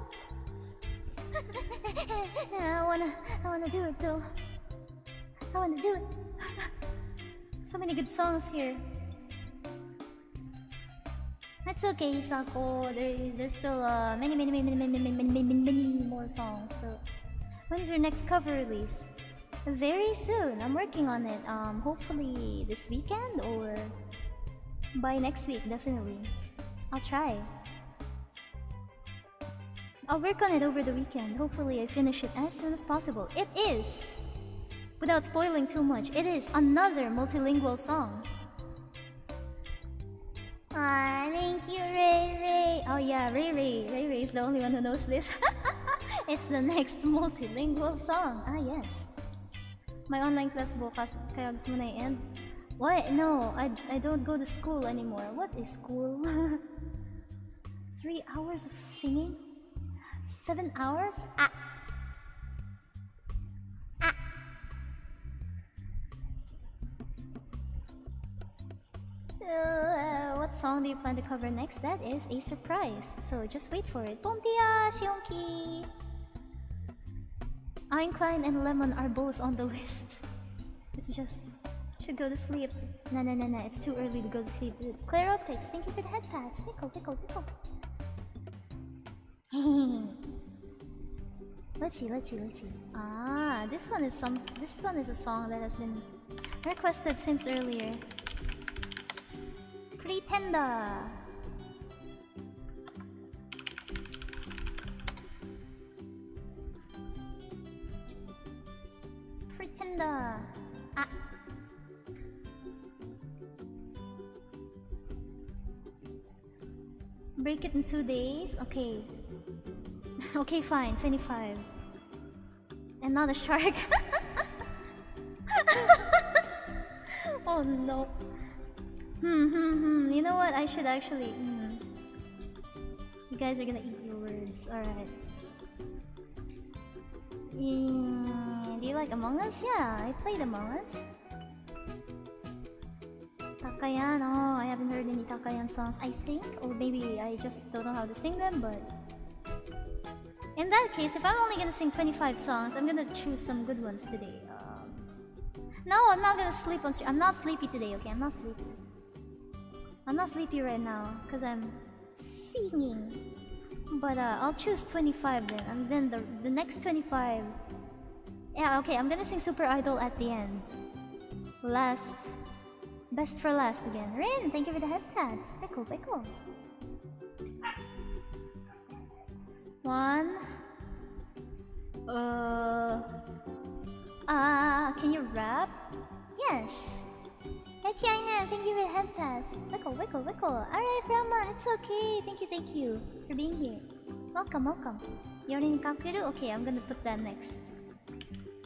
I wanna, I wanna do it though. I wanna do it. so many good songs here. That's okay, Hisako. There, there's still uh, many, many, many, many, many, many, many, many, more songs. So, when's your next cover release? Very soon. I'm working on it. Um, hopefully this weekend or by next week, definitely. I'll try. I'll work on it over the weekend. Hopefully, I finish it as soon as possible. It is, without spoiling too much, it is another multilingual song. Ah, thank you, Ray Ray. Oh yeah, Ray Ray. Ray Ray is the only one who knows this. it's the next multilingual song. Ah yes. My online class bukas kaya gusto mo na i-end. What? No, I, I don't go to school anymore. What is school? Three hours of singing? Seven hours? Ah. Ah. Uh, what song do you plan to cover next? That is a surprise. So just wait for it. Pompia, Shionki! Eincline and Lemon are both on the list. It's just should go to sleep. No, no, no, no. It's too early to go to sleep. Clear optics. Thank you for the head pats. Pickle, pickle, pickle. let's see, let's see, let's see. Ah, this one is some. This one is a song that has been requested since earlier. Pretender. Pretender. Ah. Break it in two days? Okay. okay, fine. 25. And not a shark. oh no. Hmm, hmm, hmm. You know what? I should actually. Hmm. You guys are gonna eat your words. Alright. Yeah. Do you like Among Us? Yeah, I played Among Us. Takayan. Oh, I haven't heard any Takayan songs. I think, or maybe I just don't know how to sing them. But in that case, if I'm only gonna sing 25 songs, I'm gonna choose some good ones today. Um, no, I'm not gonna sleep on stream. I'm not sleepy today. Okay, I'm not sleepy. I'm not sleepy right now because I'm singing. But uh, I'll choose 25 then, and then the the next 25. Yeah, okay. I'm gonna sing Super Idol at the end. Last Best for last again. Rin, thank you for the head pads. Pickle, pickle. One. Uh. Ah, uh, can you rap? Yes. Hey Tiana, thank you for the head pads. Wickle, wickle. Alright, Rama, it's okay. Thank you, thank you for being here. Welcome, welcome. You're in Okay, I'm gonna put that next.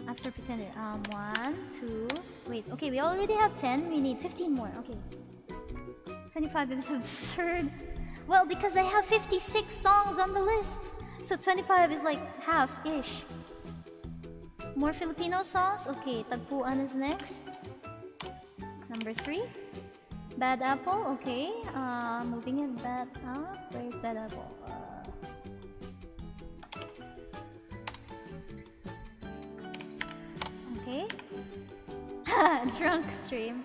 After pretender. Um, one, two. Wait, okay, we already have 10. We need 15 more. Okay. 25 is absurd. Well, because I have 56 songs on the list. So 25 is like half-ish. More Filipino songs? Okay, Tagpuan is next. Number 3. Bad Apple, okay. Uh, moving it bad... Huh? Where's Bad Apple? okay? drunk stream.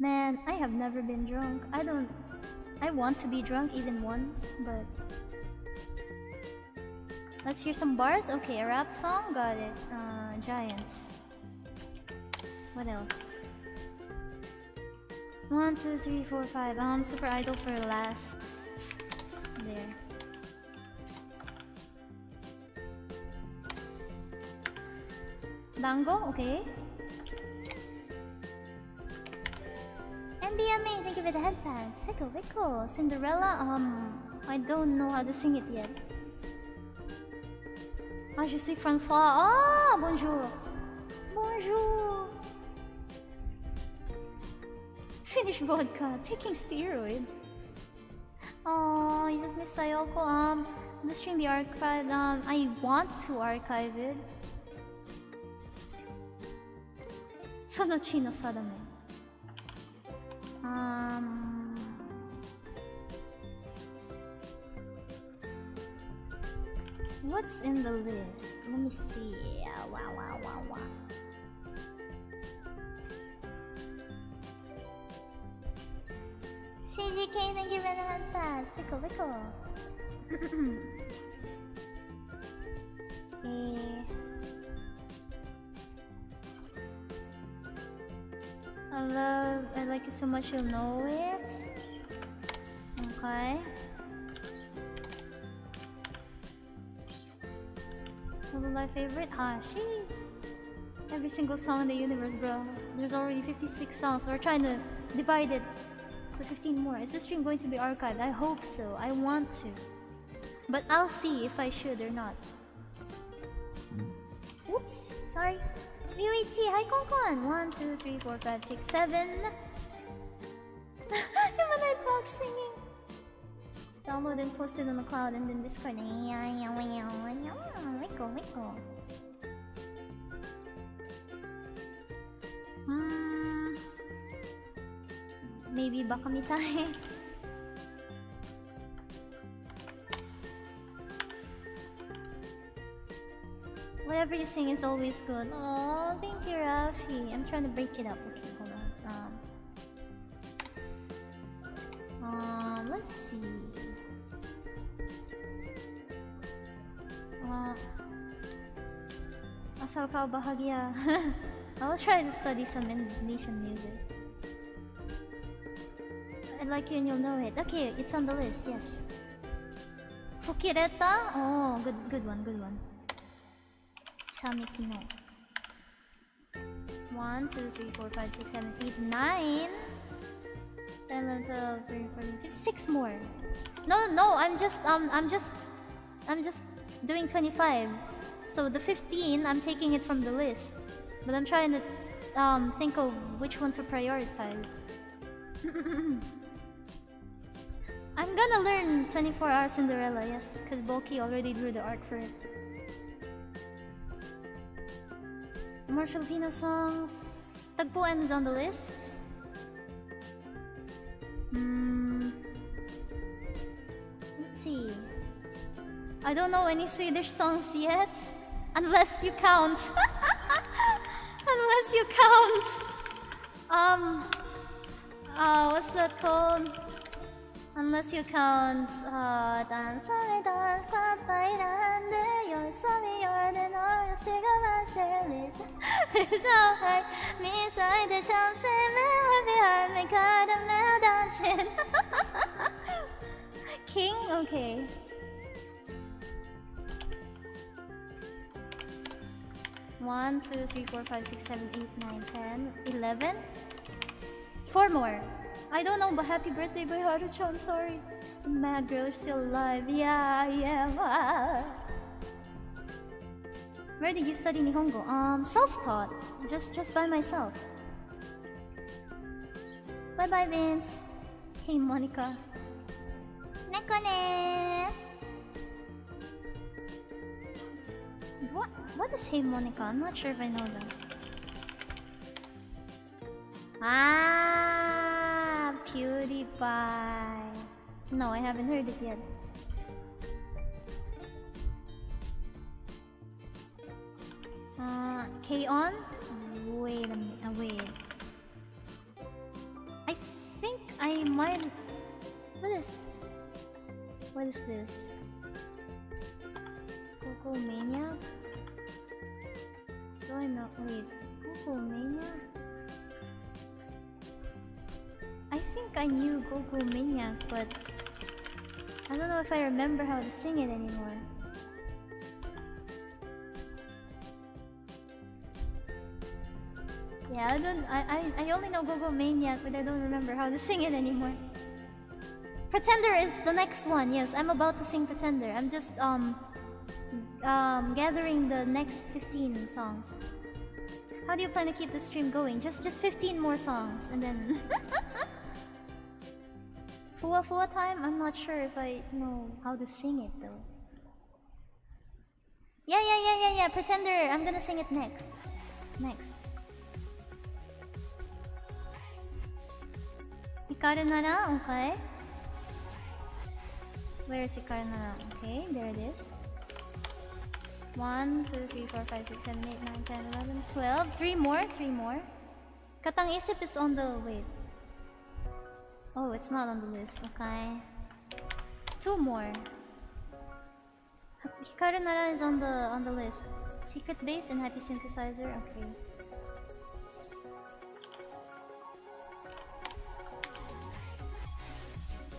Man, I have never been drunk. I don't... I want to be drunk even once, but... Let's hear some bars? Okay, a rap song? Got it. Uh, Giants. What else? One, two, three, four, five. Um, Super Idol for last. There. Dango, okay. NBMA, thank you for the headband. Sickle, wickle. Cinderella, um, I don't know how to sing it yet. Ah, je suis François. Ah, bonjour. Bonjour. Finnish vodka, taking steroids. Oh, you just Miss Sayoko. Um, the stream the archive. Um, I want to archive it. Sonochi no Sadame. Um. What's in the list? Let me see. Wow, wow, wow, wow. CGK, thank you very much. Sickle, wickle. eh. I love, I like it so much you'll know it. Okay. My favorite? Ah, she. Every single song in the universe, bro. There's already 56 songs, so we're trying to divide it. So 15 more. Is this stream going to be archived? I hope so. I want to. But I'll see if I should or not. Oops, sorry. UHC, hi Konkon! 1, 2, 3, 4, 5, 6, 7. Humanoid box singing. Download and post it on the cloud and then Discord. Wiggle, wiggle. Hmm. Maybe baka mitahe. Whatever you sing is always good. Oh, thank you, Raf. coffee. I'm trying to break it up. Okay, hold on. Um, um let's see. Uh, asal kau bahagia. I will try to study some Indonesian music. I like you and you'll know it. Okay, it's on the list, yes. Fukireta? Oh, good good one, good one. Chamiki no. 1, 2, 3, 4, 5, 6, 7, 8, 9. 10, 12, 13, 14, 6 more. No, no, I'm just, um, I'm just, I'm just doing 25. So the 15, I'm taking it from the list. But I'm trying to um, think of which one to prioritize. I'm gonna learn 24 Hour Cinderella, yes, because Bulky already drew the art for it. More Filipino songs. Tagpuan is on the list. Hmm. Let's see. I don't know any Swedish songs yet. Unless you count. Unless you count. Um. Uh, what's that called? Unless you count. Uh, dance me dance you're so me you're the no you stick of my sailors. It's so hard. Me side the chance me with your heart me kind of dancing. King, okay. One, two, three, four, five, six, seven, eight, nine, ten, eleven. Four 5, 6, 7, 8, 9, 10, 11. Four more. I don't know, but happy birthday by Harucho, I'm sorry. Mad girl is still alive. Yeah, i yeah. Where did you study Nihongo? Um, self-taught. Just just by myself. Bye-bye, Vince. Hey, Monica. Neko ne. What? What is Hey Monica? I'm not sure if I know that. Ah, PewDiePie. No, I haven't heard it yet. Uh, K-On? Wait a minute, uh, wait. I think I might... What is... What is this? Coco Maniac? Do I know? Wait, Coco Maniac? I think I knew Gogo Maniac, but I don't know if I remember how to sing it anymore. Yeah, I don't. I I, I only know Gogo Maniac, but I don't remember how to sing it anymore. Pretender is the next one. Yes, I'm about to sing Pretender. I'm just um um gathering the next 15 songs. How do you plan to keep the stream going? Just just 15 more songs and then Fuwa Fuwa time? I'm not sure if I know how to sing it though. Yeah, yeah, yeah, yeah, yeah. Pretender. I'm gonna sing it next. Next. Hikaru Nara, okay. Where is Hikaru? Okay, there it is. 1, 2, 3, 4, 5, 6, 7, 8, 9, 10, 11, 12. Three more, three more. Kathang Isip is on the... wait. Oh, it's not on the list, okay. Two more. Hikaru Nara is on the on the list. Secret Base and Happy Synthesizer, okay.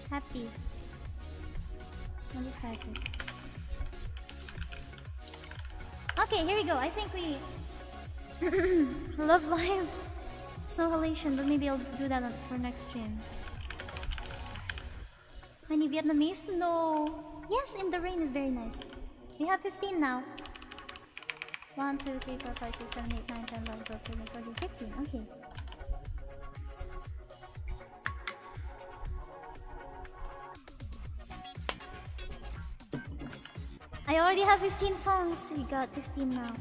Happy. I'll just. Okay, here we go. I think we... Love Live. Snow Halation, but maybe I'll do that for next stream. Any Vietnamese? No. Yes, In the Rain is very nice. We have 15 now. 1, 2, 3, 4, 5, 6, 7, 8, 9, 10, 11, 12, 13, 14, 15. Okay. I already have 15 songs. We got 15 now.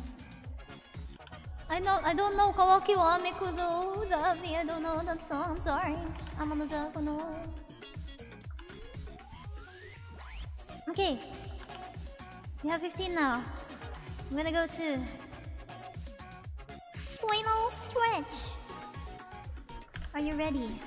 I know I don't know Kawaki wa Amekudo I don't know that song. I'm sorry. I'm on the Japanese. Okay. We have 15 now. I'm gonna go to final stretch. Are you ready?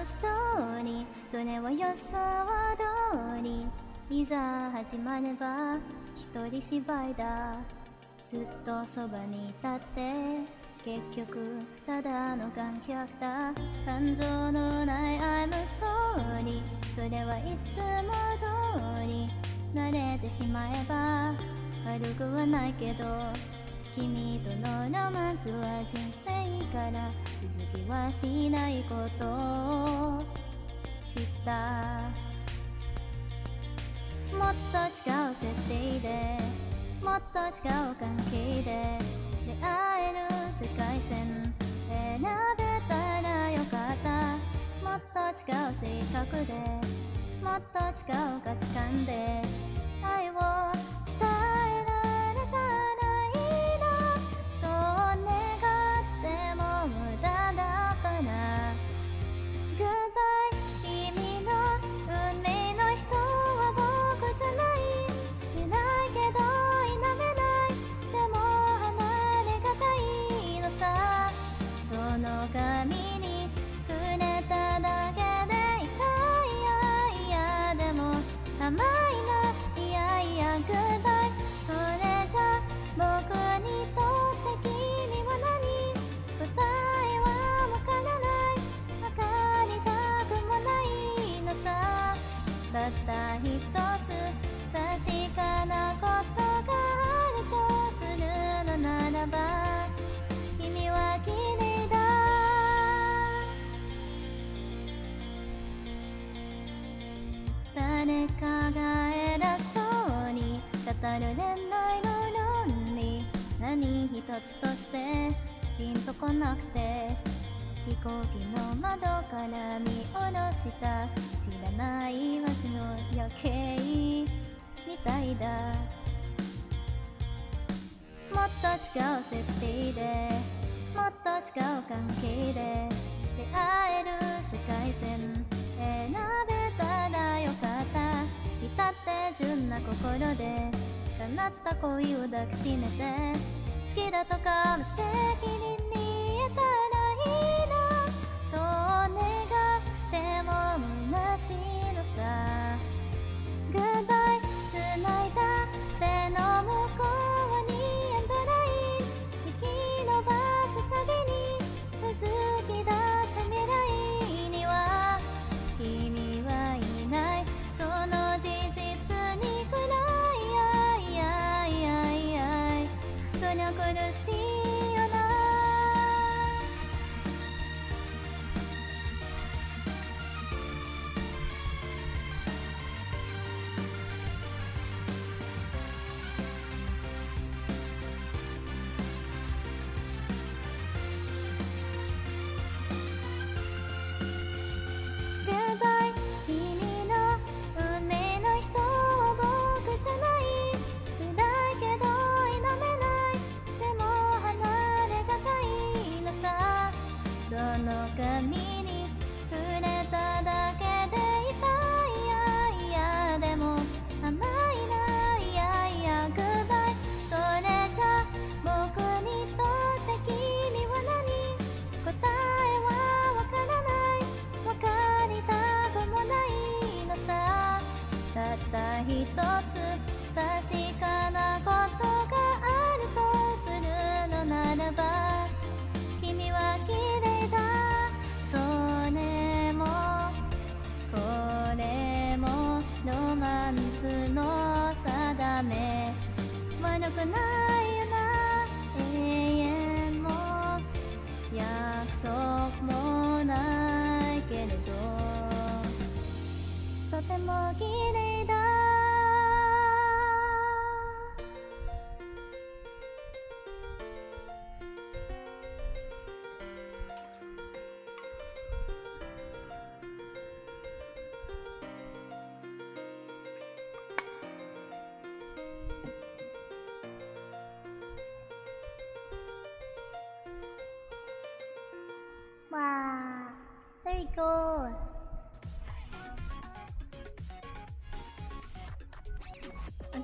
ブストーリー。それは予想通り。いざ始まれば一人芝居だ。ずっとそばにいたって。結局ただの観客だ。感情のない I'm sorry それはいつも通り。慣れてしまえば悪くはないけど。君とのロマンスは人生から続きはしないことを知った。もっと違う設定でもっと違う関係で出会える世界線選べたらよかった。もっと違う性格でもっと違う価値観で愛を伝えらに語る恋愛の論理。何一つとしてピンとこなくて飛行機の窓から見下ろした知らない街の夜景みたいだ。もっと違う設定でもっと違う関係で出会える世界線選べたらよかった。至って純な心で叶った恋を抱きしめて好きだとか無責任に言えたらいいな。そう願っても虚しいのさ。Goodbye 繋いだ手の向こうにエンドライン引き伸ばすたびに気づ see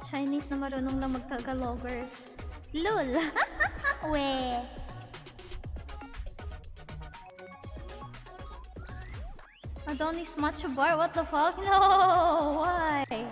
Chinese na marunong lang mag-Tagalogers. Lul! We. Adonis Macho Bar, what the fuck? No! Why?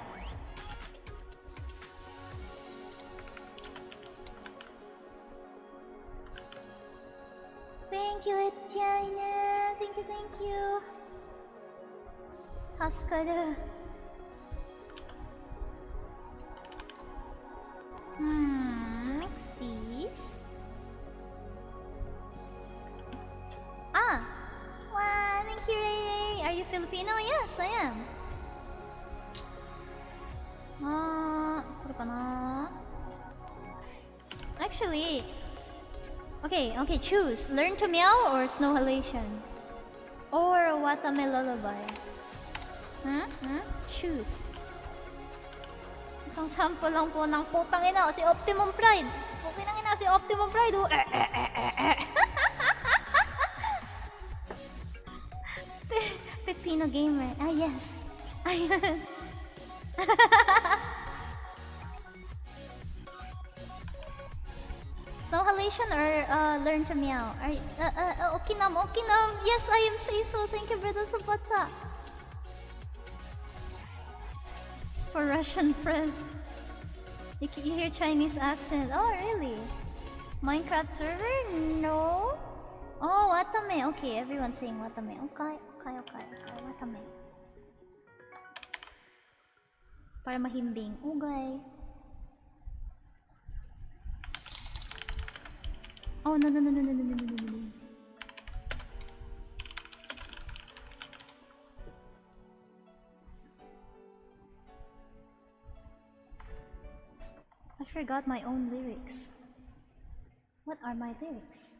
Choose. Learn to meow or snow halation? Or watame lullaby? Hmm? Hmm? Choose. Isang sample lang po ng putang ina, si Optimum Pride. Okay nang ina si Optimum Pride. Oh. Eh, eh, eh, eh, eh. Pe- Pepino Gamer. Ah, yes. Ah, yes. Or uh, learn to meow? Are, y- uh, uh, uh. Yes, I am say so. Thank you, brother Sabata. For Russian press. You, you hear Chinese accent. Oh, really? Minecraft server? No. Oh, Watame. Okay, everyone's saying Watame. Okay, okay, okay, okay. Watame. Para mahimbing. Okay. Oh no no no no no no no no no no. I forgot my own lyrics. What are my lyrics?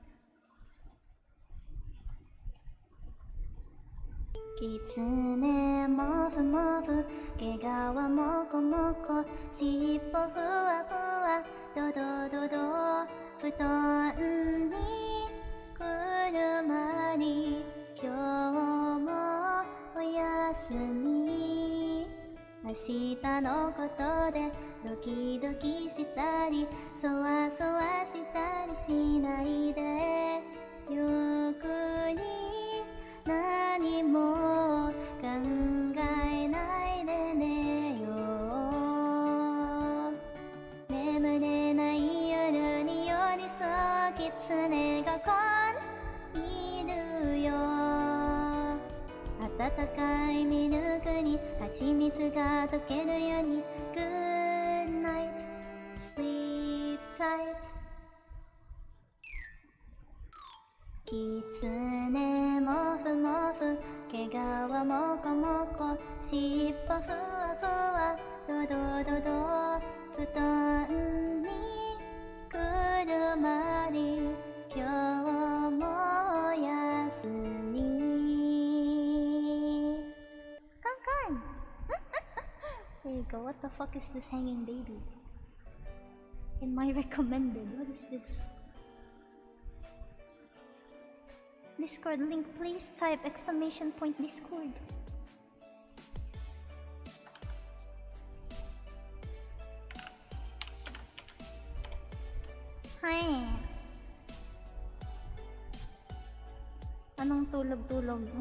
Kitsune mofu mofu, kegawa moko moko, shippo fuwa fuwa. ドドドド布団にくるまり今日もおやすみ。明日のことでドキドキしたりそわそわしたりしないでゆっくり何も考え暖かいミルクに蜂蜜が溶けるように。Good night. Sleep tight. キツネもふもふ。毛皮もこもこ。尻尾ふわふわ。ドドドド。布団にくるまり今日もおやすみ。There you go. What the fuck is this hanging baby? In my recommended. What is this? Discord link, please type exclamation point Discord. Hi. Anong tulog-tulog?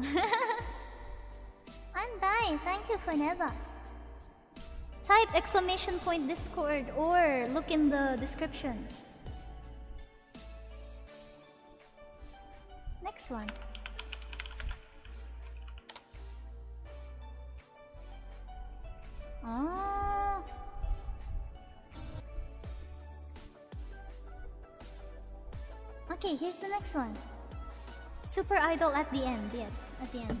I'm Dai. Thank you for never. Type exclamation point Discord or look in the description. Next one. Oh. Okay, here's the next one. Super Idol at the end, yes, at the end.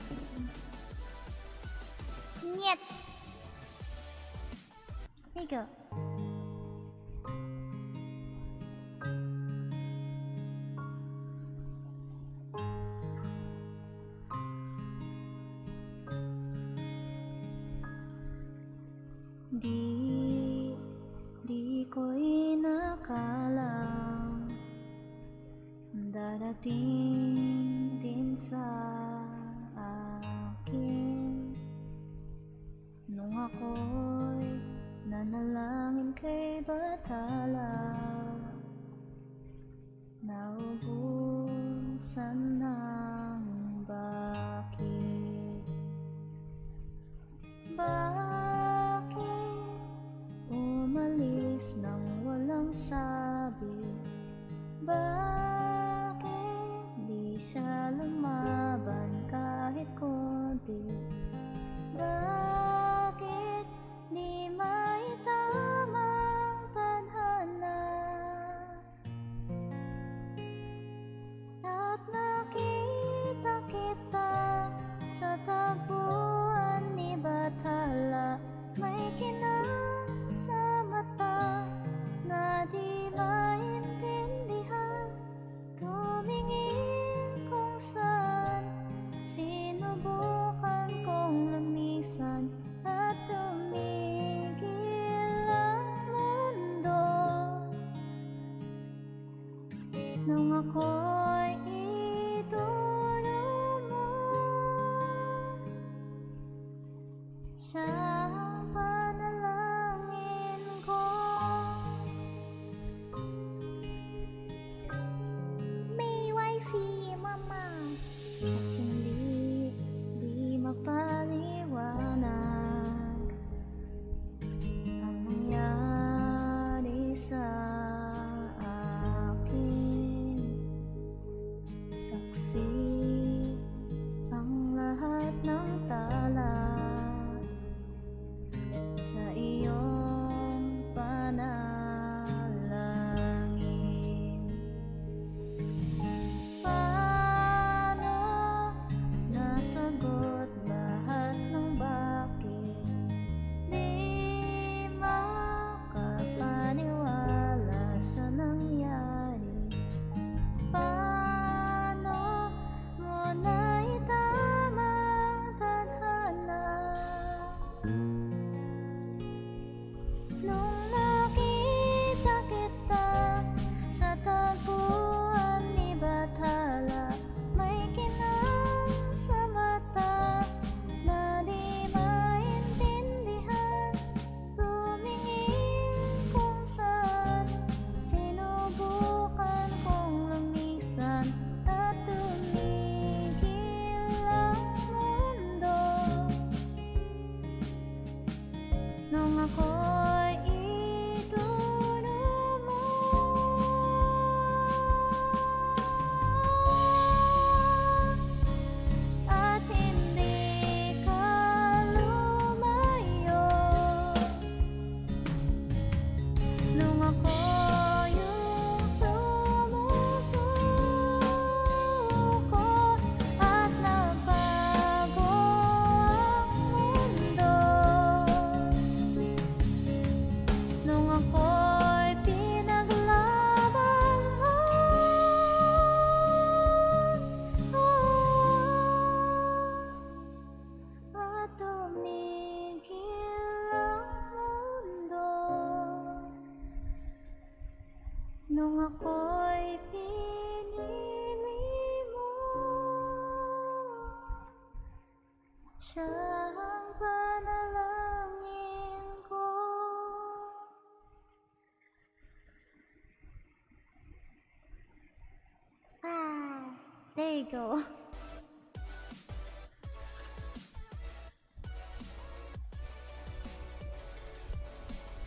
Nyet. Here you go. Di, di ko inakalang Darating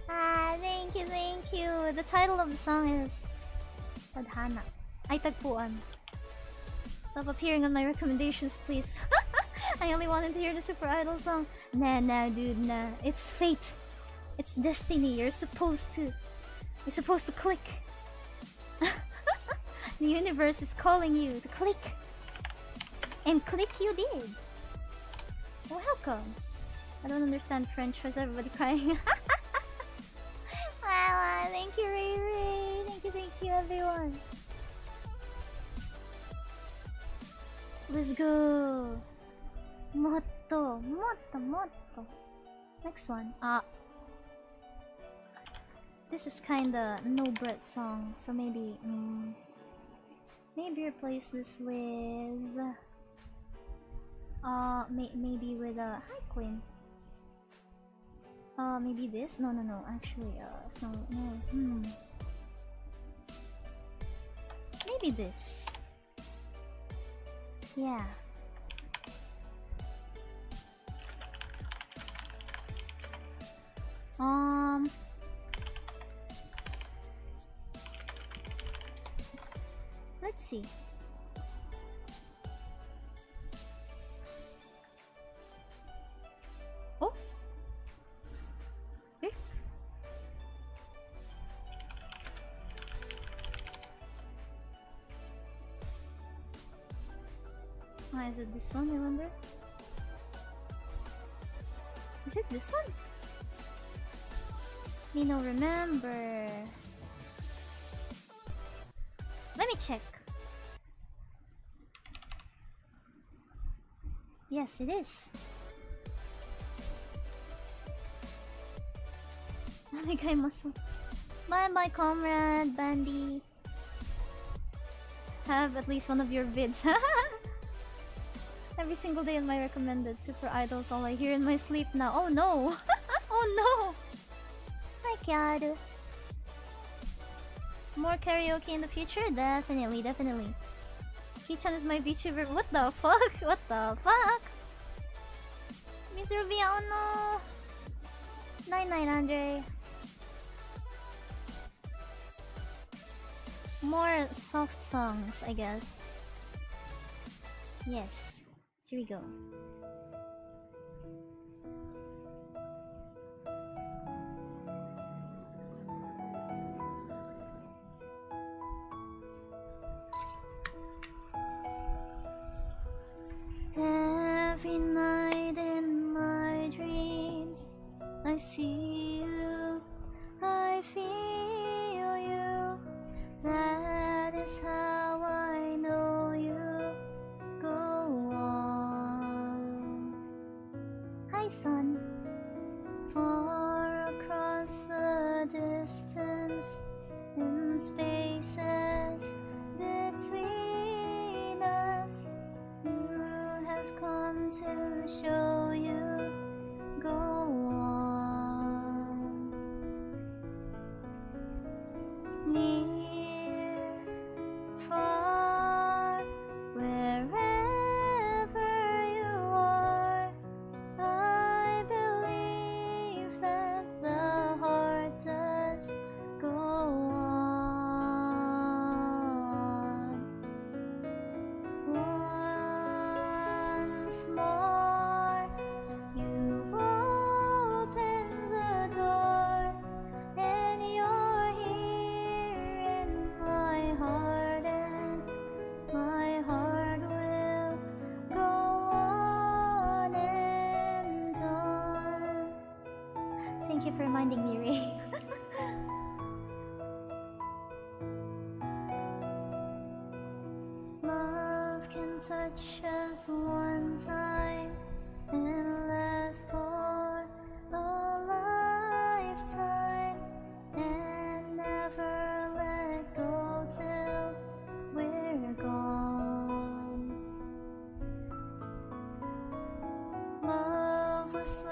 Ah, thank you, thank you. The title of the song is Tadhana. Ay, Tagpuan. Stop appearing on my recommendations, please. I only wanted to hear the Super Idol song. Nah, nah, dude, nah. It's fate. It's destiny. You're supposed to. You're supposed to click. the universe is calling you to click. And click you did. Welcome. I don't understand French. Why's everybody crying? wow, thank you, Ray. Thank you, thank you, everyone. Let's go. Motto, motto, motto. Next one. Ah. This is kinda no bread song, so maybe mm, maybe replace this with uh may maybe with a uh, hi queen. Uh, maybe this? No, no, no. Actually, uh, snow. No. Hmm. Maybe this. Yeah. Um. Let's see. Is it this one, I wonder? Is it this one? Me no remember. Let me check. Yes, it is. Naligay muscle. Bye bye, comrade, Bandy. Have at least one of your vids. Every single day in my recommended super idols, all I hear in my sleep now. Oh no! oh no! Hi, Kyaru. More karaoke in the future? Definitely, definitely. Kiichan is my VTuber. What the fuck? What the fuck? Miss Ruby, oh no! 9900. More soft songs, I guess. Yes. Here we go. Son. Us one time and last for a lifetime and never let go till we're gone. Love was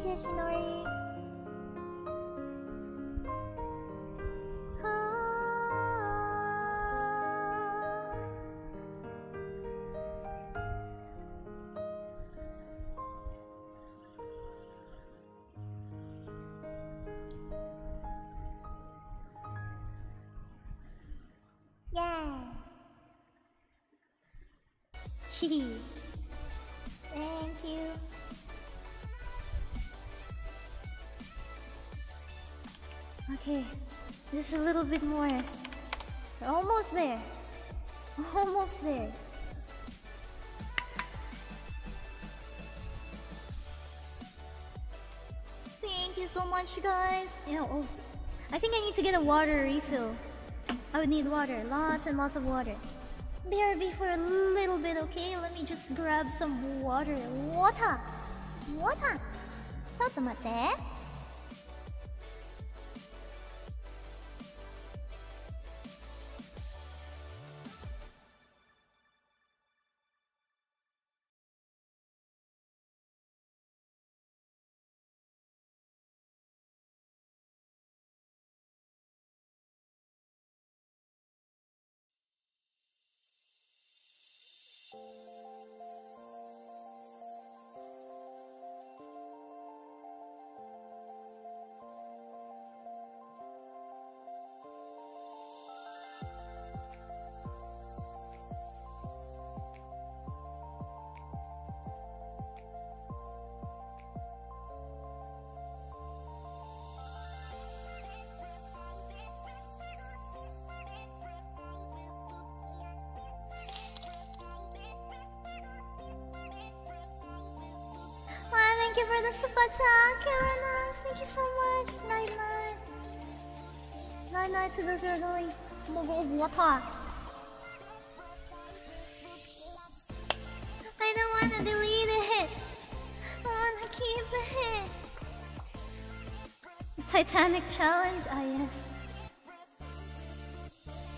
谢谢西 just a little bit more. We're almost there. Almost there. Thank you so much, guys. Yeah, oh, I think I need to get a water refill. I would need water, lots and lots of water. BRB for a little bit, okay? Let me just grab some water. Water! Water! ちょっと待って。 For the super chat. Thank you so much. Night night. Night night to those who are going. Of water. I don't wanna delete it. I wanna keep it. Titanic challenge? Ah, yes.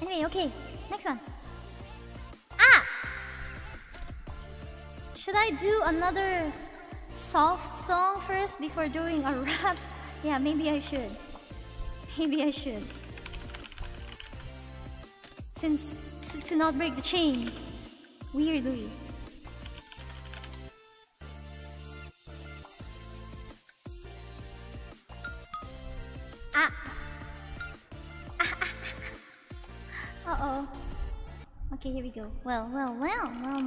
Anyway, okay. Next one. Ah! Should I do another soft song first before doing a rap? Yeah, maybe I should. Maybe I should. Since to, not break the chain. Weirdly. Ah. Uh oh. Okay, here we go. Well, well, well, well,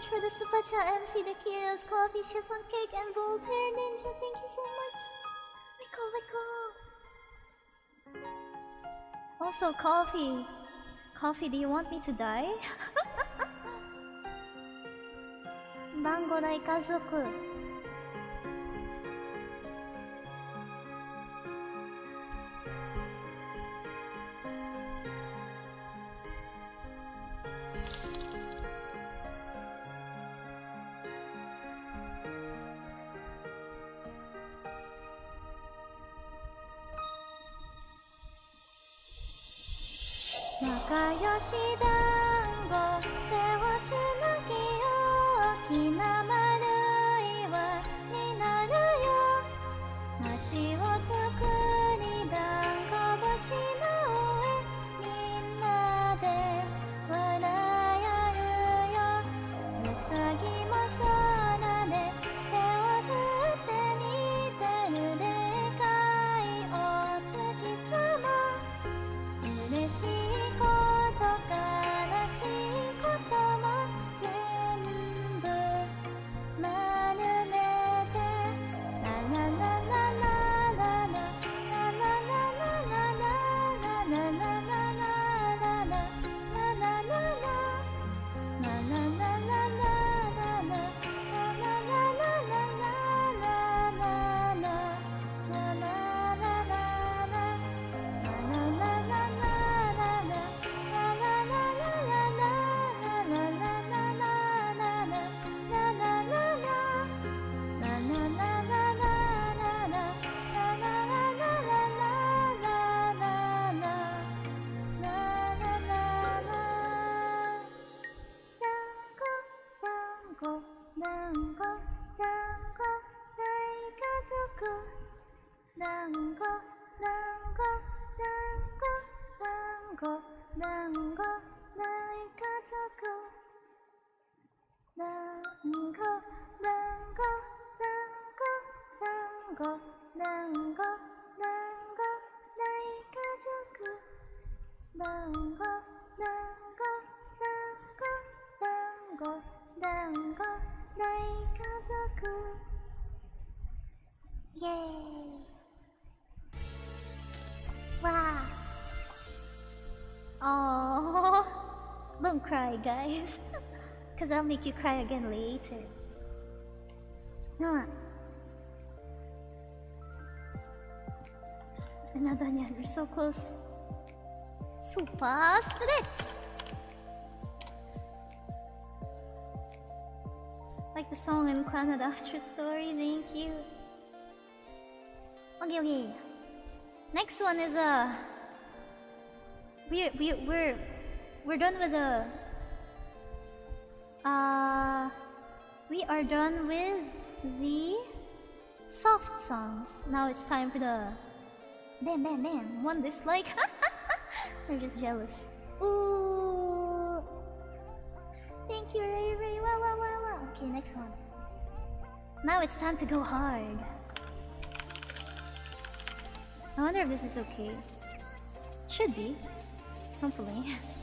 much for the super chat, MC The Kiddos, Coffee, Chiffon Cake, and Voltaire Ninja. Thank you so much. Wicko, wicko. Also, Coffee. Coffee, do you want me to die? Dango Daikazoku. 仲良し団子で guys. Because I'll make you cry again later. No. One, you're so close. Super stretch! Like the song in Clannad After Story, thank you. Okay, okay. Next one is a. Uh, we we we're we're done with the uh, we are done with the soft songs. Now it's time for the bam bam bam. One dislike. They're just jealous. Ooh. Thank you, Ray. Wow, wow, wow, wow. Okay, next one. Now it's time to go hard. I wonder if this is okay. Should be. Hopefully.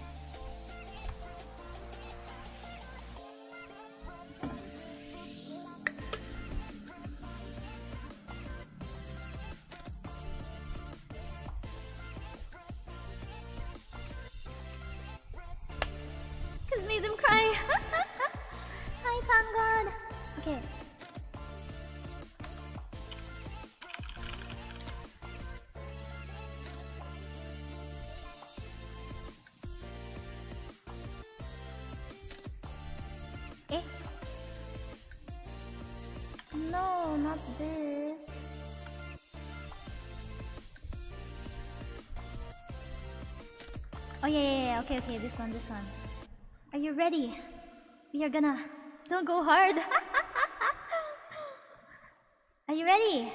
okay, okay, this one, this one. Are you ready? We are gonna... Don't go hard! are you ready?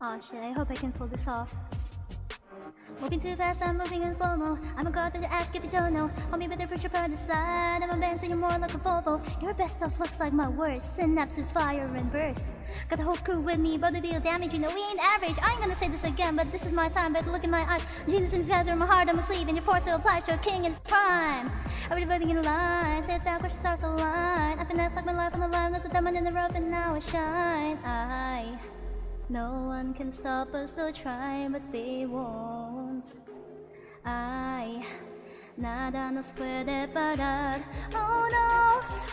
Oh shit, I hope I can pull this off. Moving too fast, I'm moving in slow mo. I'm a god that you ask if you don't know. Hold me with the future by the side. I'm a man, so you're more like a Volvo. Your best stuff looks like my worst. Synapses fire and burst. Got the whole crew with me, but the deal damage. You know we ain't average. I ain't gonna say this again, but this is my time. But look in my eyes. Jesus and guys are my heart on my sleeve, and your force will apply to a king in his prime. Everybody in line, say that question starts a line. I finesse like my life on the line. There's a diamond in the rough, and now I shine. I. No one can stop us, they'll try, but they won't. I. Nada nos puede parar. Oh no,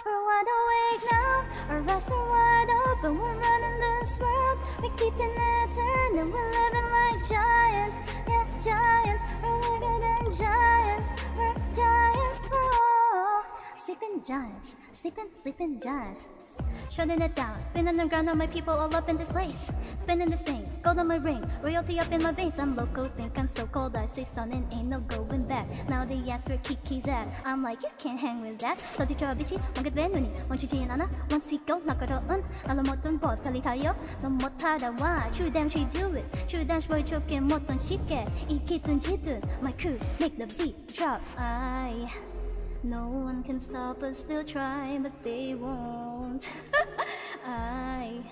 we're wide awake now. Our eyes are wide open, we're running this world. We're keeping it turning, we're living like giants. Yeah, giants, we're bigger than giants. We're giants. Oh, sleeping giants, sleeping, sleeping giants shutting it down. Been underground, all my people all up in this place. Spinning this thing, gold on my ring, royalty up in my veins. I'm loco, think I'm so cold, I say stunning, ain't no going back. Now they ask where Kiki's at. I'm like, you can't hang with that. Salty Chabichi, Mangat Venuni, Monchichi and Anna, once we go, Nakaro un, Alamoton bot, Kalitayo, no Motara wa, True Damn, she do it. True Damn, boy, choking, Moton, Shike, Ikitun, Jitun, my crew, make the beat drop. I. No one can stop us, they'll try, but they won't. I.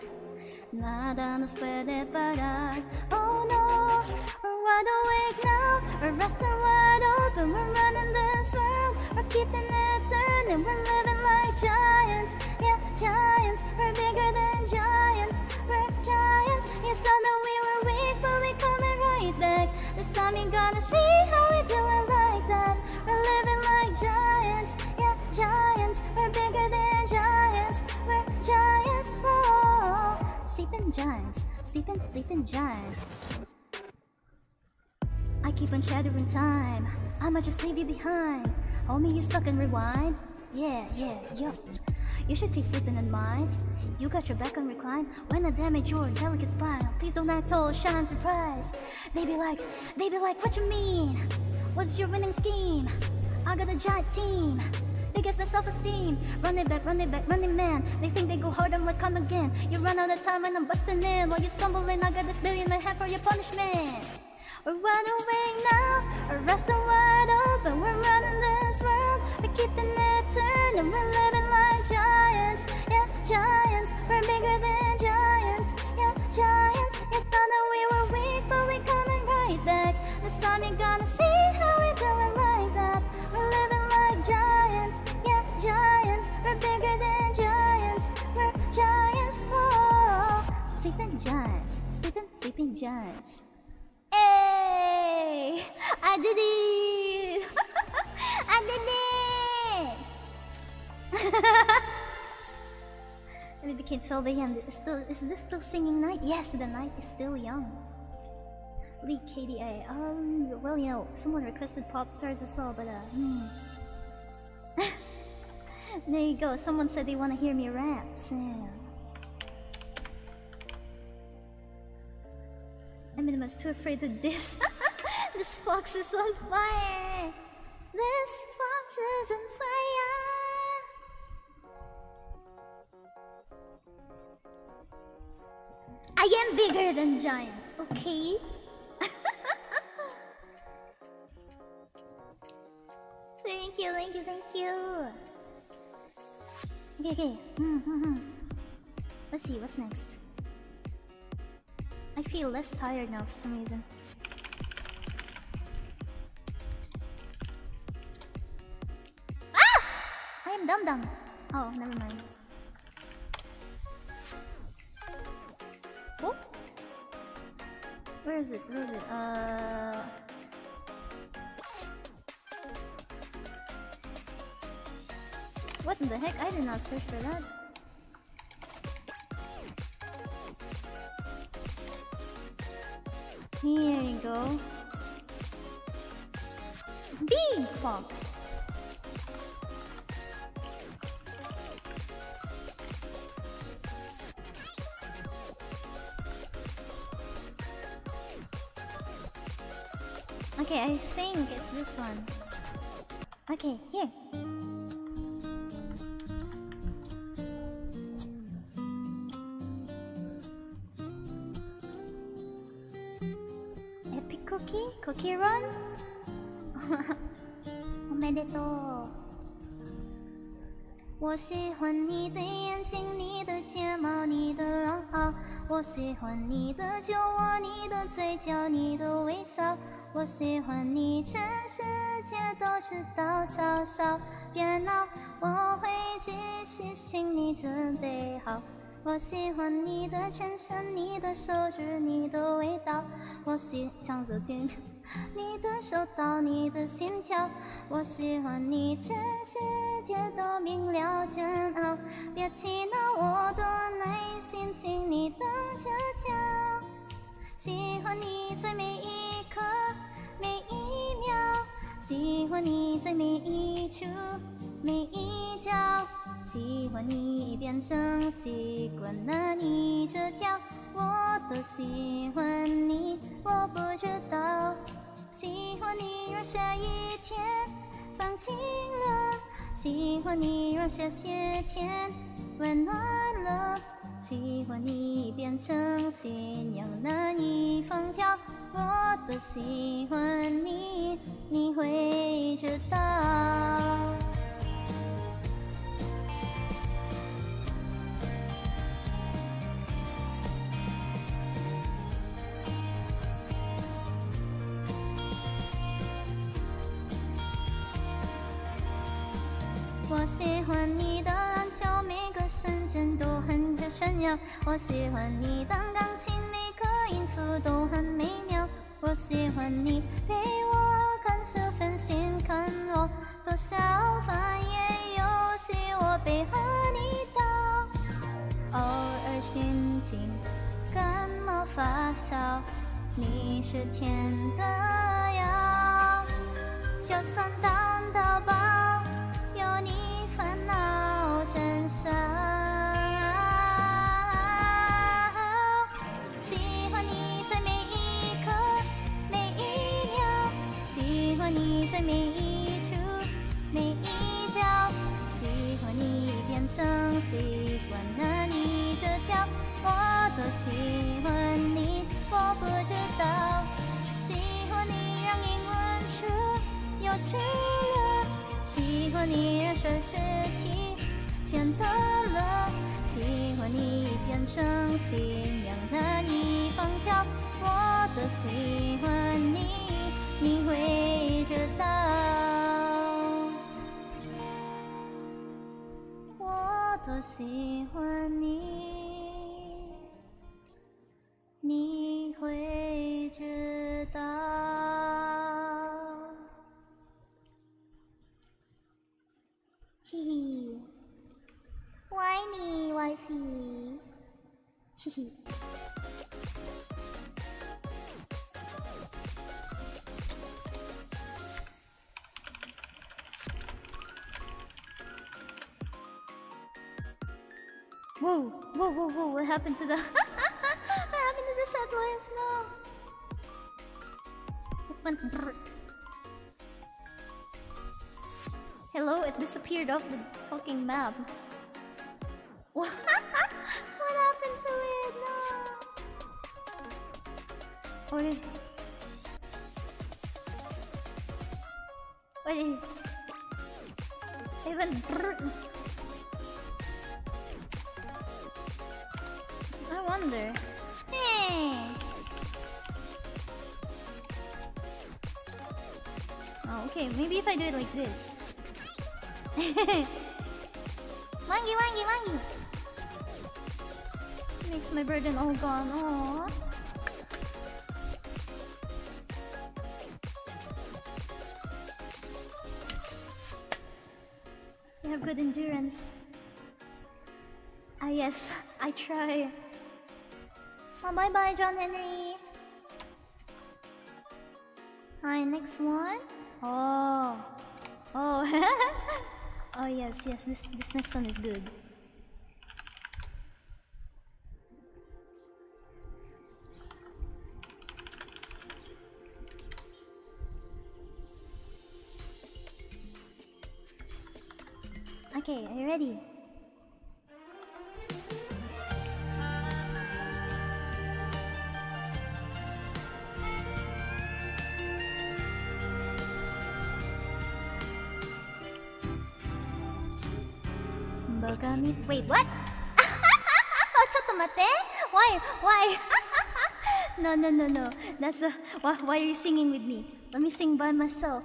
Nada nos puede parar. Oh no, we're wide awake now. Our eyes are wide open, we're running this world. We're keeping it turning, we're living like giants. Yeah, giants, we're bigger than giants. We're giants. You thought that we were weak, but we coming right back. This time you're gonna see how we do it like that. We're living giants, we're bigger than giants. We're giants. Oh, sleeping giants, sleeping, sleeping giants. I keep on shattering time. I'ma just leave you behind. Homie, you stuck in rewind. Yeah, yeah, yo. You should be sleeping in mines. You got your back on recline. When I damage your delicate spine, please don't act all shy and surprised. They be like, they be like, what you mean? What's your winning scheme? I got a giant team. Biggest my self-esteem. Run it back, run it back, running man. They think they go hard, I'm like, come again. You run out of time and I'm busting in. While you're stumbling, I got this billion and a half for your punishment. We're wide awake now, our eyes are wide open. We're running this world, we're keeping it turning. We're living like giants, yeah, giants. We're bigger than giants, yeah, giants. You thought that we were weak, but we're coming right back. This time you're gonna see how giants. We're bigger than giants, we're giants. Oh, sleeping giants, sleeping, sleeping giants. Hey! I did it! I did it! and it became 12 a.m. Is, still, is this still singing night? Yes, the night is still young. Lee KDA. Um, well, you know, someone requested pop stars as well, but uh, hmm. there you go. Someone said they want to hear me rap. So. I mean, I was too afraid to this. this fox is on fire. This fox is on fire. I am bigger than giants, okay? thank you, thank you, thank you. Okay, okay. Mm -hmm. Let's see, what's next? I feel less tired now for some reason. Here you go. Big fox. Okay, I think it's this one. Okay, here. 我喜欢你的酒窝，你的嘴角，你的微笑。我喜欢你，全世界都知道。嘲笑，别闹，我会继续，请你准备好。我喜欢你的衬衫，你的手指，你的味道。我喜想着听你的手到你的心跳。我喜欢你，全世界都明了煎熬。别气恼我多耐心，请你等着瞧。喜欢你在每一刻每一秒，喜欢你在每一处每一角。喜欢你变成习惯了你这条，我都喜欢你，我不知道。喜欢你让下雨天放晴了，喜欢你让下雪天温暖了，喜欢你变成信仰难以放掉，我都喜欢你，你会知道。我喜欢你的篮球，每个瞬间都很炫耀。我喜欢你的钢琴，每个音符都很美妙。我喜欢你陪我看书分心，看我多少翻页游戏，我配合你到。偶尔心情感冒发烧，你是甜的药，就算当到宝。有你烦恼成伤，喜欢你在每一刻每一秒，喜欢你在每一处每一角，喜欢你变成习惯了你这条，我多喜欢你，我不知道，喜欢你让英文书有趣了。你让顺时题甜得了，喜欢你已变成信仰的你放掉，我多喜欢你，你会知道，我多喜欢你，你会知道。Hihi. Whiny wifey. Hihi. Whoa, whoa, whoa, whoa, what happened to the... what happened to the sad last now? It went. Hello, it disappeared off the fucking map. What, what happened to it? No. What is... What is... Brrrt. I wonder. Hey. Oh, okay, maybe if I do it like this. wangy, wangy, wangy! Makes my burden all gone. Aww. You have good endurance. Ah yes, I try. Oh, bye bye, John Henry. Hi, next one. Oh. Oh. oh yes, yes, this this next one is good. Okay, are you ready? バカみ Wait, what? ちょっと待って Why? Why? no, no, no, no. That's a. Why, why are you singing with me? Let me sing by myself.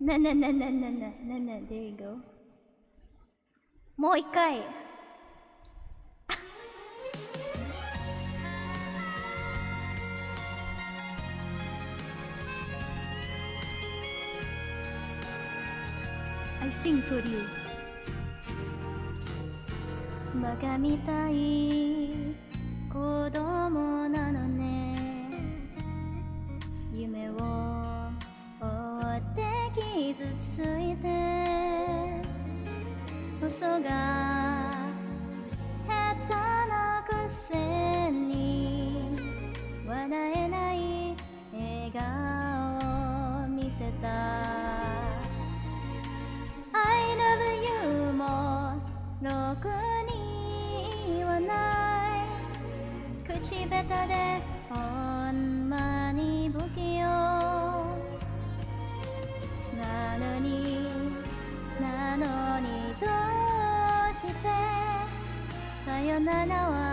no, no, no, no, no, no, no, no. There you go. もう一回。Sing for you バカみたい。子供なのね。夢を追って傷ついて。嘘が下手なくせに。笑えない笑顔を見せた。I love you もろくに言わない口下手でほんまに不器用なのになのにどうしてさよならは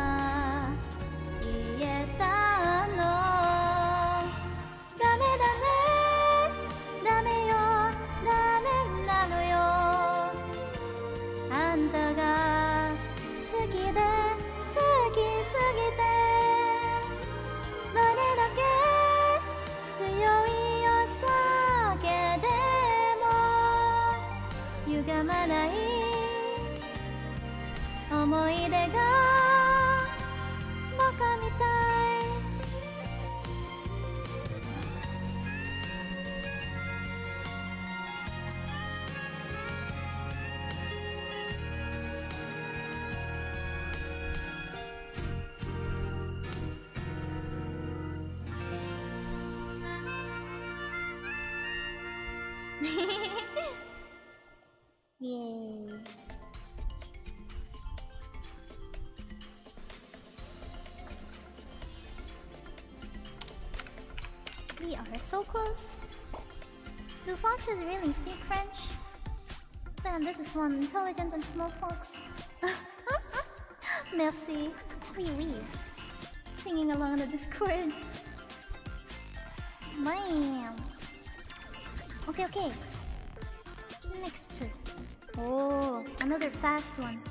so close. Do foxes really speak French? Damn, this is one intelligent and small fox. Merci. Oui, oui. Singing along the Discord. Bam. Okay, okay. Next. Oh, another fast one.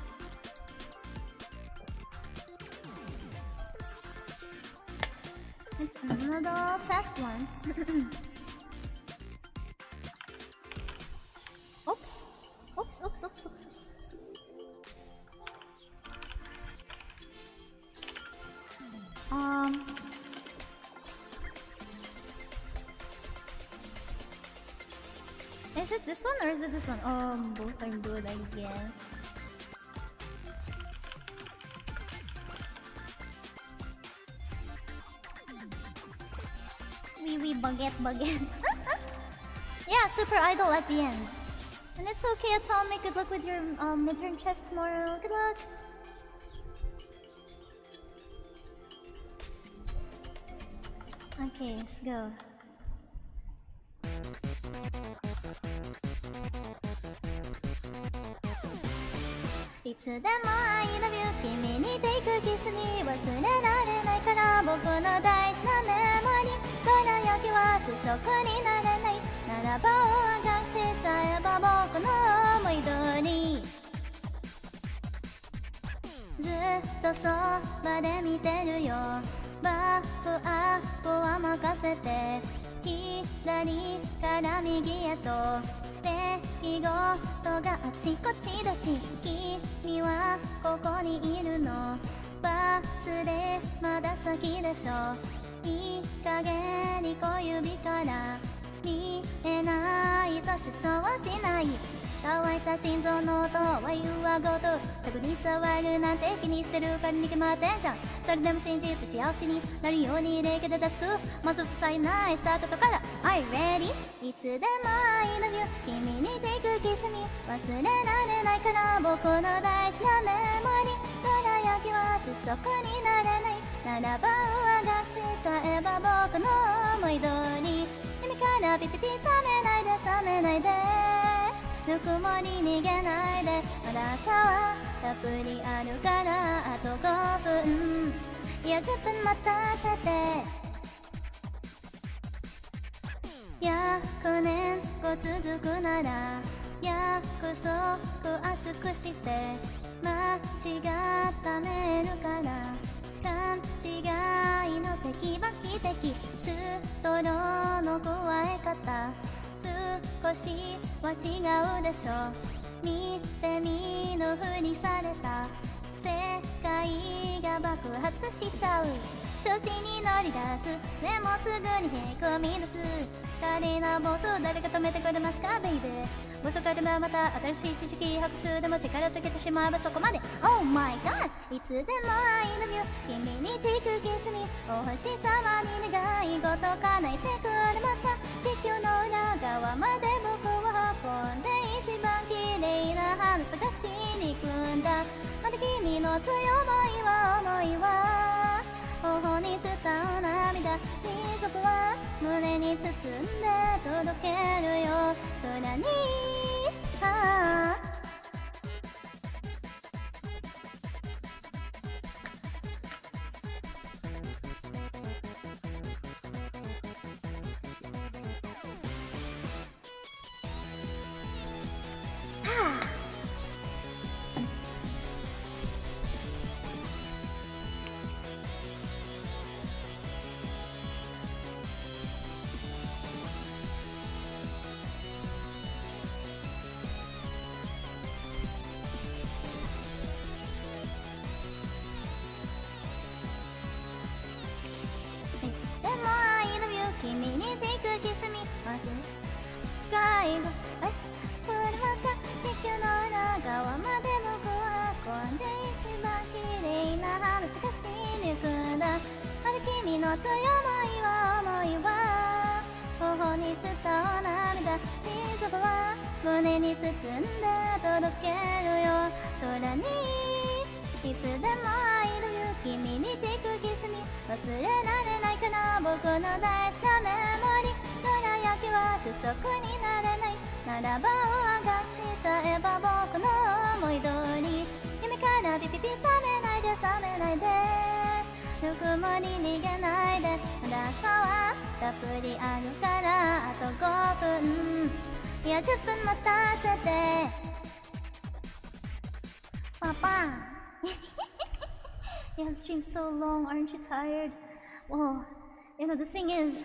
One. oops. Oops, oops, oops, oops, oops, oops. Um. Is it this one or is it this one? Um, both are good, I guess. baguette baguette. yeah, super idol at the end. And it's okay, Atomic. Good luck with your um, midterm chest tomorrow. Good luck. Okay, let's go. いつでも I love you 君にテイクキスに忘れられないから僕の大事なメモリー輝 きは主食になれない。ならばおがしさえば僕の思い通り。ずっとそばで見てるよ。バックアップは任せて。左から右へと。出来事があちこちだち。君はここにいるの。バスでまだ先でしょ。いい加減に小指から見えないと失笑しない。乾いた心臓の音は言うわごと尺に触るなんて気にしてるからに決まってんじゃん。それでも信じて幸せになるように礼儀で出しくまず些細なスタートとから Are you ready? いつでも I love you 君にテイクキスに忘れられないから僕の大事なメモリ輝きは主食になれない。ならば和菓子さえば僕の思い通り。耳からピピピ冷めないで冷めないで。ぬくもり逃げないでまだ朝はたっぷりあるからあと5分いや10分待たせて。100年後続くなら。約束圧縮して。間違ったメールから。勘違いの敵は奇跡。ストローの加え方。少しは違うでしょ見て見ぬふりされた。世界が爆発しちゃう。調子に乗り出す。でもすぐにへこみ出す仮な暴走誰か止めてくれますか？ベイベー。ぶつかればまた新しい知識発掘でも力つけてしまえばそこまで。Oh my god いつでも愛のビュー君に take a kiss me お星様に願い事叶えてくれますか地球の裏側まで僕を運んで一番綺麗な花探しに行くんだ。まだ君の強い思いは思いは。頬に伝う涙心底は胸に包んで届けるよ。空に包んで届けるよ。空にいつでも会えるよ君にティクキスに忘れられないかな僕の大事なメモリ輝きは主食になれない。ならばおがしちゃえば僕の思い通り。夢からピピピ冷めないで冷めないで。ぬくもに逃げないで。裏さはたっぷりあるからあと5分。So tired! Papa! You have streamed so long, aren't you tired? Well, you know, the thing is,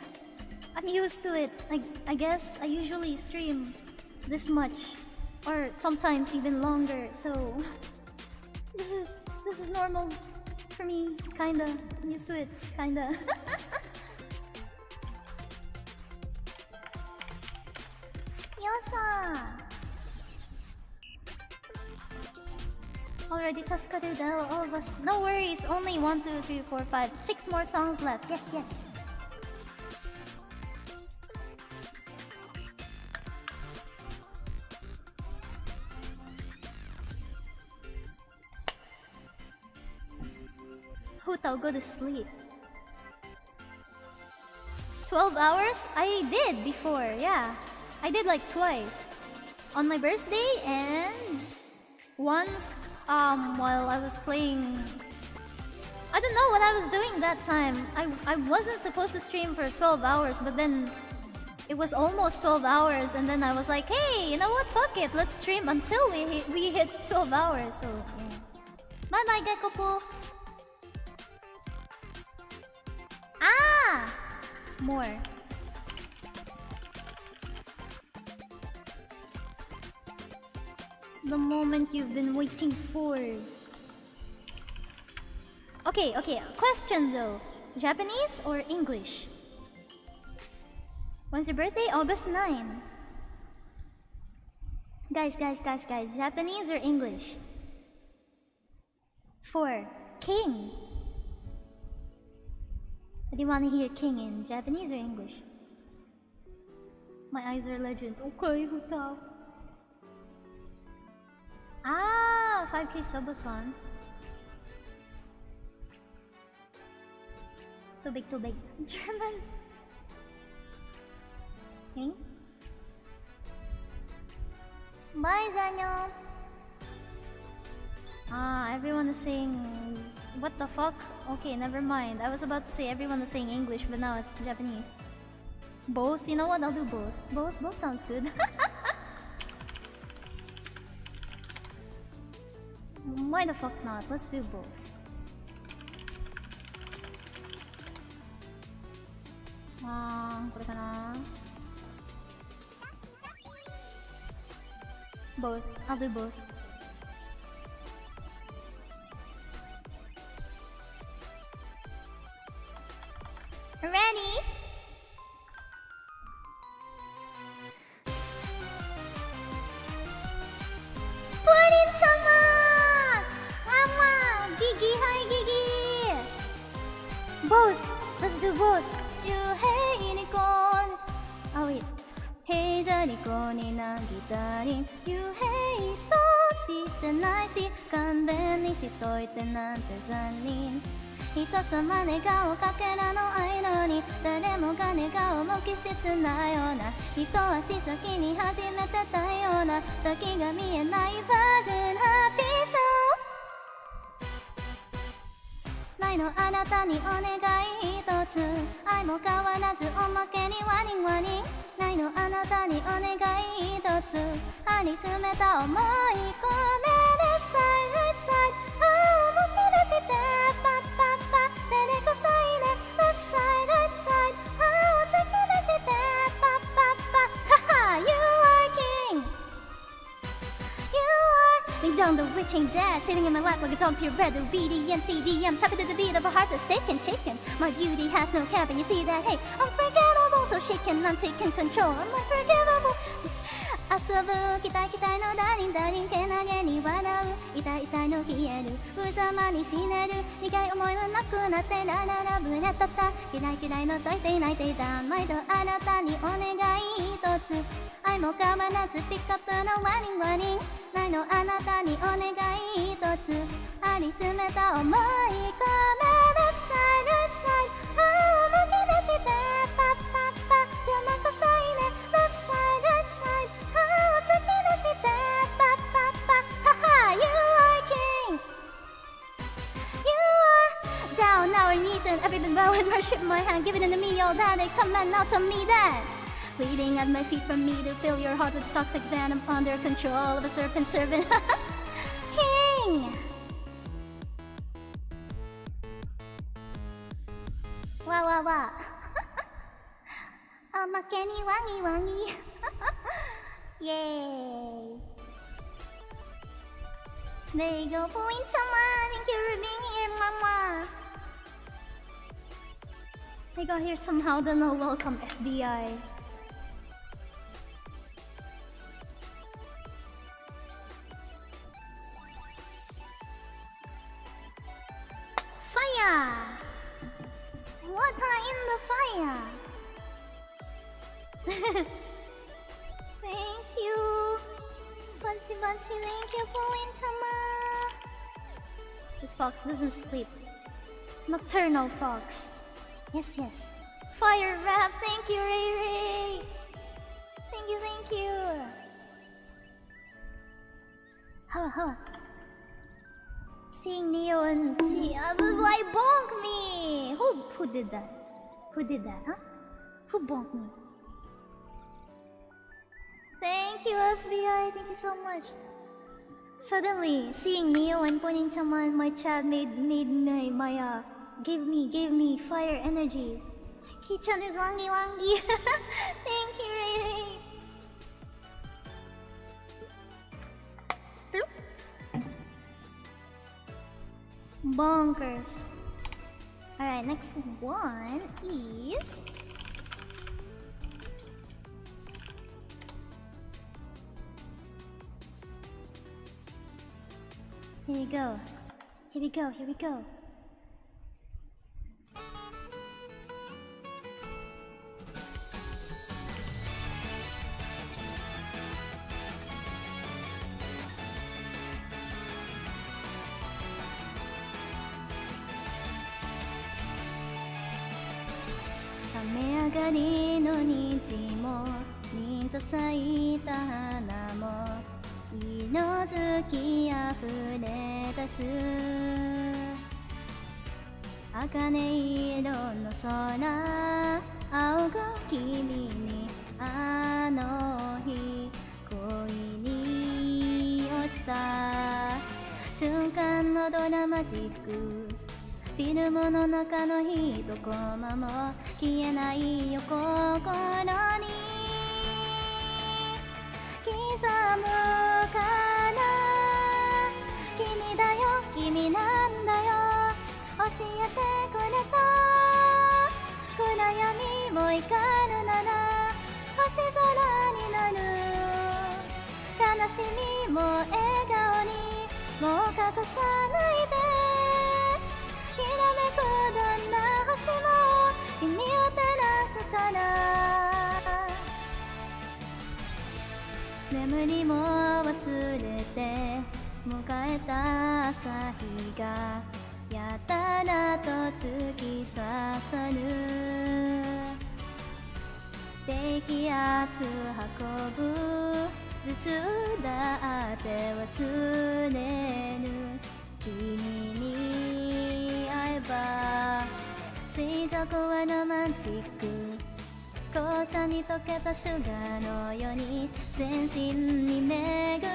I'm used to it. I, I guess I usually stream this much, or sometimes even longer, so this is this is normal for me, kinda. I'm used to it, kinda. Yosha! Already Kaskaru all of us. No worries, only one, two, three, four, five, six more songs left. Yes, yes. Huta, go to sleep. 12 hours? I did before, yeah. I did like twice. On my birthday and once um, while I was playing... I don't know what I was doing that time. I, I wasn't supposed to stream for 12 hours, but then it was almost 12 hours, and then I was like, hey, you know what, fuck it, let's stream until we hit, we hit 12 hours, so yeah. Bye-bye, Gekkoku! Ah! More. The moment you've been waiting for. Okay, okay, question though. Japanese or English? When's your birthday? August 9. Guys, guys, guys, guys. Japanese or English? 4. King. do you want to hear king in Japanese or English? My eyes are legend. Okay, Huta. Ah, 5k subathon. Too big, too big. German. Okay. Bye, Zanyo. Ah, everyone is saying... What the fuck? Okay, never mind. I was about to say everyone is saying English, but now it's Japanese. Both? You know what? I'll do both. Both, both sounds good. Why the fuck not? Let's do both. Ah, Both. I'll do both. Ready? 人様寝顔かけらの間に誰もが寝顔も気質なような一足先に始めてたような先が見えないバージンハッピーショー。ないのあなたにお願い一つ。愛も変わらずおまけにワニワニ。ないのあなたにお願い一つ。歯に詰めた思い。込め Left side right side down the witching dad Sitting in my lap like a dog purebred BDM, TDM Tapping to the beat of a heart that's taken, shaken My beauty has no cap and you see that Hey, unforgettable So shaken, I'm taking control I'm unforgettable 遊ぶ期待期待のダリンダリンけなげに笑う痛い痛いの冷える無様に死ねる苦い思いはなくなってラララブレタタ嫌い嫌いの咲いて泣いていた毎度あなたにお願い一つ愛も変わずピックアップのワニンワニンないのあなたにお願い一つ張り詰めた思い込め Left our knees and every bow and worship my hand, giving to me all that they command not to me then. Bleeding at my feet from me to fill your heart with toxic venom under control of a serpent servant. King! Wah wah wah. Amakeni wangi wangi. Yay! 네, 이거 포인트만 이렇게 루빙 1만만 I got here somehow, don't know, welcome FBI. Fire! Water in the fire! thank you! Bunsy Bunsy, thank you for Wintama! This fox doesn't sleep. Nocturnal fox. Yes, yes. Fire rap, thank you, Ray Ray! Thank you, thank you! Huh, huh. Seeing Neo and see. Uh, why bonk me? Who who did that? Who did that, huh? Who bonked me? Thank you, FBI. Thank you so much. Suddenly, seeing Neo and pointing to my, my chat made made my my uh gave me give me fire energy. Kiichan is wangi wangi. Thank you, Ray. Bonkers. Alright, next one is. Here we go. Here we go, here we go. "りの虹も凛と咲いた花も色づきあふれ出す。茜色の空仰ぐ君にあの日恋に落ちた。瞬間のドラマチックフィルムの中の一コマも消えないよ心に。刻むから君だよ君なんだよ教えてくれた。暗闇も光るなら星空になる。悲しみも笑顔にもう隠さないで。どんな星も君を照らすから眠りも忘れて迎えた朝日がやたらと突き刺さる低気圧運ぶ頭痛だって忘れる君に会えば水族はロマンチック校舎に溶けたシュガーのように全身に巡るよ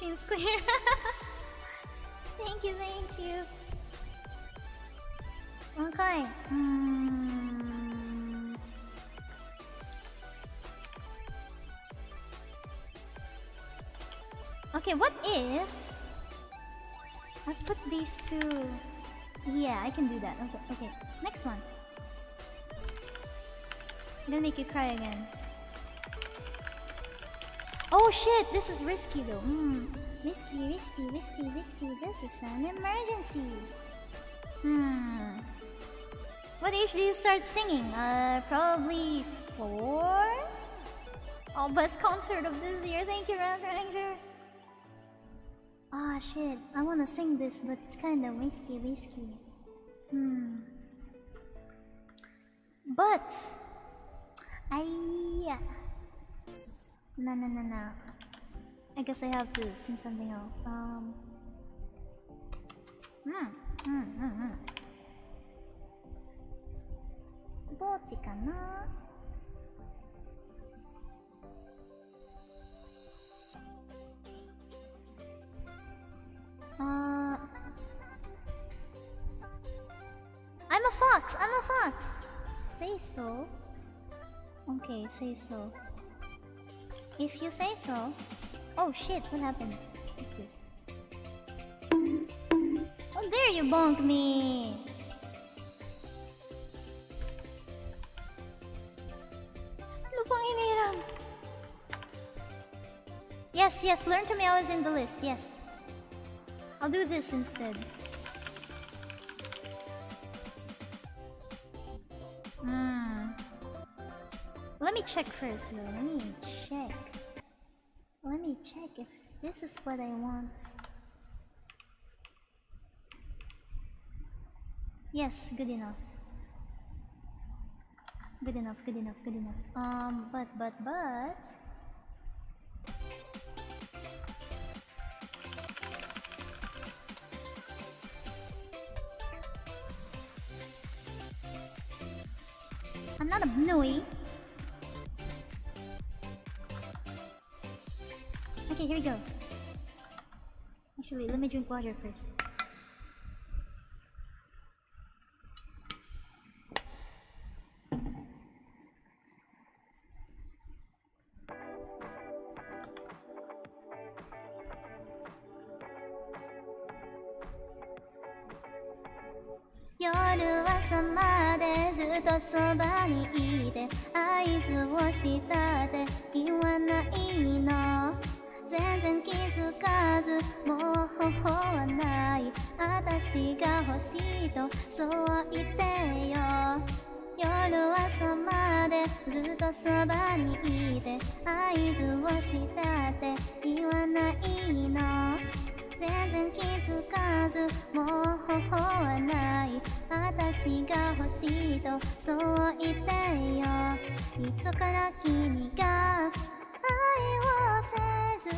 Stream's clear Thank you, thank you Okay mm. Okay, what if I put these two? Yeah, I can do that. Okay, okay. Next one. I'm gonna make you cry again. Oh shit, this is risky though. Hmm. Risky, risky, risky, risky. This is an emergency. Hmm. What age do you start singing? Uh, probably four? Oh, best concert of this year. Thank you, Ranger. Ah, shit. I wanna sing this, but it's kinda risky, risky. I. No, no, no, no. I guess I have to sing something else. Um. Hmm. Hmm. Hmm. Hmm. どっちかな Uh, I'm a fox. I'm a fox. Say so. Okay, say so. If you say so. Oh shit! What happened? What's this? Oh, there you bonk me. Yes, yes. Learn to meow is in the list. Yes. I'll do this instead. Hmm. Let me check first though. Let me check. This is what I want. Yes, good enough. Good enough, good enough, good enough. Um, but, but, but... Actually, let me drink water first. そばにいて合図をしたって言わないの全然気づかずもう方法はない私が欲しいとそう言ってよ。夜朝までずっとそばにいて合図をしたって言わないの。全然気づかずもう方法はない私が欲しいとそう言ってよ。いつから君が愛をせず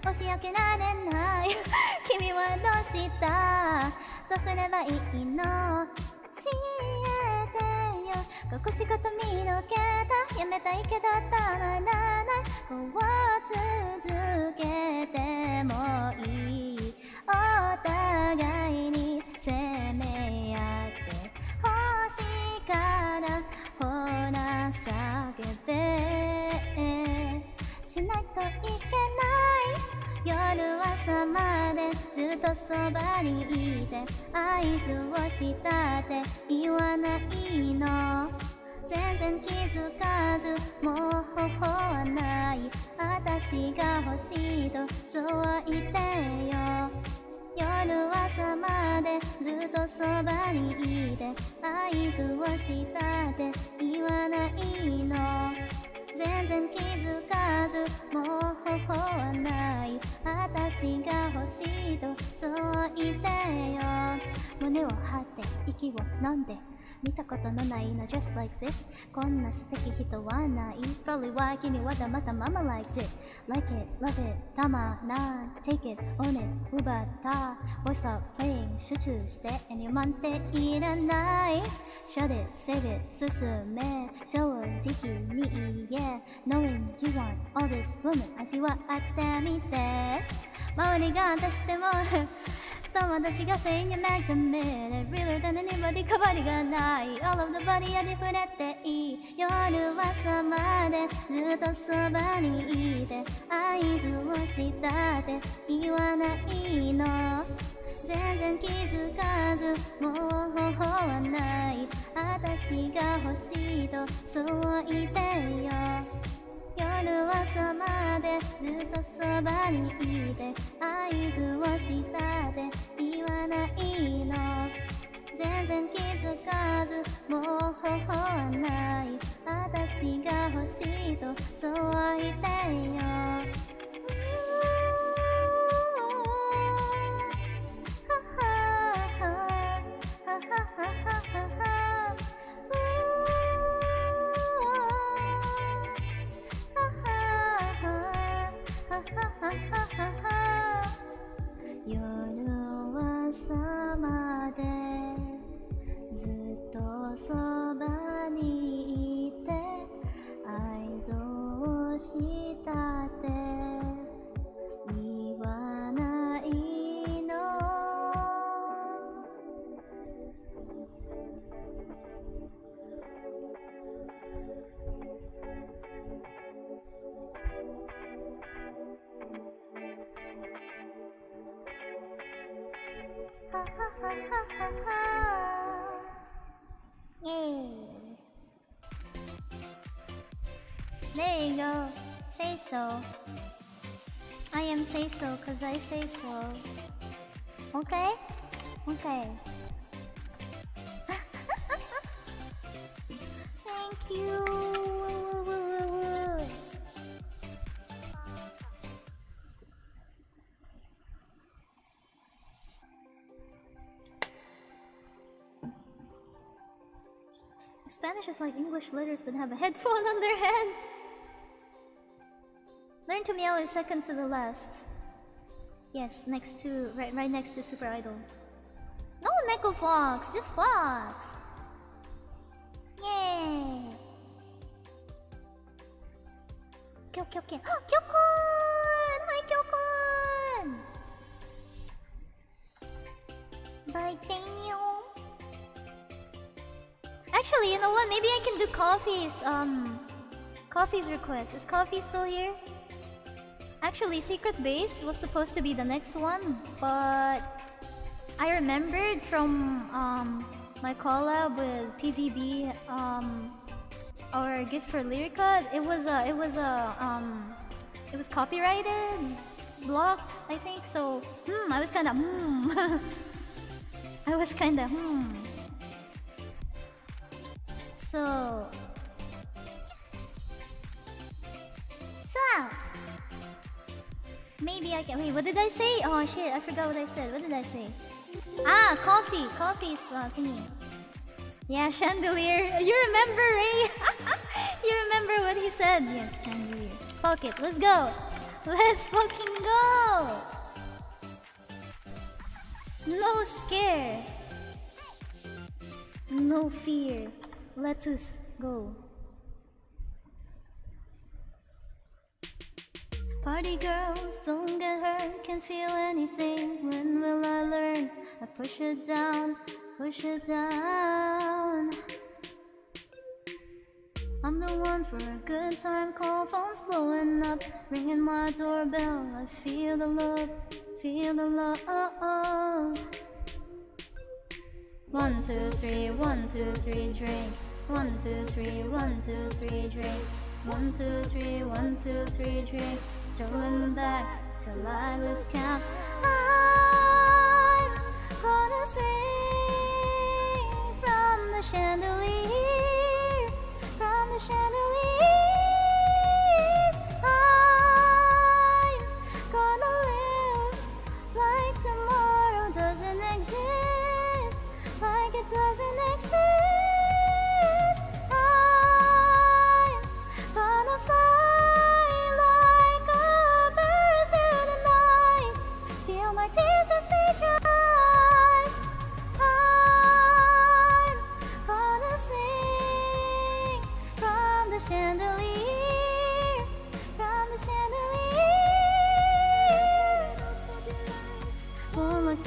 押し上げられない。君はどうした？どうすればいいの？教えてよ。隠し事見抜けた？やめたいけどたまらない。こう続けてもいい。お互いに責め合って星からほら下げて。しないといけない。夜朝までずっとそばにいて合図をしたって言わないの。全然気づかずもう方法はない。私が欲しいとそう言ってよ。夜朝までずっとそばにいて合図をしたって言わないの。全然気づかずもう方法はない。私が欲しいとそう言ってよ。胸を張って息を飲んで。見たことのないの just like this こんな素敵人はない Probably why 君は黙ったまま likes it Like it, love it たまらん Take it, own it 奪った Boy stop playing 集中して Any 満っていらない Shut it, save it 進め正直に言え Knowing you want all this woman 味わってみて周りが出してもと私が saying you make a minute Realer than anybody 変わりがない。All of the body ありふれていい夜は朝までずっとそばにいて合図をしたって言わないの。全然気づかずもう方法はない。私が欲しいとそう言ってよ。夜朝までずっとそばにいて合図をしたって言わないの。全然気づかずもう方法はない。私が欲しいとそう言ってよ。夜はさまでずっとそばにいて愛憎したて There you go. Say so. I am say so because I say so. Okay? Okay. Thank you. Spanish is like English letters but have a headphone on their head. Learn to meow is second to the last. Yes, next to right right next to Super Idol. No Neko Fox, just Fox. Yay! Kyo Kyo Kyo. Kyokun! Hi Kyokun! Bye, Daniel. Actually, you know what? Maybe I can do Coffee's um Coffee's request. Is Coffee still here? Actually, Secret Base was supposed to be the next one, but I remembered from um my collab with PVB um our gift for Lyrica. It was a it was a um it was copyrighted, blocked, I think. So hmm, I was kind of hmm. I was kind of hmm. So. So. Maybe I can. Wait, what did I say? Oh shit, I forgot what I said. What did I say? Ah, coffee. Coffee's uh, thingy. Yeah, chandelier. You remember, Ray? you remember what he said? Yes, chandelier. Fuck it. Let's go. Let's fucking go. No scare. No fear. Let us go. Party girls, don't get hurt, can't feel anything. When will I learn? I push it down, push it down. I'm the one for a good time, call phones blowing up, ringing my doorbell. I feel the love, feel the love. One, two, three, one, two, three, drink. One, two, three, one, two, three, drink. One, two, three, one, two, three, drink. Throwing back till I lose count. I'm gonna swing from the chandelier, from the chandelier.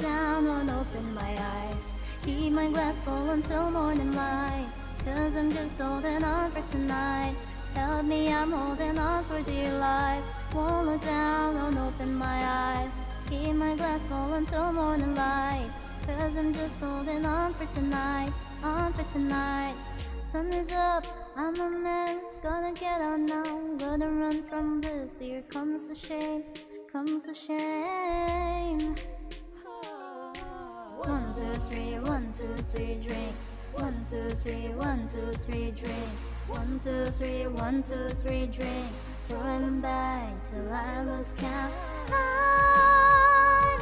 Down, won't open my eyes. Keep my glass full until morning light. Cause I'm just holding on for tonight. Help me, I'm holding on for dear life. Won't look down, won't open my eyes. Keep my glass full until morning light. Cause I'm just holding on for tonight. On for tonight. Sun is up, I'm a mess. Gonna get on now, gonna run from this. Here comes the shame, comes the shame. One, two, three, one, two, three, drink. One, two, three, one, two, three, drink. One, two, three, one, two, three, drink. Throwing back till I lose count. I'm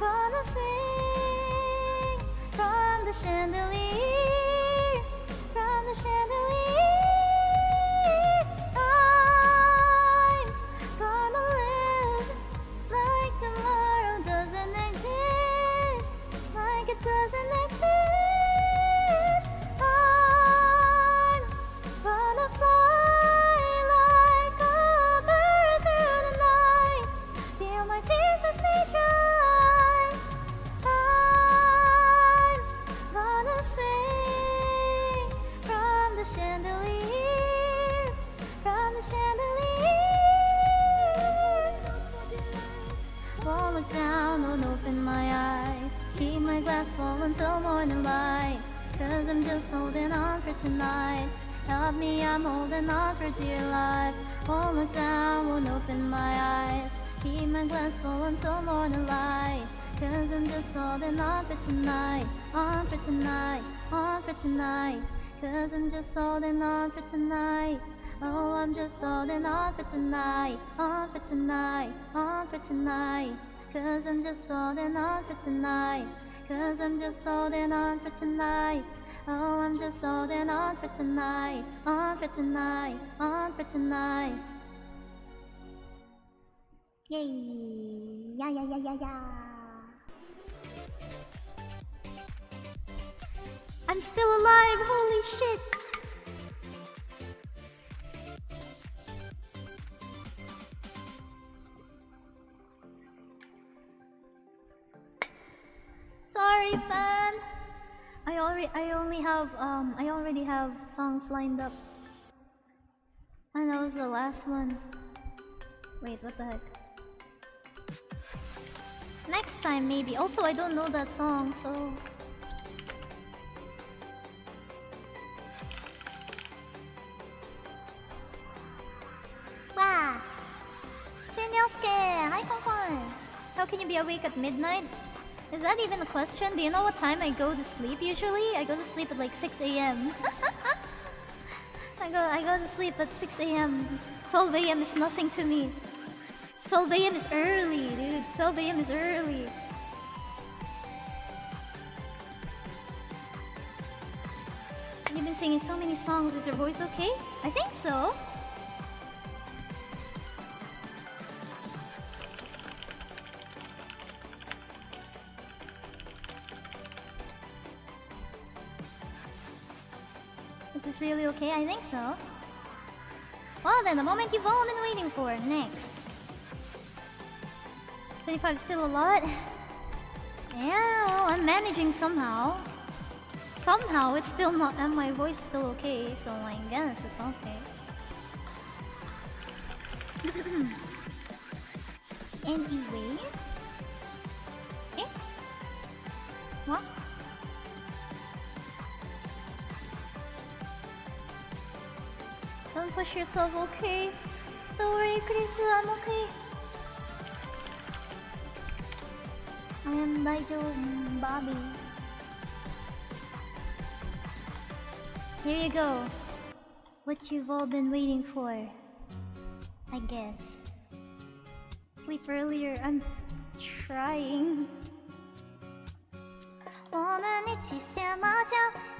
gonna swing from the chandelier, from the chandelier. Glass full until morning light. Cause I'm just holding on for tonight. Help me, I'm holding on for dear life. Hold me down, won't open my eyes. Keep my glass full until morning light. Cause I'm just holding on for tonight. On for tonight, on for tonight. Cause I'm just holding on for tonight. Oh, I'm just holding on for tonight. On for tonight, on for tonight. Cause I'm just holding on for tonight. Cause I'm just holding on for tonight. Oh, I'm just holding on for tonight. On for tonight, on for tonight. Yay! Yeah, yeah, yeah, yeah, yeah. I'm still alive, holy shit! Sorry, fan. I already, I only have, um, I already have songs lined up. And that was the last one. Wait, what the heck? Next time, maybe. Also, I don't know that song, so... Wow! Shinyosuke! Hi, Konkon! How can you be awake at midnight? Is that even a question? Do you know what time I go to sleep usually? I go to sleep at like 6 a.m. I go I go to sleep at 6 a.m. 12 a.m. is nothing to me. 12 a.m. is early, dude. 12 a.m. is early. You've been singing so many songs. Is your voice okay? I think so. Okay? I think so. Well then, the moment you've all been waiting for. Next. 25 is still a lot. Yeah, well, I'm managing somehow. Somehow, it's still not, and my voice is still okay, so I guess it's okay. Anyways. Yourself, okay? Don't worry, Chris, I'm okay. I am Nigel Bobby. Here you go. What you've all been waiting for. I guess. Sleep earlier. I'm trying. 我们一起学猫叫，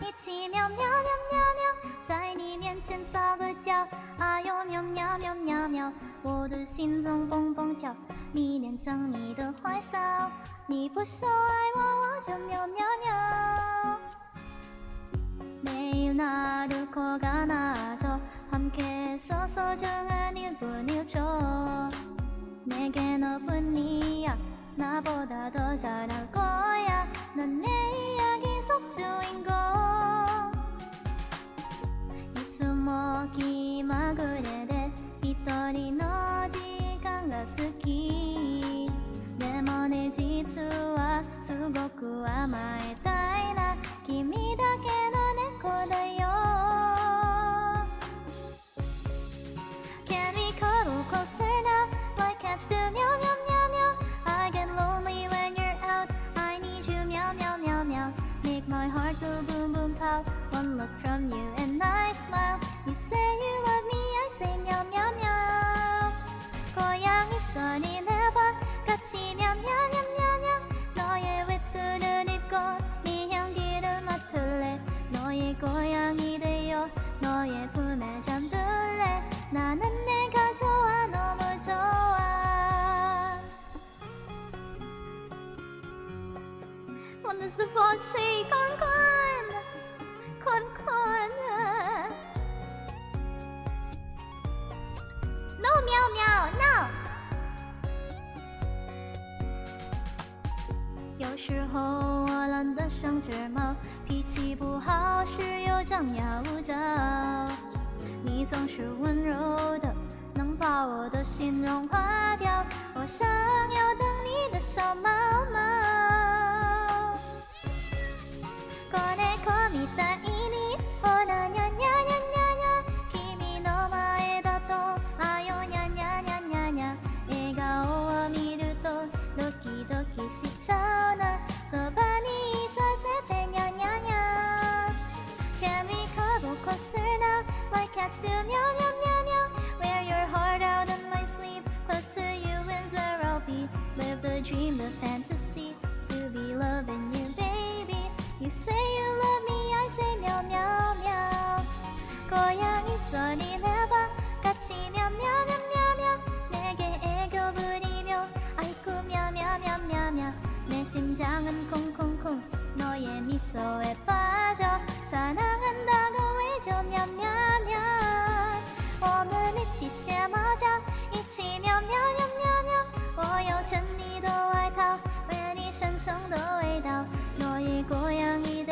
一起喵喵喵喵喵，在你面前撒个娇，哎呦喵喵喵喵喵，我的心脏蹦蹦跳，迷恋上你的坏笑，你不说爱我，我就喵喵喵。 매일 나를 코가 나서 함께서 소중한 1분을 줘 내게 너뿐이야 나보다 더 잘할 거야 넌 내 이야기 속 주인공いつも気まぐれで一人の時間が好きでもね実はすごく甘えたいな君だけの猫だよ Can we cuddle closer now like cats do meow meow meow Look from you and I smile You say you love me I say meow meow meow 고양이 소리 내봐 같이 meow meow meow meow meow 너의 윗줄을 입고 네 향기를 맡을래 너의 고양이 되어 너의 품에 잠들래 나는 내가 좋아 너무 좋아 What does the fox say? Con con! Con con! No meow meow! No! 有时候我懒得像只猫，脾气不好时又张牙舞爪。你总是温柔的，能把我的心融化掉。我想要当你的小猫猫。cats do meow meow meow meow Wear your heart out my Close to you is where I'll be Live the dream, the fantasy To be loving you, baby You say you love me 묘묘 고양이 소리 내봐 같이 묘묘묘묘 내게 애교 부리며 아이쿠 묘묘묘묘 내 심장은 콩콩콩 너의 미소에 빠져 사랑한다고 해줘 묘묘묘 오늘 이치 세마자 이치 묘묘묘묘 我有沉溺的外套为你深深的味道挪一过洋一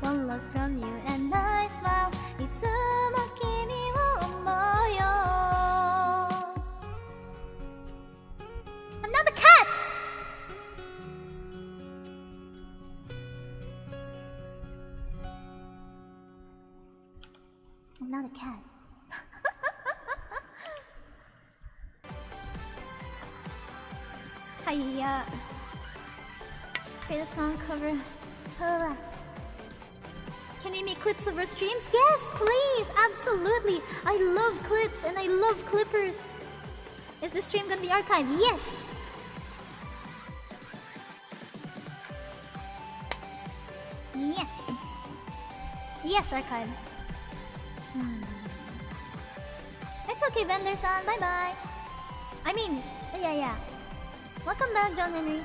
one look from you and I smile. いつも君を思うよ。I'm not a cat. I'm not a cat. Hiya. Create a song cover. Can you make clips of our streams? Yes, please! Absolutely! I love clips and I love clippers. Is the stream gonna be archived? Yes! Yes! Yes, archive. Hmm. It's okay, vendor-san. Bye-bye. I mean, yeah, yeah. Welcome back, John Henry.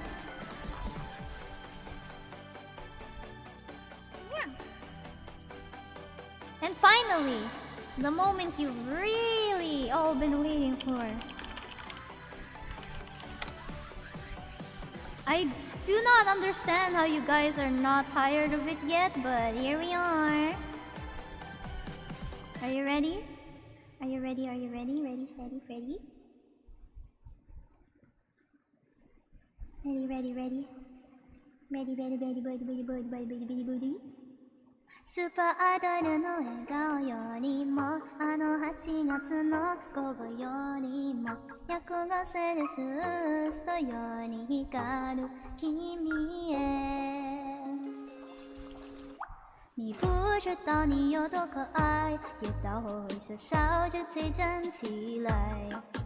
And finally, the moment you've really all been waiting for. I do not understand how you guys are not tired of it yet, but here we are. Are you ready? Are you ready? Are you ready? Ready, steady, ready? Ready, ready, ready. Ready, ready, ready, ready, ready, ready, ready, ready, ready. スーパーアイドルの笑顔よりもあの8月の午後よりも役がセルシウスのように光る君へ你不知道你有多可爱，遇到我会傻笑着催站起来。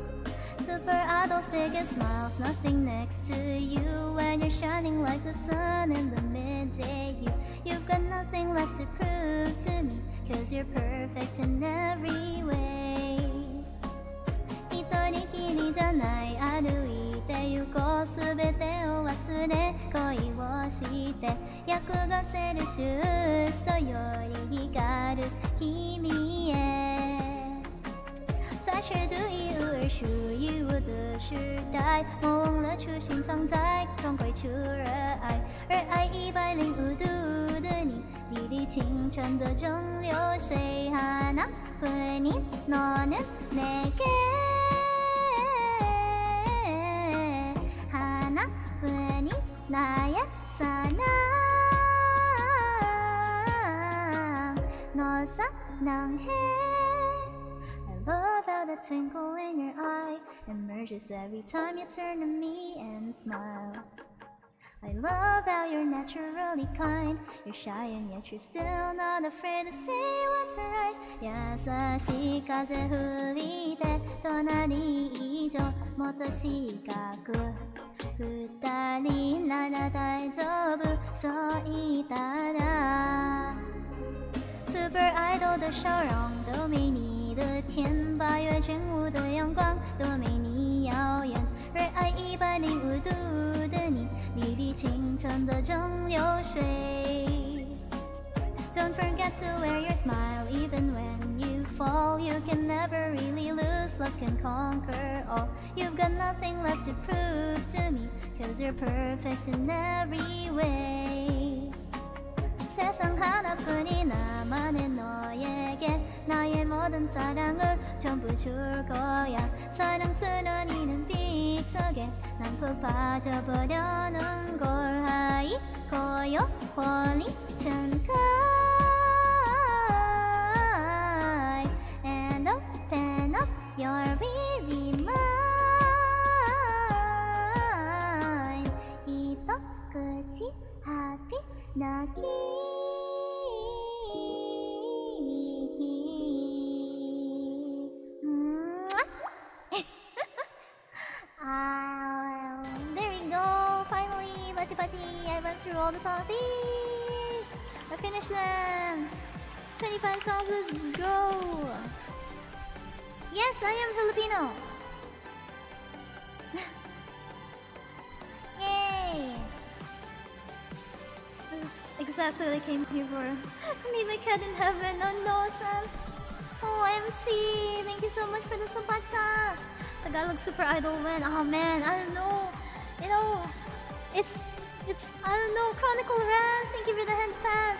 Super idols, biggest smiles, nothing next to you when you're shining like the sun in the midday. You, you've got nothing left to prove to me, cause you're perfect in every way. 一人きりじゃない歩いて行こうすべてを忘れ恋をして役がセルシウスとより光る君へ 在是独一无二属于我的时代，我忘了初心藏在痛快出热爱，而爱一百零五度的你，粒粒清澈的蒸馏水，하나뿐인너는내게하나뿐인나의사랑 널 사랑해 twinkle in your eye emerges every time you turn to me and smile. I love how you're naturally kind. You're shy and yet you're still not afraid to say what's right. 優しい風吹いて隣以上もっと近く二人なら大丈夫そう言ったら Super Idol 的笑容都没 你的甜，八月正午的阳光都没你耀眼，热爱一百零五度的你，粒粒清澈的蒸馏水。Don't forget to wear your smile even when you fall. You can never really lose, love can conquer all. You've got nothing left to prove to me, cause you're perfect in every way. 세상 하나뿐인 나만의 너에게 나의 모든 사랑을 전부 줄 거야. 사랑스러운 이는 빛네 속에 난 푹 빠져보려는 걸 하이 고요 홀리 춘카이. And open up your there we go. Finally, Bachi Bachi. I went through all the songs. I finished them. 25 songs. Go. Yes, I am Filipino. Yay! Is exactly what I came here for. Meet my cat in heaven. Oh no, Sam. Oh, MC. Thank you so much for the supacha. Tagalog Super Idol win. Oh man, I don't know. You know, it's it's I don't know. Chronicle Ran. Thank you for the hand pass.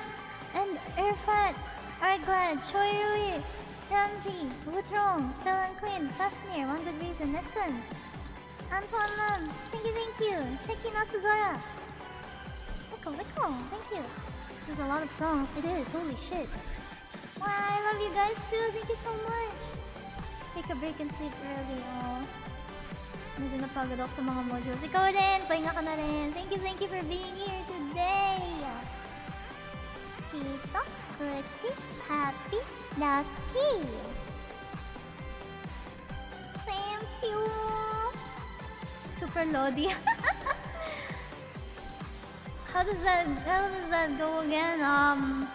And Airfat, Arglad, Choi Rui, Ramsey, Wutrong, Stellan Queen, Fafnir, One Good Reason, Neston, Antoine Lam. Thank you, thank you. Seki Natsuzora. Thank you. There's a lot of songs. It is. Holy shit. Wow, I love you guys too. Thank you so much. Take a break and sleep early, oh. Medyo napagod ako sa mga modules. Ikaw din, pahinga ka na rin. Thank you, thank you for being here today. Tito, Kursi, Happy, Lucky. Thank you. Super Lodi. how does that, how does that go again? Um,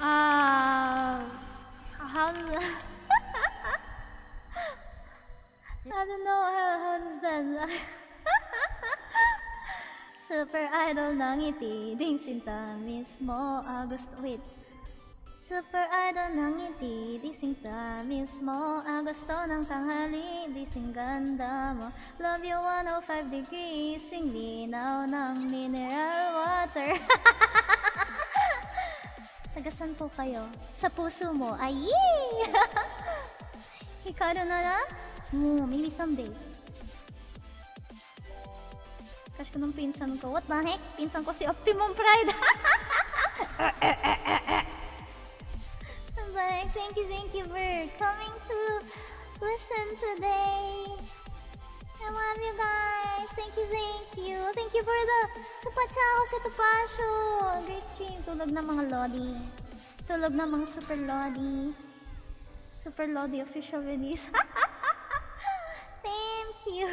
uh, how does that... I don't know how, how does that Super idol ng ititing sinta mismo August Wait Super idol ng ngiti Di sinta mismo Agosto ng tanghali Di sing ganda mo Love you 105 degrees Sing linaw ng mineral water Tagasan po kayo Sa puso mo Ay yay! Hikaru na na? Oo, maybe someday. Crush ko ng pinsan ko. What the heck? Pinsan ko si Optimum Pride. But thank you, thank you for coming to listen today. I love you guys. Thank you, thank you. Thank you for the Supacha Jose Tupasyo. Great stream. Tulog ng mga Lodi. Tulog ng mga Super Lodi. Super Lodi official release. Thank you.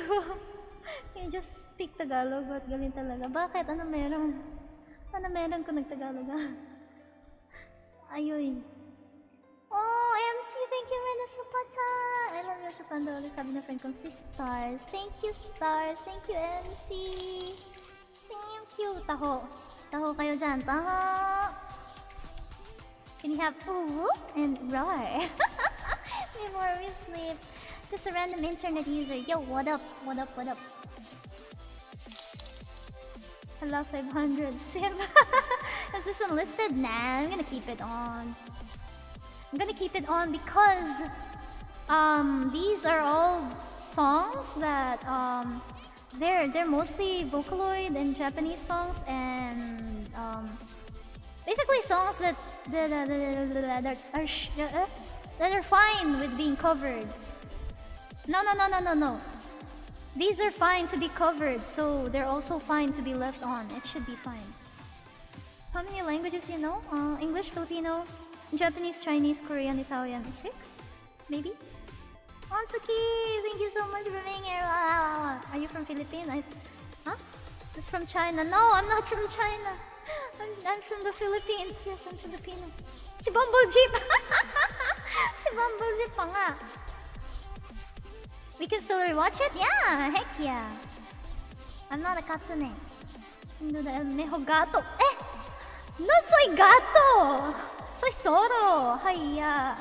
you just speak Tagalog, ba't galing talaga? Bakit? Ano meron? Ano meron kung nagtagalog ah? Ayun. Oh, MC, thank you for the supacha. I love your supando. Sabi na friend kong si Stars. Thank you, Stars. Thank you, MC. Thank you. Taho. Taho kayo dyan. Taho. Can you have ooh and roar? Before we sleep. Just a random internet user. Yo, what up? What up? What up? Hello 500 sim. Is this unlisted? Nah, I'm gonna keep it on. I'm gonna keep it on because um these are all songs that um they're they're mostly Vocaloid and Japanese songs and um basically songs that that, that, that, that are uh, that are fine with being covered. No, no, no, no, no, no. These are fine to be covered, so they're also fine to be left on. It should be fine. How many languages you know? Uh, English, Filipino, Japanese, Chinese, Korean, Italian. Six? Maybe? Onsuki, thank you so much for being here. Are you from Philippines? I... Huh? This from China. No, I'm not from China. I'm, I'm from the Philippines. Yes, I'm Filipino. Si Bumble Jeep! si Bumble Jeep pa nga. We can still rewatch it? Yeah, heck yeah. I'm not a katsune. Eh! No soy gato! Soy Zoro! Hiya!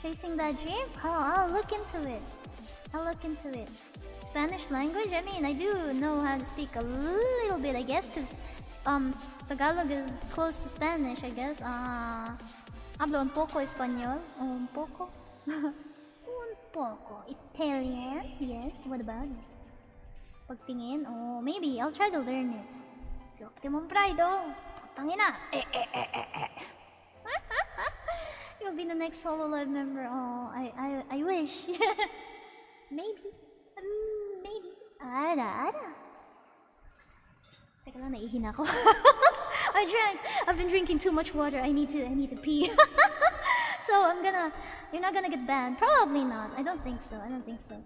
Chasing that dream? Oh, I'll look into it. I'll look into it. Spanish language? I mean, I do know how to speak a little bit, I guess, because um, Tagalog is close to Spanish, I guess. Ah, hablo un poco español. Un poco. un poco. Italian? Yes, what about it? Pagtingin? Oh, maybe. I'll try to learn it. Si Optimum Pride, oh. Tangina. Eh, eh, eh, eh, eh. You'll be the next HoloLive member. Oh, I, I, I wish. maybe. Mm, maybe. Ara, ara. Teka lang, naihina ko. I drank. I've been drinking too much water. I need to. I need to pee. so I'm gonna. You're not gonna get banned. Probably not. I don't think so. I don't think so.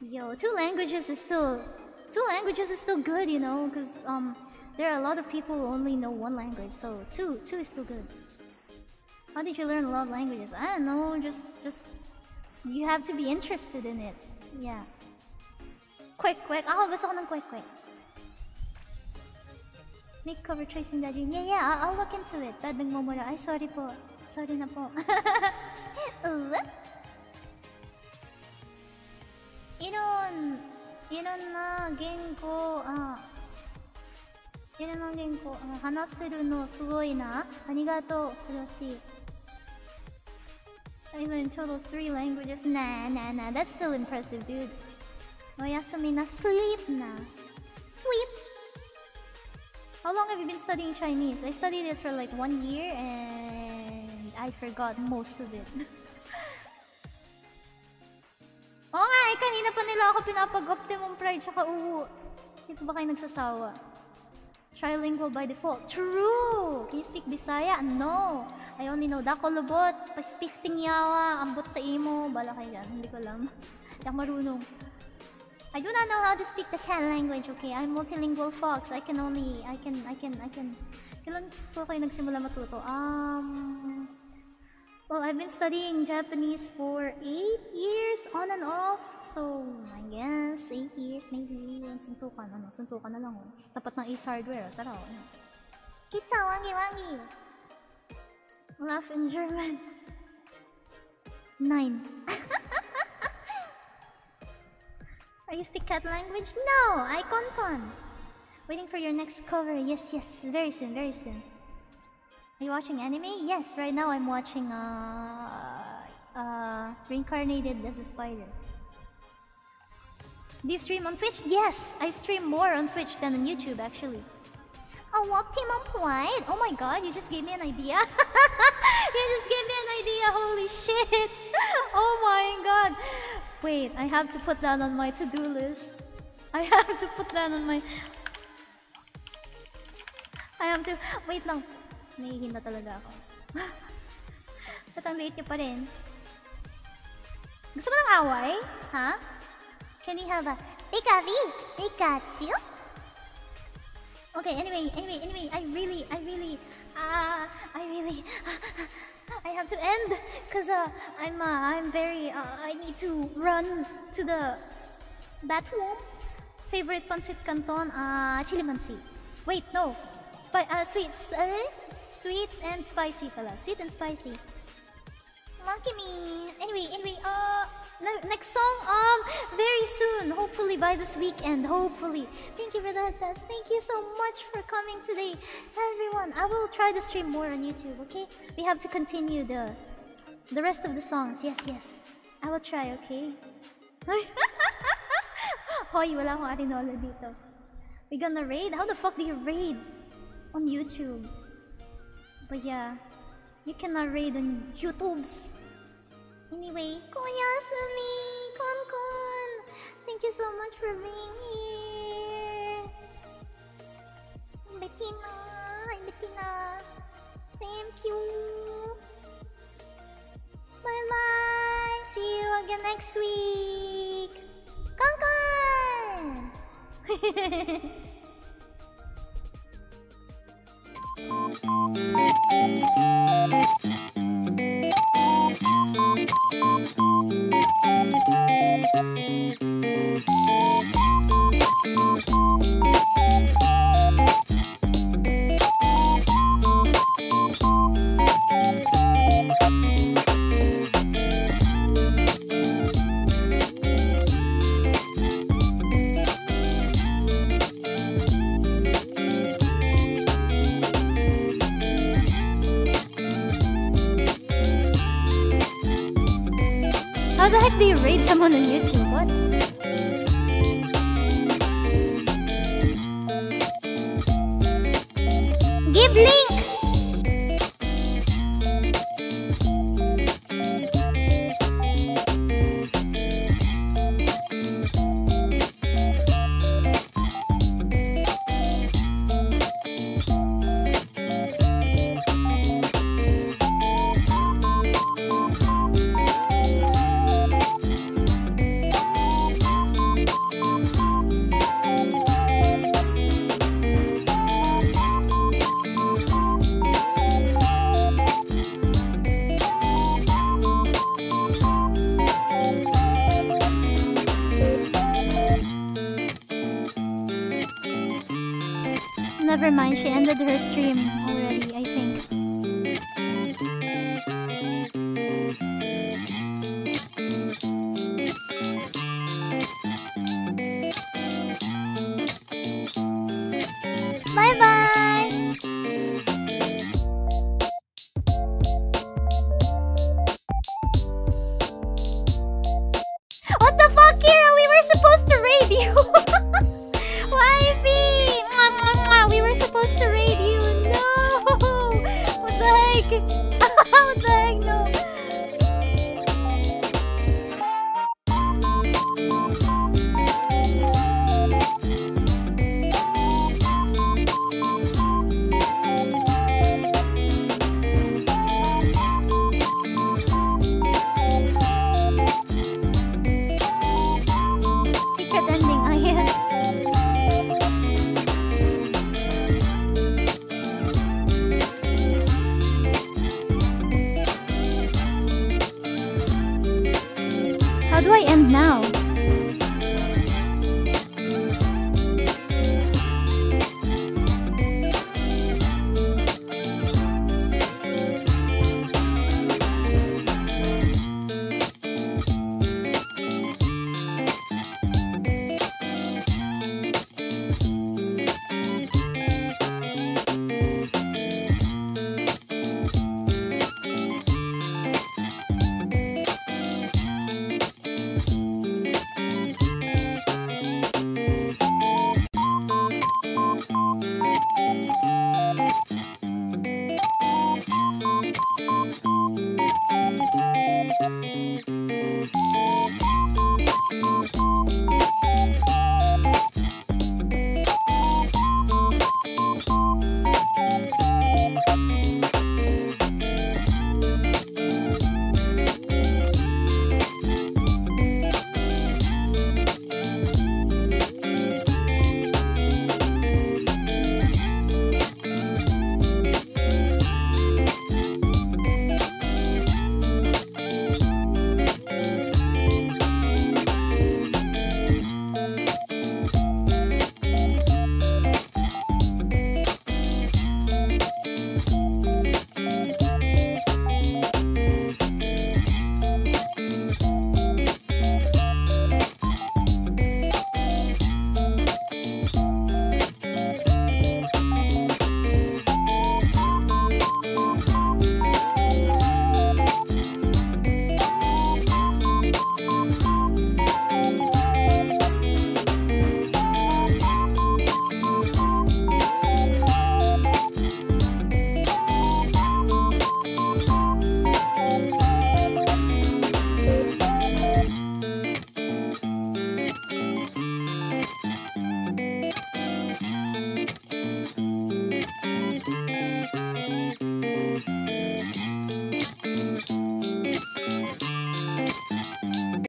Yo, two languages is still. Two languages is still good, you know, because um, there are a lot of people who only know one language. So two, two is still good. How did you learn a lot of languages? I don't know. Just, just. You have to be interested in it. Yeah. Quick, quick. Ako gusto ko ng quick, quick. Make cover tracing that dream. Yeah, yeah, I'll, I'll look into it. Dad nagmumura. Ay, sorry po. Sorry na po. Uh? Iron, iron na genko, ah. Iron na genko, ah, hanaseru no sugoi na. Arigato, Furoshi. I learned total three languages. Nah, nah, nah. That's still impressive, dude. Oyasumi na sleep na. Sweep. How long have you been studying Chinese? I studied it for like one year and I forgot most of it. Oo nga eh, kanina pa nila ako pinapag-optimum pride tsaka uwu. Hindi pa ba kayo nagsasawa? Trilingual by default. True! Can you speak Bisaya? No! I only know Dako Lubot, Paspisting Yawa, Ambot sa Imo, bala kayo dyan. Hindi ko alam. Hindi marunong. I do not know how to speak the cat language, okay? I'm multilingual fox. I can only, I can, I can, I can... Kailan po kayo nagsimula matuto? Um... Well, I've been studying Japanese for 8 years on and off. So, I guess 8 years maybe. Suntukan, ano? Suntukan na lang, oh. Tapat ng Ace Hardware, oh. Tara, oh. Kitsa, wangi, wangi! Laugh in German. Nine. Are you speak cat language? No! I con Waiting for your next cover. Yes, yes. Very soon, very soon. Are you watching anime? Yes, right now I'm watching uh uh Reincarnated as a Spider. Do you stream on Twitch? Yes! I stream more on Twitch than on YouTube actually. Oh, Optimum Point! Oh my god, you just gave me an idea. you just gave me an idea, holy shit! oh my god! Wait, I have to put that on my to-do list. I have to put that on my... I have to... Wait lang. Naihinda talaga ako. Ba't ang late niyo pa rin? Gusto mo ng away? Ha? Can we have a Pikachu? Pikachu? Okay, anyway, anyway, anyway, I really, I really, uh, I really, I have to end, cause uh, I'm, uh, I'm very, uh, I need to run to the bathroom. Favorite pancit canton, uh, chili mansi. Wait, no, Spi uh, sweet, uh, sweet and spicy pala. Sweet and spicy. Monkey me. Anyway, anyway, uh, ne next song, um, very soon. Hopefully by this weekend. Hopefully. Thank you for that, Tess. Thank you so much for coming today, everyone. I will try to stream more on YouTube. Okay? We have to continue the the rest of the songs. Yes, yes. I will try. Okay. Hoy, wala akong dito. We gonna raid? How the fuck do you raid on YouTube? But yeah, you cannot raid on YouTube's. Anyway, Koyasumi, Kon Kon, thank you so much for being here. Bettina, hi Bettina, thank you. Bye bye, see you again next week. Kon Kon. Thank you. You raid someone on YouTube?